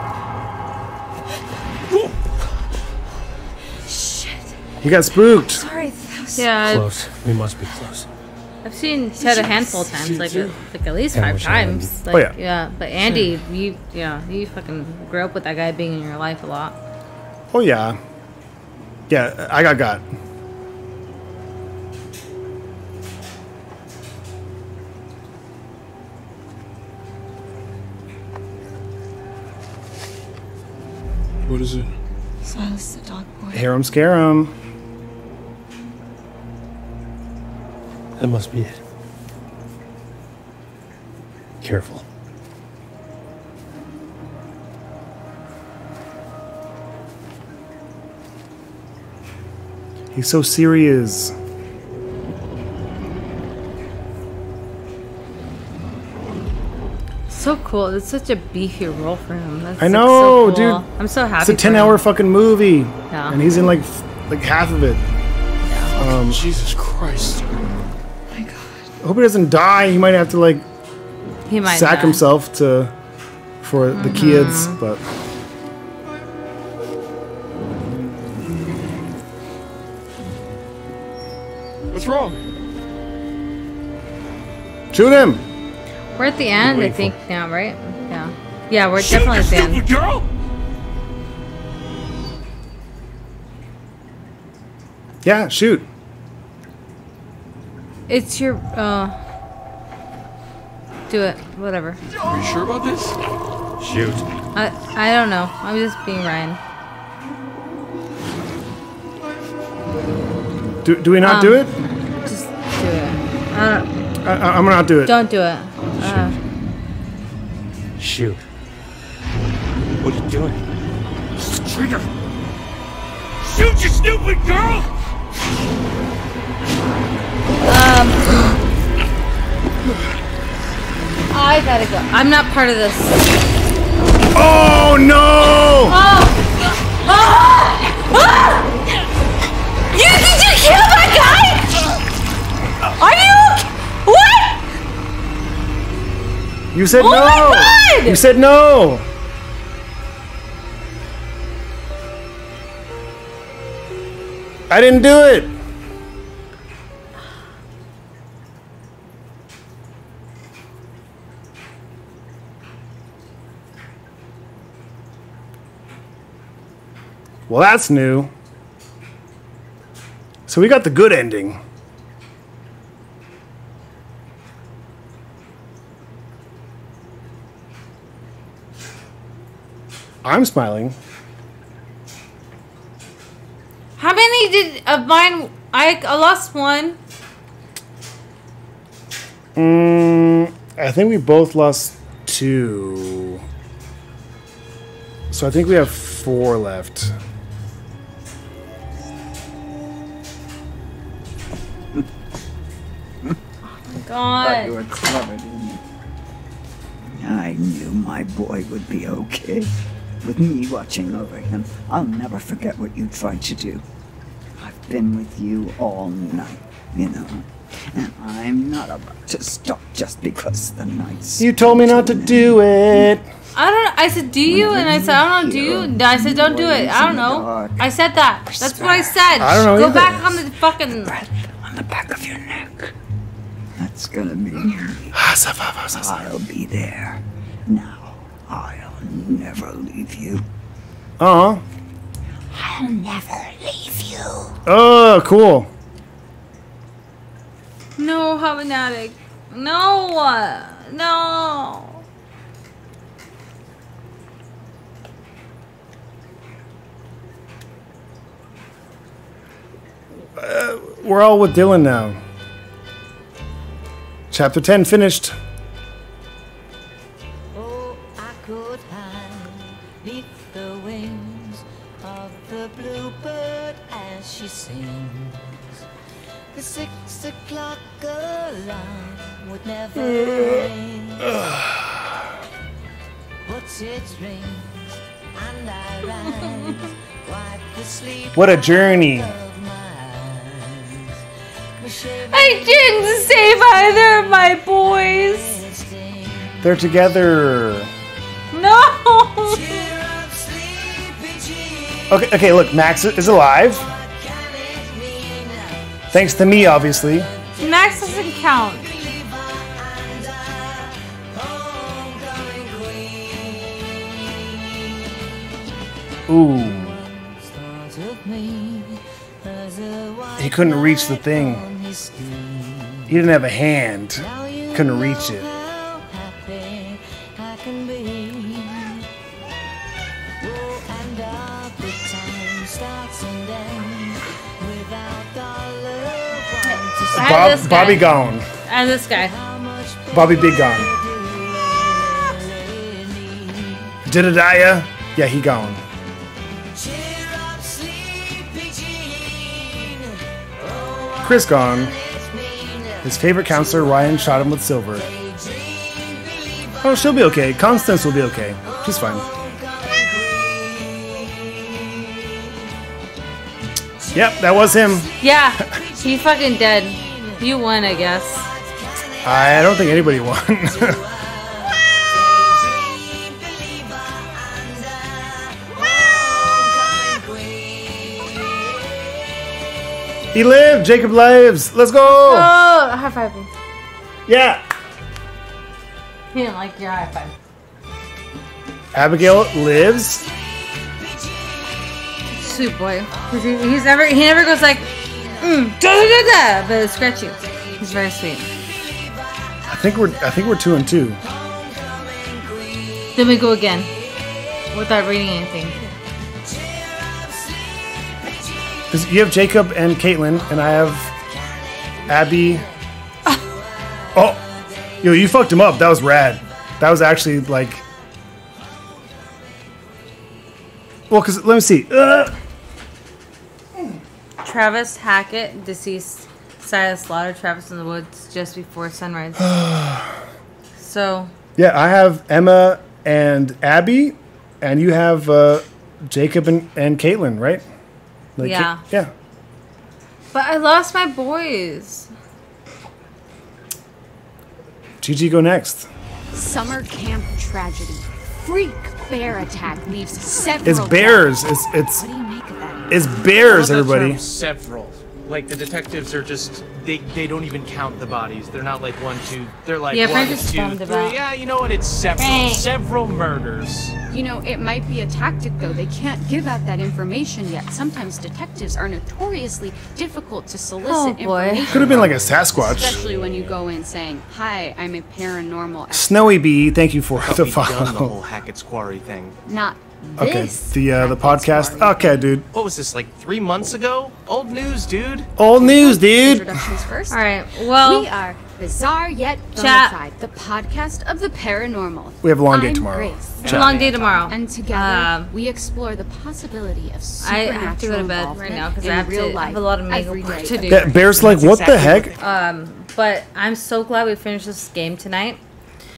Speaker 7: Shit.
Speaker 1: He got spooked.
Speaker 7: Sorry, was...
Speaker 2: Yeah.
Speaker 10: Close. We must be close.
Speaker 2: I've seen Ted a handful of times, like like at least five times. Like,
Speaker 1: oh,
Speaker 2: yeah. yeah. But Andy, you yeah, you fucking grew up with that guy being in your life a lot.
Speaker 1: Oh yeah. Yeah, I got got.
Speaker 11: What is it?
Speaker 7: Silas the dog boy.
Speaker 1: Hear him, scare him.
Speaker 10: That must be it. Careful.
Speaker 1: He's so serious.
Speaker 2: So cool. It's such a beefy role for him. That's
Speaker 1: I
Speaker 2: like,
Speaker 1: know,
Speaker 2: so cool.
Speaker 1: dude.
Speaker 2: I'm so happy.
Speaker 1: It's a ten-hour
Speaker 2: him.
Speaker 1: fucking movie,
Speaker 2: Yeah.
Speaker 1: and he's in like like half of it. Um,
Speaker 11: Jesus Christ. My god.
Speaker 1: I hope he doesn't die. He might have to like
Speaker 2: He might
Speaker 1: sack
Speaker 2: die.
Speaker 1: himself to for the kids,
Speaker 2: Mhm.
Speaker 1: but
Speaker 11: wrong?
Speaker 1: shoot him.
Speaker 2: We're at the end, I
Speaker 1: waiting
Speaker 2: think now, right? Yeah. Yeah, we're definitely at the end.
Speaker 11: girl!
Speaker 1: Yeah, shoot.
Speaker 2: It's your uh do it. Whatever.
Speaker 11: Are you sure about this?
Speaker 10: Shoot.
Speaker 2: I I don't know. I'm just being Ryan.
Speaker 1: Do, do we not
Speaker 2: Um,
Speaker 1: do it?
Speaker 2: Just do it. I don't
Speaker 1: I, I- I'm gonna not do it.
Speaker 2: don't do it. Uh,
Speaker 10: Shoot. What are you doing?
Speaker 4: Trigger! Shoot, you stupid girl!
Speaker 2: um I gotta go. I'm not part of this.
Speaker 1: Oh no!
Speaker 2: Oh! Ah! Ah! You did you kill that guy? You
Speaker 1: said
Speaker 2: Oh
Speaker 1: no. You said no. I didn't do it. Well, that's new. So we got the good ending. I'm smiling.
Speaker 2: How many did of mine? I, I lost one.
Speaker 1: Mm, I think we both lost two. So I think we have four left.
Speaker 13: Thought you
Speaker 2: God.
Speaker 13: You were clever, didn't you? I knew my boy would be okay. With me watching over him, I'll never forget what you tried to do. I've been with you all night, you know. And I'm not about to stop just because the night's.
Speaker 1: You told me not to do it.
Speaker 2: I don't know. I said, do you? And I said, I don't know. Do you? I said, don't do it. I don't know. I said that. That's what I said.
Speaker 1: I don't know
Speaker 2: Go
Speaker 1: either.
Speaker 2: back on the fucking.
Speaker 13: Breath on the back of your neck. That's gonna be ah, me. I'll be there. Now, I'll Uh-huh. never leave you.
Speaker 1: Uh huh.
Speaker 13: I'll never leave you.
Speaker 1: Oh, cool.
Speaker 2: No, Hobbinatic. No. Uh, no.
Speaker 1: Uh, we're all with Dylan now. Chapter 10 finished.
Speaker 20: She sings. The six o'clock alarm would never ring. But it rings, and I rise, wipe the sleep
Speaker 1: What a journey.
Speaker 20: of my eyes.
Speaker 2: I didn't save either of my boys.
Speaker 1: They're together.
Speaker 2: No.
Speaker 1: Okay, okay, look, Max is alive. Thanks to me, obviously.
Speaker 2: Max doesn't count.
Speaker 1: Ooh. He couldn't reach the thing. He didn't have a hand. Couldn't reach it. Bob,
Speaker 2: this guy.
Speaker 1: Bobby gone.
Speaker 2: And this guy.
Speaker 1: Bobby Big gone. Jedediah, yeah, he gone. Chris gone. His favorite counselor, Ryan, shot him with silver. Oh, she'll be okay. Constance will be okay. She's fine. Yep, that was him.
Speaker 2: Yeah, he's fucking dead. You won, I guess.
Speaker 1: I don't think anybody won. he lived. Jacob lives. Let's go.
Speaker 2: Oh, high five.
Speaker 1: Yeah.
Speaker 2: He didn't like your high five.
Speaker 1: Abigail lives.
Speaker 2: Sweet boy. He's, he's never he never goes like, mm, da da da da, but it's scratchy. He's very sweet.
Speaker 1: I think we're. I think we're two and two.
Speaker 2: Then we go again, without reading anything.
Speaker 1: you have Jacob and Kaitlyn, and I have Abby. oh, yo, you fucked him up. That was rad. That was actually like. Well, cause let me see. Uh,
Speaker 2: Travis Hackett, deceased. Silas Slaughter, Travis in the woods just before sunrise. so
Speaker 1: yeah, I have Emma and Abby, and you have uh, Jacob and, and Kaitlyn, right? Like,
Speaker 2: Yeah.
Speaker 1: Yeah.
Speaker 2: But I lost my boys.
Speaker 1: Gigi, go next.
Speaker 21: Summer camp tragedy. Freak bear attack leaves several.
Speaker 1: It's bears. It's it's it's bears,
Speaker 22: I love that
Speaker 1: everybody.
Speaker 22: several. Like the detectives are just they they don't even count the bodies. They're not like one, two. They're like
Speaker 2: Yeah,
Speaker 22: one,
Speaker 2: Frank
Speaker 22: two, three.
Speaker 2: about-
Speaker 22: Yeah, you know what? It's several.
Speaker 21: Frank.
Speaker 22: Several murders.
Speaker 21: You know, it might be a tactic though. They can't give out that information yet. Sometimes detectives are notoriously difficult to solicit
Speaker 2: Oh, boy.
Speaker 21: information.
Speaker 1: Could have been like a Sasquatch.
Speaker 21: Especially when you go in saying, "Hi, I'm a paranormal."
Speaker 1: Snowy Bee, thank you for
Speaker 22: Help
Speaker 1: the
Speaker 22: me done the whole Hackett's Quarry thing.
Speaker 21: Not
Speaker 1: Okay,
Speaker 21: this.
Speaker 1: the uh, the podcast. Okay, dude.
Speaker 22: What was this like three months ago? Old news, dude.
Speaker 1: Old news, dude.
Speaker 21: Introductions first.
Speaker 2: All right. Well,
Speaker 21: we are bizarre yet
Speaker 2: Chat.
Speaker 21: bonafide, the podcast of the paranormal.
Speaker 1: We have a long day
Speaker 21: I'm
Speaker 1: tomorrow.
Speaker 21: Grace.
Speaker 2: It's a long day tomorrow.
Speaker 21: And together,
Speaker 2: Um,
Speaker 21: we explore the possibility of supernatural I
Speaker 2: have to go to bed right now because I have to
Speaker 21: life
Speaker 2: have a lot of makeup work to do.
Speaker 1: Bear's like, what the heck?
Speaker 2: Um, but I'm so glad we finished this game tonight.